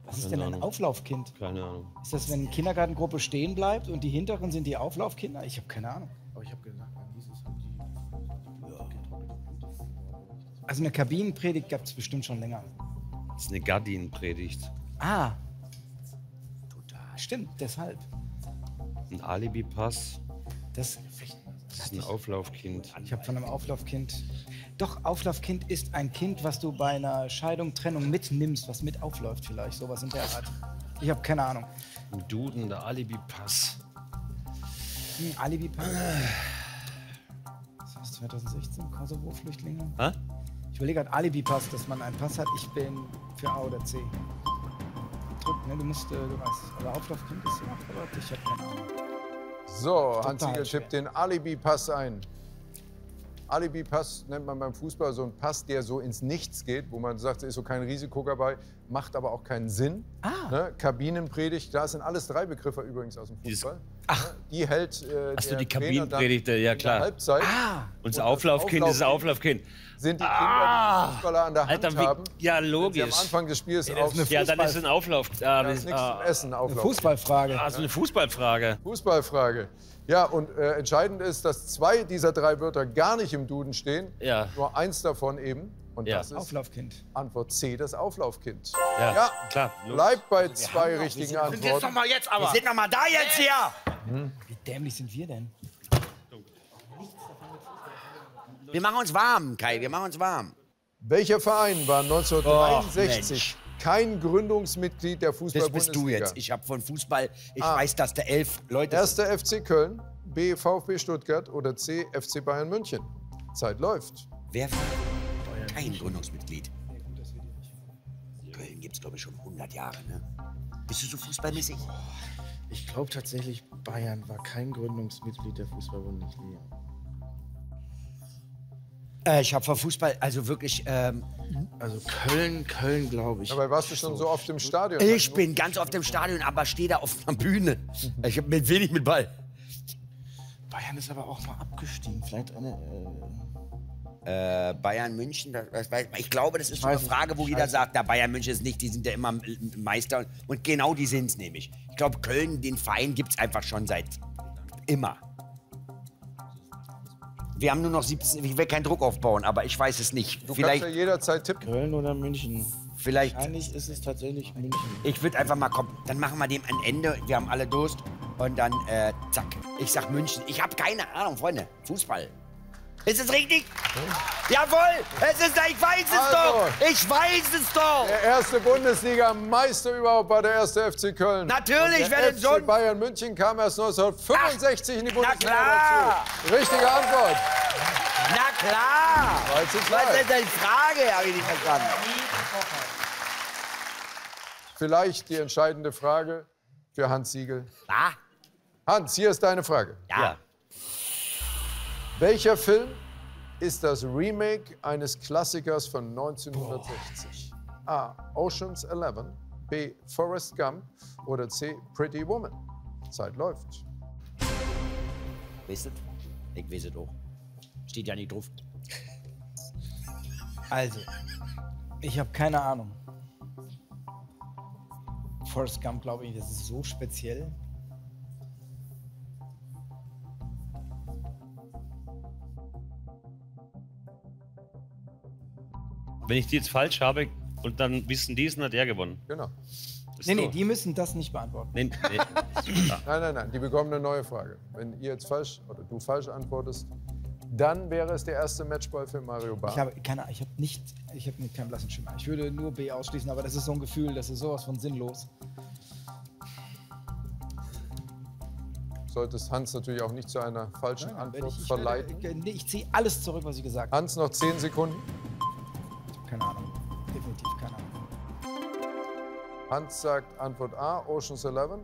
Was ist Keine denn ein Ahnung. Auflaufkind? Keine Ahnung. Ist das, wenn eine Kindergartengruppe stehen bleibt und die hinteren sind die Auflaufkinder? Ich habe keine Ahnung. Aber ich habe gedacht, an dieses haben die. Also eine Kabinenpredigt gab es bestimmt schon länger. Das ist eine Gardinenpredigt. Ah. Stimmt, deshalb. Ein Alibi-Pass. Das, Das ist ein Auflaufkind. ich habe von einem Auflaufkind. Doch, Auflaufkind ist ein Kind, was du bei einer Scheidung, Trennung mitnimmst, was mit aufläuft vielleicht. Sowas in der Art. Ich habe keine Ahnung. Ein Duden, der Alibi-Pass. Hm, alibi Was heißt 2016? Kosovo-Flüchtlinge? Hä? Ich überlege gerade Alibi-Pass, dass man einen Pass hat. Ich bin für A oder C. Drück, ne? Du musst, äh, du weißt, aber Auflaufkind ist ja aber ich habe keine Ahnung. So, Hans Siegel tippt den Alibi-Pass ein. Alibi-Pass nennt man beim Fußball so einen Pass, der so ins Nichts geht, wo man sagt, da ist so kein Risiko dabei, macht aber auch keinen Sinn. Ah. Ne? Kabinenpredigt, da sind alles drei Begriffe übrigens aus dem Dieses Fußball. Die hält äh, Ach so, der die Kabinenpredigt, dann ja in der klar. Halbzeit. Ah, unser Und das Auflaufkind ist das Auflaufkind. Sind die Kinder, Ah! die Fußballer an der Hand Alter, wie- haben, ja, wenn sie logisch. am Anfang des Spiels eine aufs- Ja, dann ist es ein Auflauf. Ah, Ja, ist nichts zum Essen, Auflauf. Fußballfrage. Ah, so eine Fußballfrage. Fußballfrage. Ja, und äh, entscheidend ist, dass zwei dieser drei Wörter gar nicht im Duden stehen. Ja. Nur eins davon eben. Und Ja. das ist Auflaufkind. Antwort C, das Auflaufkind. Ja, klar, logisch. Bleibt bei Wir zwei richtigen sind- wir sind Antworten. jetzt noch mal jetzt aber. Wir sind noch mal da jetzt hier. Wie dämlich sind wir denn? Wir machen uns warm, Kai, wir machen uns warm. Welcher Verein war Och, 1963 Mensch. kein Gründungsmitglied der Das Fußball-Bundesliga? bist du jetzt. Ich habe von Fußball, ich Ah. weiß, dass da elf Leute Erster FC Köln, B VfB Stuttgart oder C FC Bayern München. Zeit läuft. Wer kein Gründungsmitglied? Köln gibt es, glaube ich, schon 100 Jahre, ne? Bist du so fußballmäßig? Ich glaube tatsächlich, Bayern war kein Gründungsmitglied der Fußball-Bundesliga. Äh, ich habe von Fußball, also wirklich. Ähm, also Köln, Köln, glaube ich. Aber warst du schon so oft im Stadion? Ich bin ganz oft im Stadion, aber stehe da auf einer Bühne. Ich habe mit wenig mit Ball. Bayern ist aber auch mal abgestiegen. Vielleicht eine. Äh, Bayern München, das, das, weiß- ich glaube, das ist so weiß eine Frage, wo jeder sagt, na, Bayern München ist nicht, die sind ja immer Meister. Und genau die sind es nämlich. Ich glaube, Köln, den Verein gibt es einfach schon seit immer. Wir haben nur noch 17, ich will keinen Druck aufbauen, aber ich weiß es nicht. Du Vielleicht, kannst ja jederzeit tippen. Köln oder München? vielleicht, Wahrscheinlich ist es tatsächlich München. ich würde einfach mal kommen, dann machen wir dem ein Ende, wir haben alle Durst. Und dann, äh, zack, ich sag München. Ich habe keine Ahnung, Freunde, Fußball. Ist es richtig? Jawohl, es ist, ich weiß es Also. doch, ich weiß es doch. Der erste Bundesliga-Meister überhaupt war der erste FC Köln. Natürlich, wer denn FC sonst? Bayern München kam erst 1965 in die Bundesliga klar. dazu. Richtige Antwort. Na klar. 3 zu 2. Was ist denn die Frage? Habe ich nicht verstanden. Vielleicht die entscheidende Frage für Hans Siegel. Ah. Hans, hier ist deine Frage. Ja. Welcher Film ist das Remake eines Klassikers von 1960? A. Ocean's 11, B. Forrest Gump oder C. Pretty Woman? Zeit läuft. Wisst ihr? Ich weiß es auch. Steht ja nicht drauf. Also, ich habe keine Ahnung. Forrest Gump, glaube ich, das ist so speziell. Wenn ich die jetzt falsch habe und dann wissen die, dann hat er gewonnen. Genau. Ist Nee, nee, so. die müssen das nicht beantworten. Nee, nee. [laughs] Nein, nein, nein, die bekommen eine neue Frage. Wenn ihr jetzt falsch oder du falsch antwortest, dann wäre es der erste Matchball für Mario Barth. Ich habe keine ich habe nicht, ich habe keinen blassen Schimmer. Ich würde nur B ausschließen, aber das ist so ein Gefühl, das ist sowas von sinnlos. Solltest Hans natürlich auch nicht zu einer falschen Wenn Antwort ich, ich, verleiten. werde, nee, ich ziehe alles zurück, was ich gesagt habe. Hans, noch 10 Sekunden. Hans sagt Antwort A, Ocean's 11.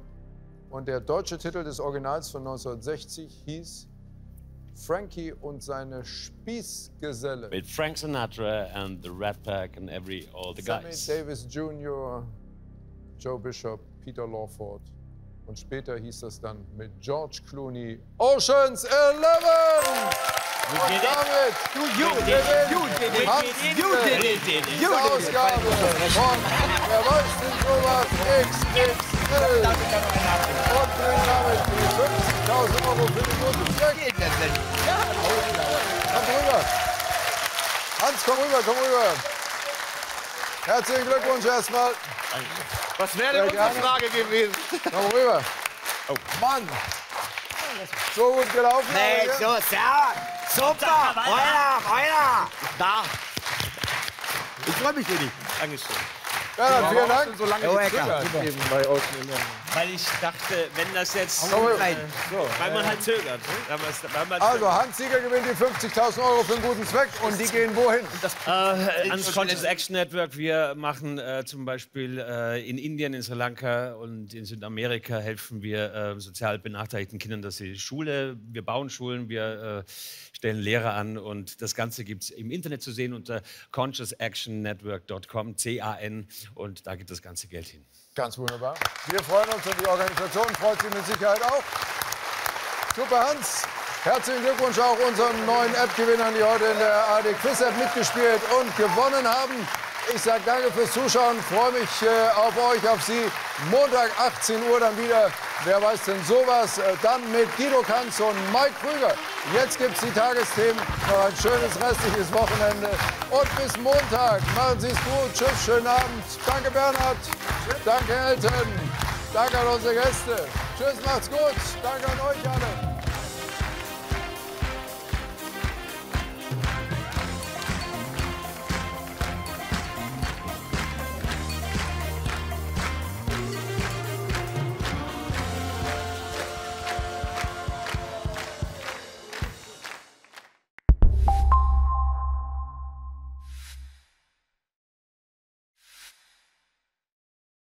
Und der deutsche Titel des Originals von 1960 hieß Frankie und seine Spießgeselle. With Frank Sinatra and the Rat Pack and every all the Sammy guys. Davis Jr., Joe Bishop, Peter Lawford. Und später hieß das dann mit George Clooney Ocean's 11! Und did it. damit You did it. You did it. You did it. diese You did it. Ausgabe von Wer weiß denn sowas XXL und bringt damit die 50.000 Euro für die gute Zweck. Komm rüber. Hans, komm rüber, komm rüber. Herzlichen Glückwunsch erstmal. Was wäre Sehr denn unsere. Frage gewesen? Komm rüber. Oh. Mann. So gut gelaufen. Nee, so, ja. Super. Weiter, weiter. Da. Ich freue mich für dich. Dankeschön. Ja, dann vielen Dank. So lange Eleven. Weil ich dachte, wenn das jetzt. Komm rüber. Äh, weil man halt zögert. ne? Weil man- weil man- Also, Hans Sieger gewinnt die 50.000 Euro für einen guten Zweck. Und die gehen wohin? Äh, ans Conscious Action Network. Wir machen äh, zum Beispiel äh, in Indien, in Sri Lanka und in Südamerika helfen wir äh, sozial benachteiligten Kindern, dass sie Schule, wir bauen Schulen, wir äh, stellen Lehrer an und das Ganze gibt es im Internet zu sehen unter consciousactionnetwork.com, C-A-N und da geht das ganze Geld hin. Ganz wunderbar. Wir freuen uns und die Organisation freut sich mit Sicherheit auch. Super, Hans. Herzlichen Glückwunsch auch unseren neuen App-Gewinnern, die heute in der AD Quiz App mitgespielt und gewonnen haben. Ich sage danke fürs Zuschauen, freue mich äh, auf euch, auf Sie. Montag 18 Uhr dann wieder. Wer weiß denn sowas? Äh, dann mit Guido Kanz und Mike Krüger. Jetzt gibt es die Tagesthemen. Noch ein schönes restliches Wochenende. Und bis Montag. Machen Sie es gut. Tschüss, schönen Abend. Danke, Bernhard. Danke, Eltern. Danke an unsere Gäste. Tschüss, macht's gut. Danke an euch alle.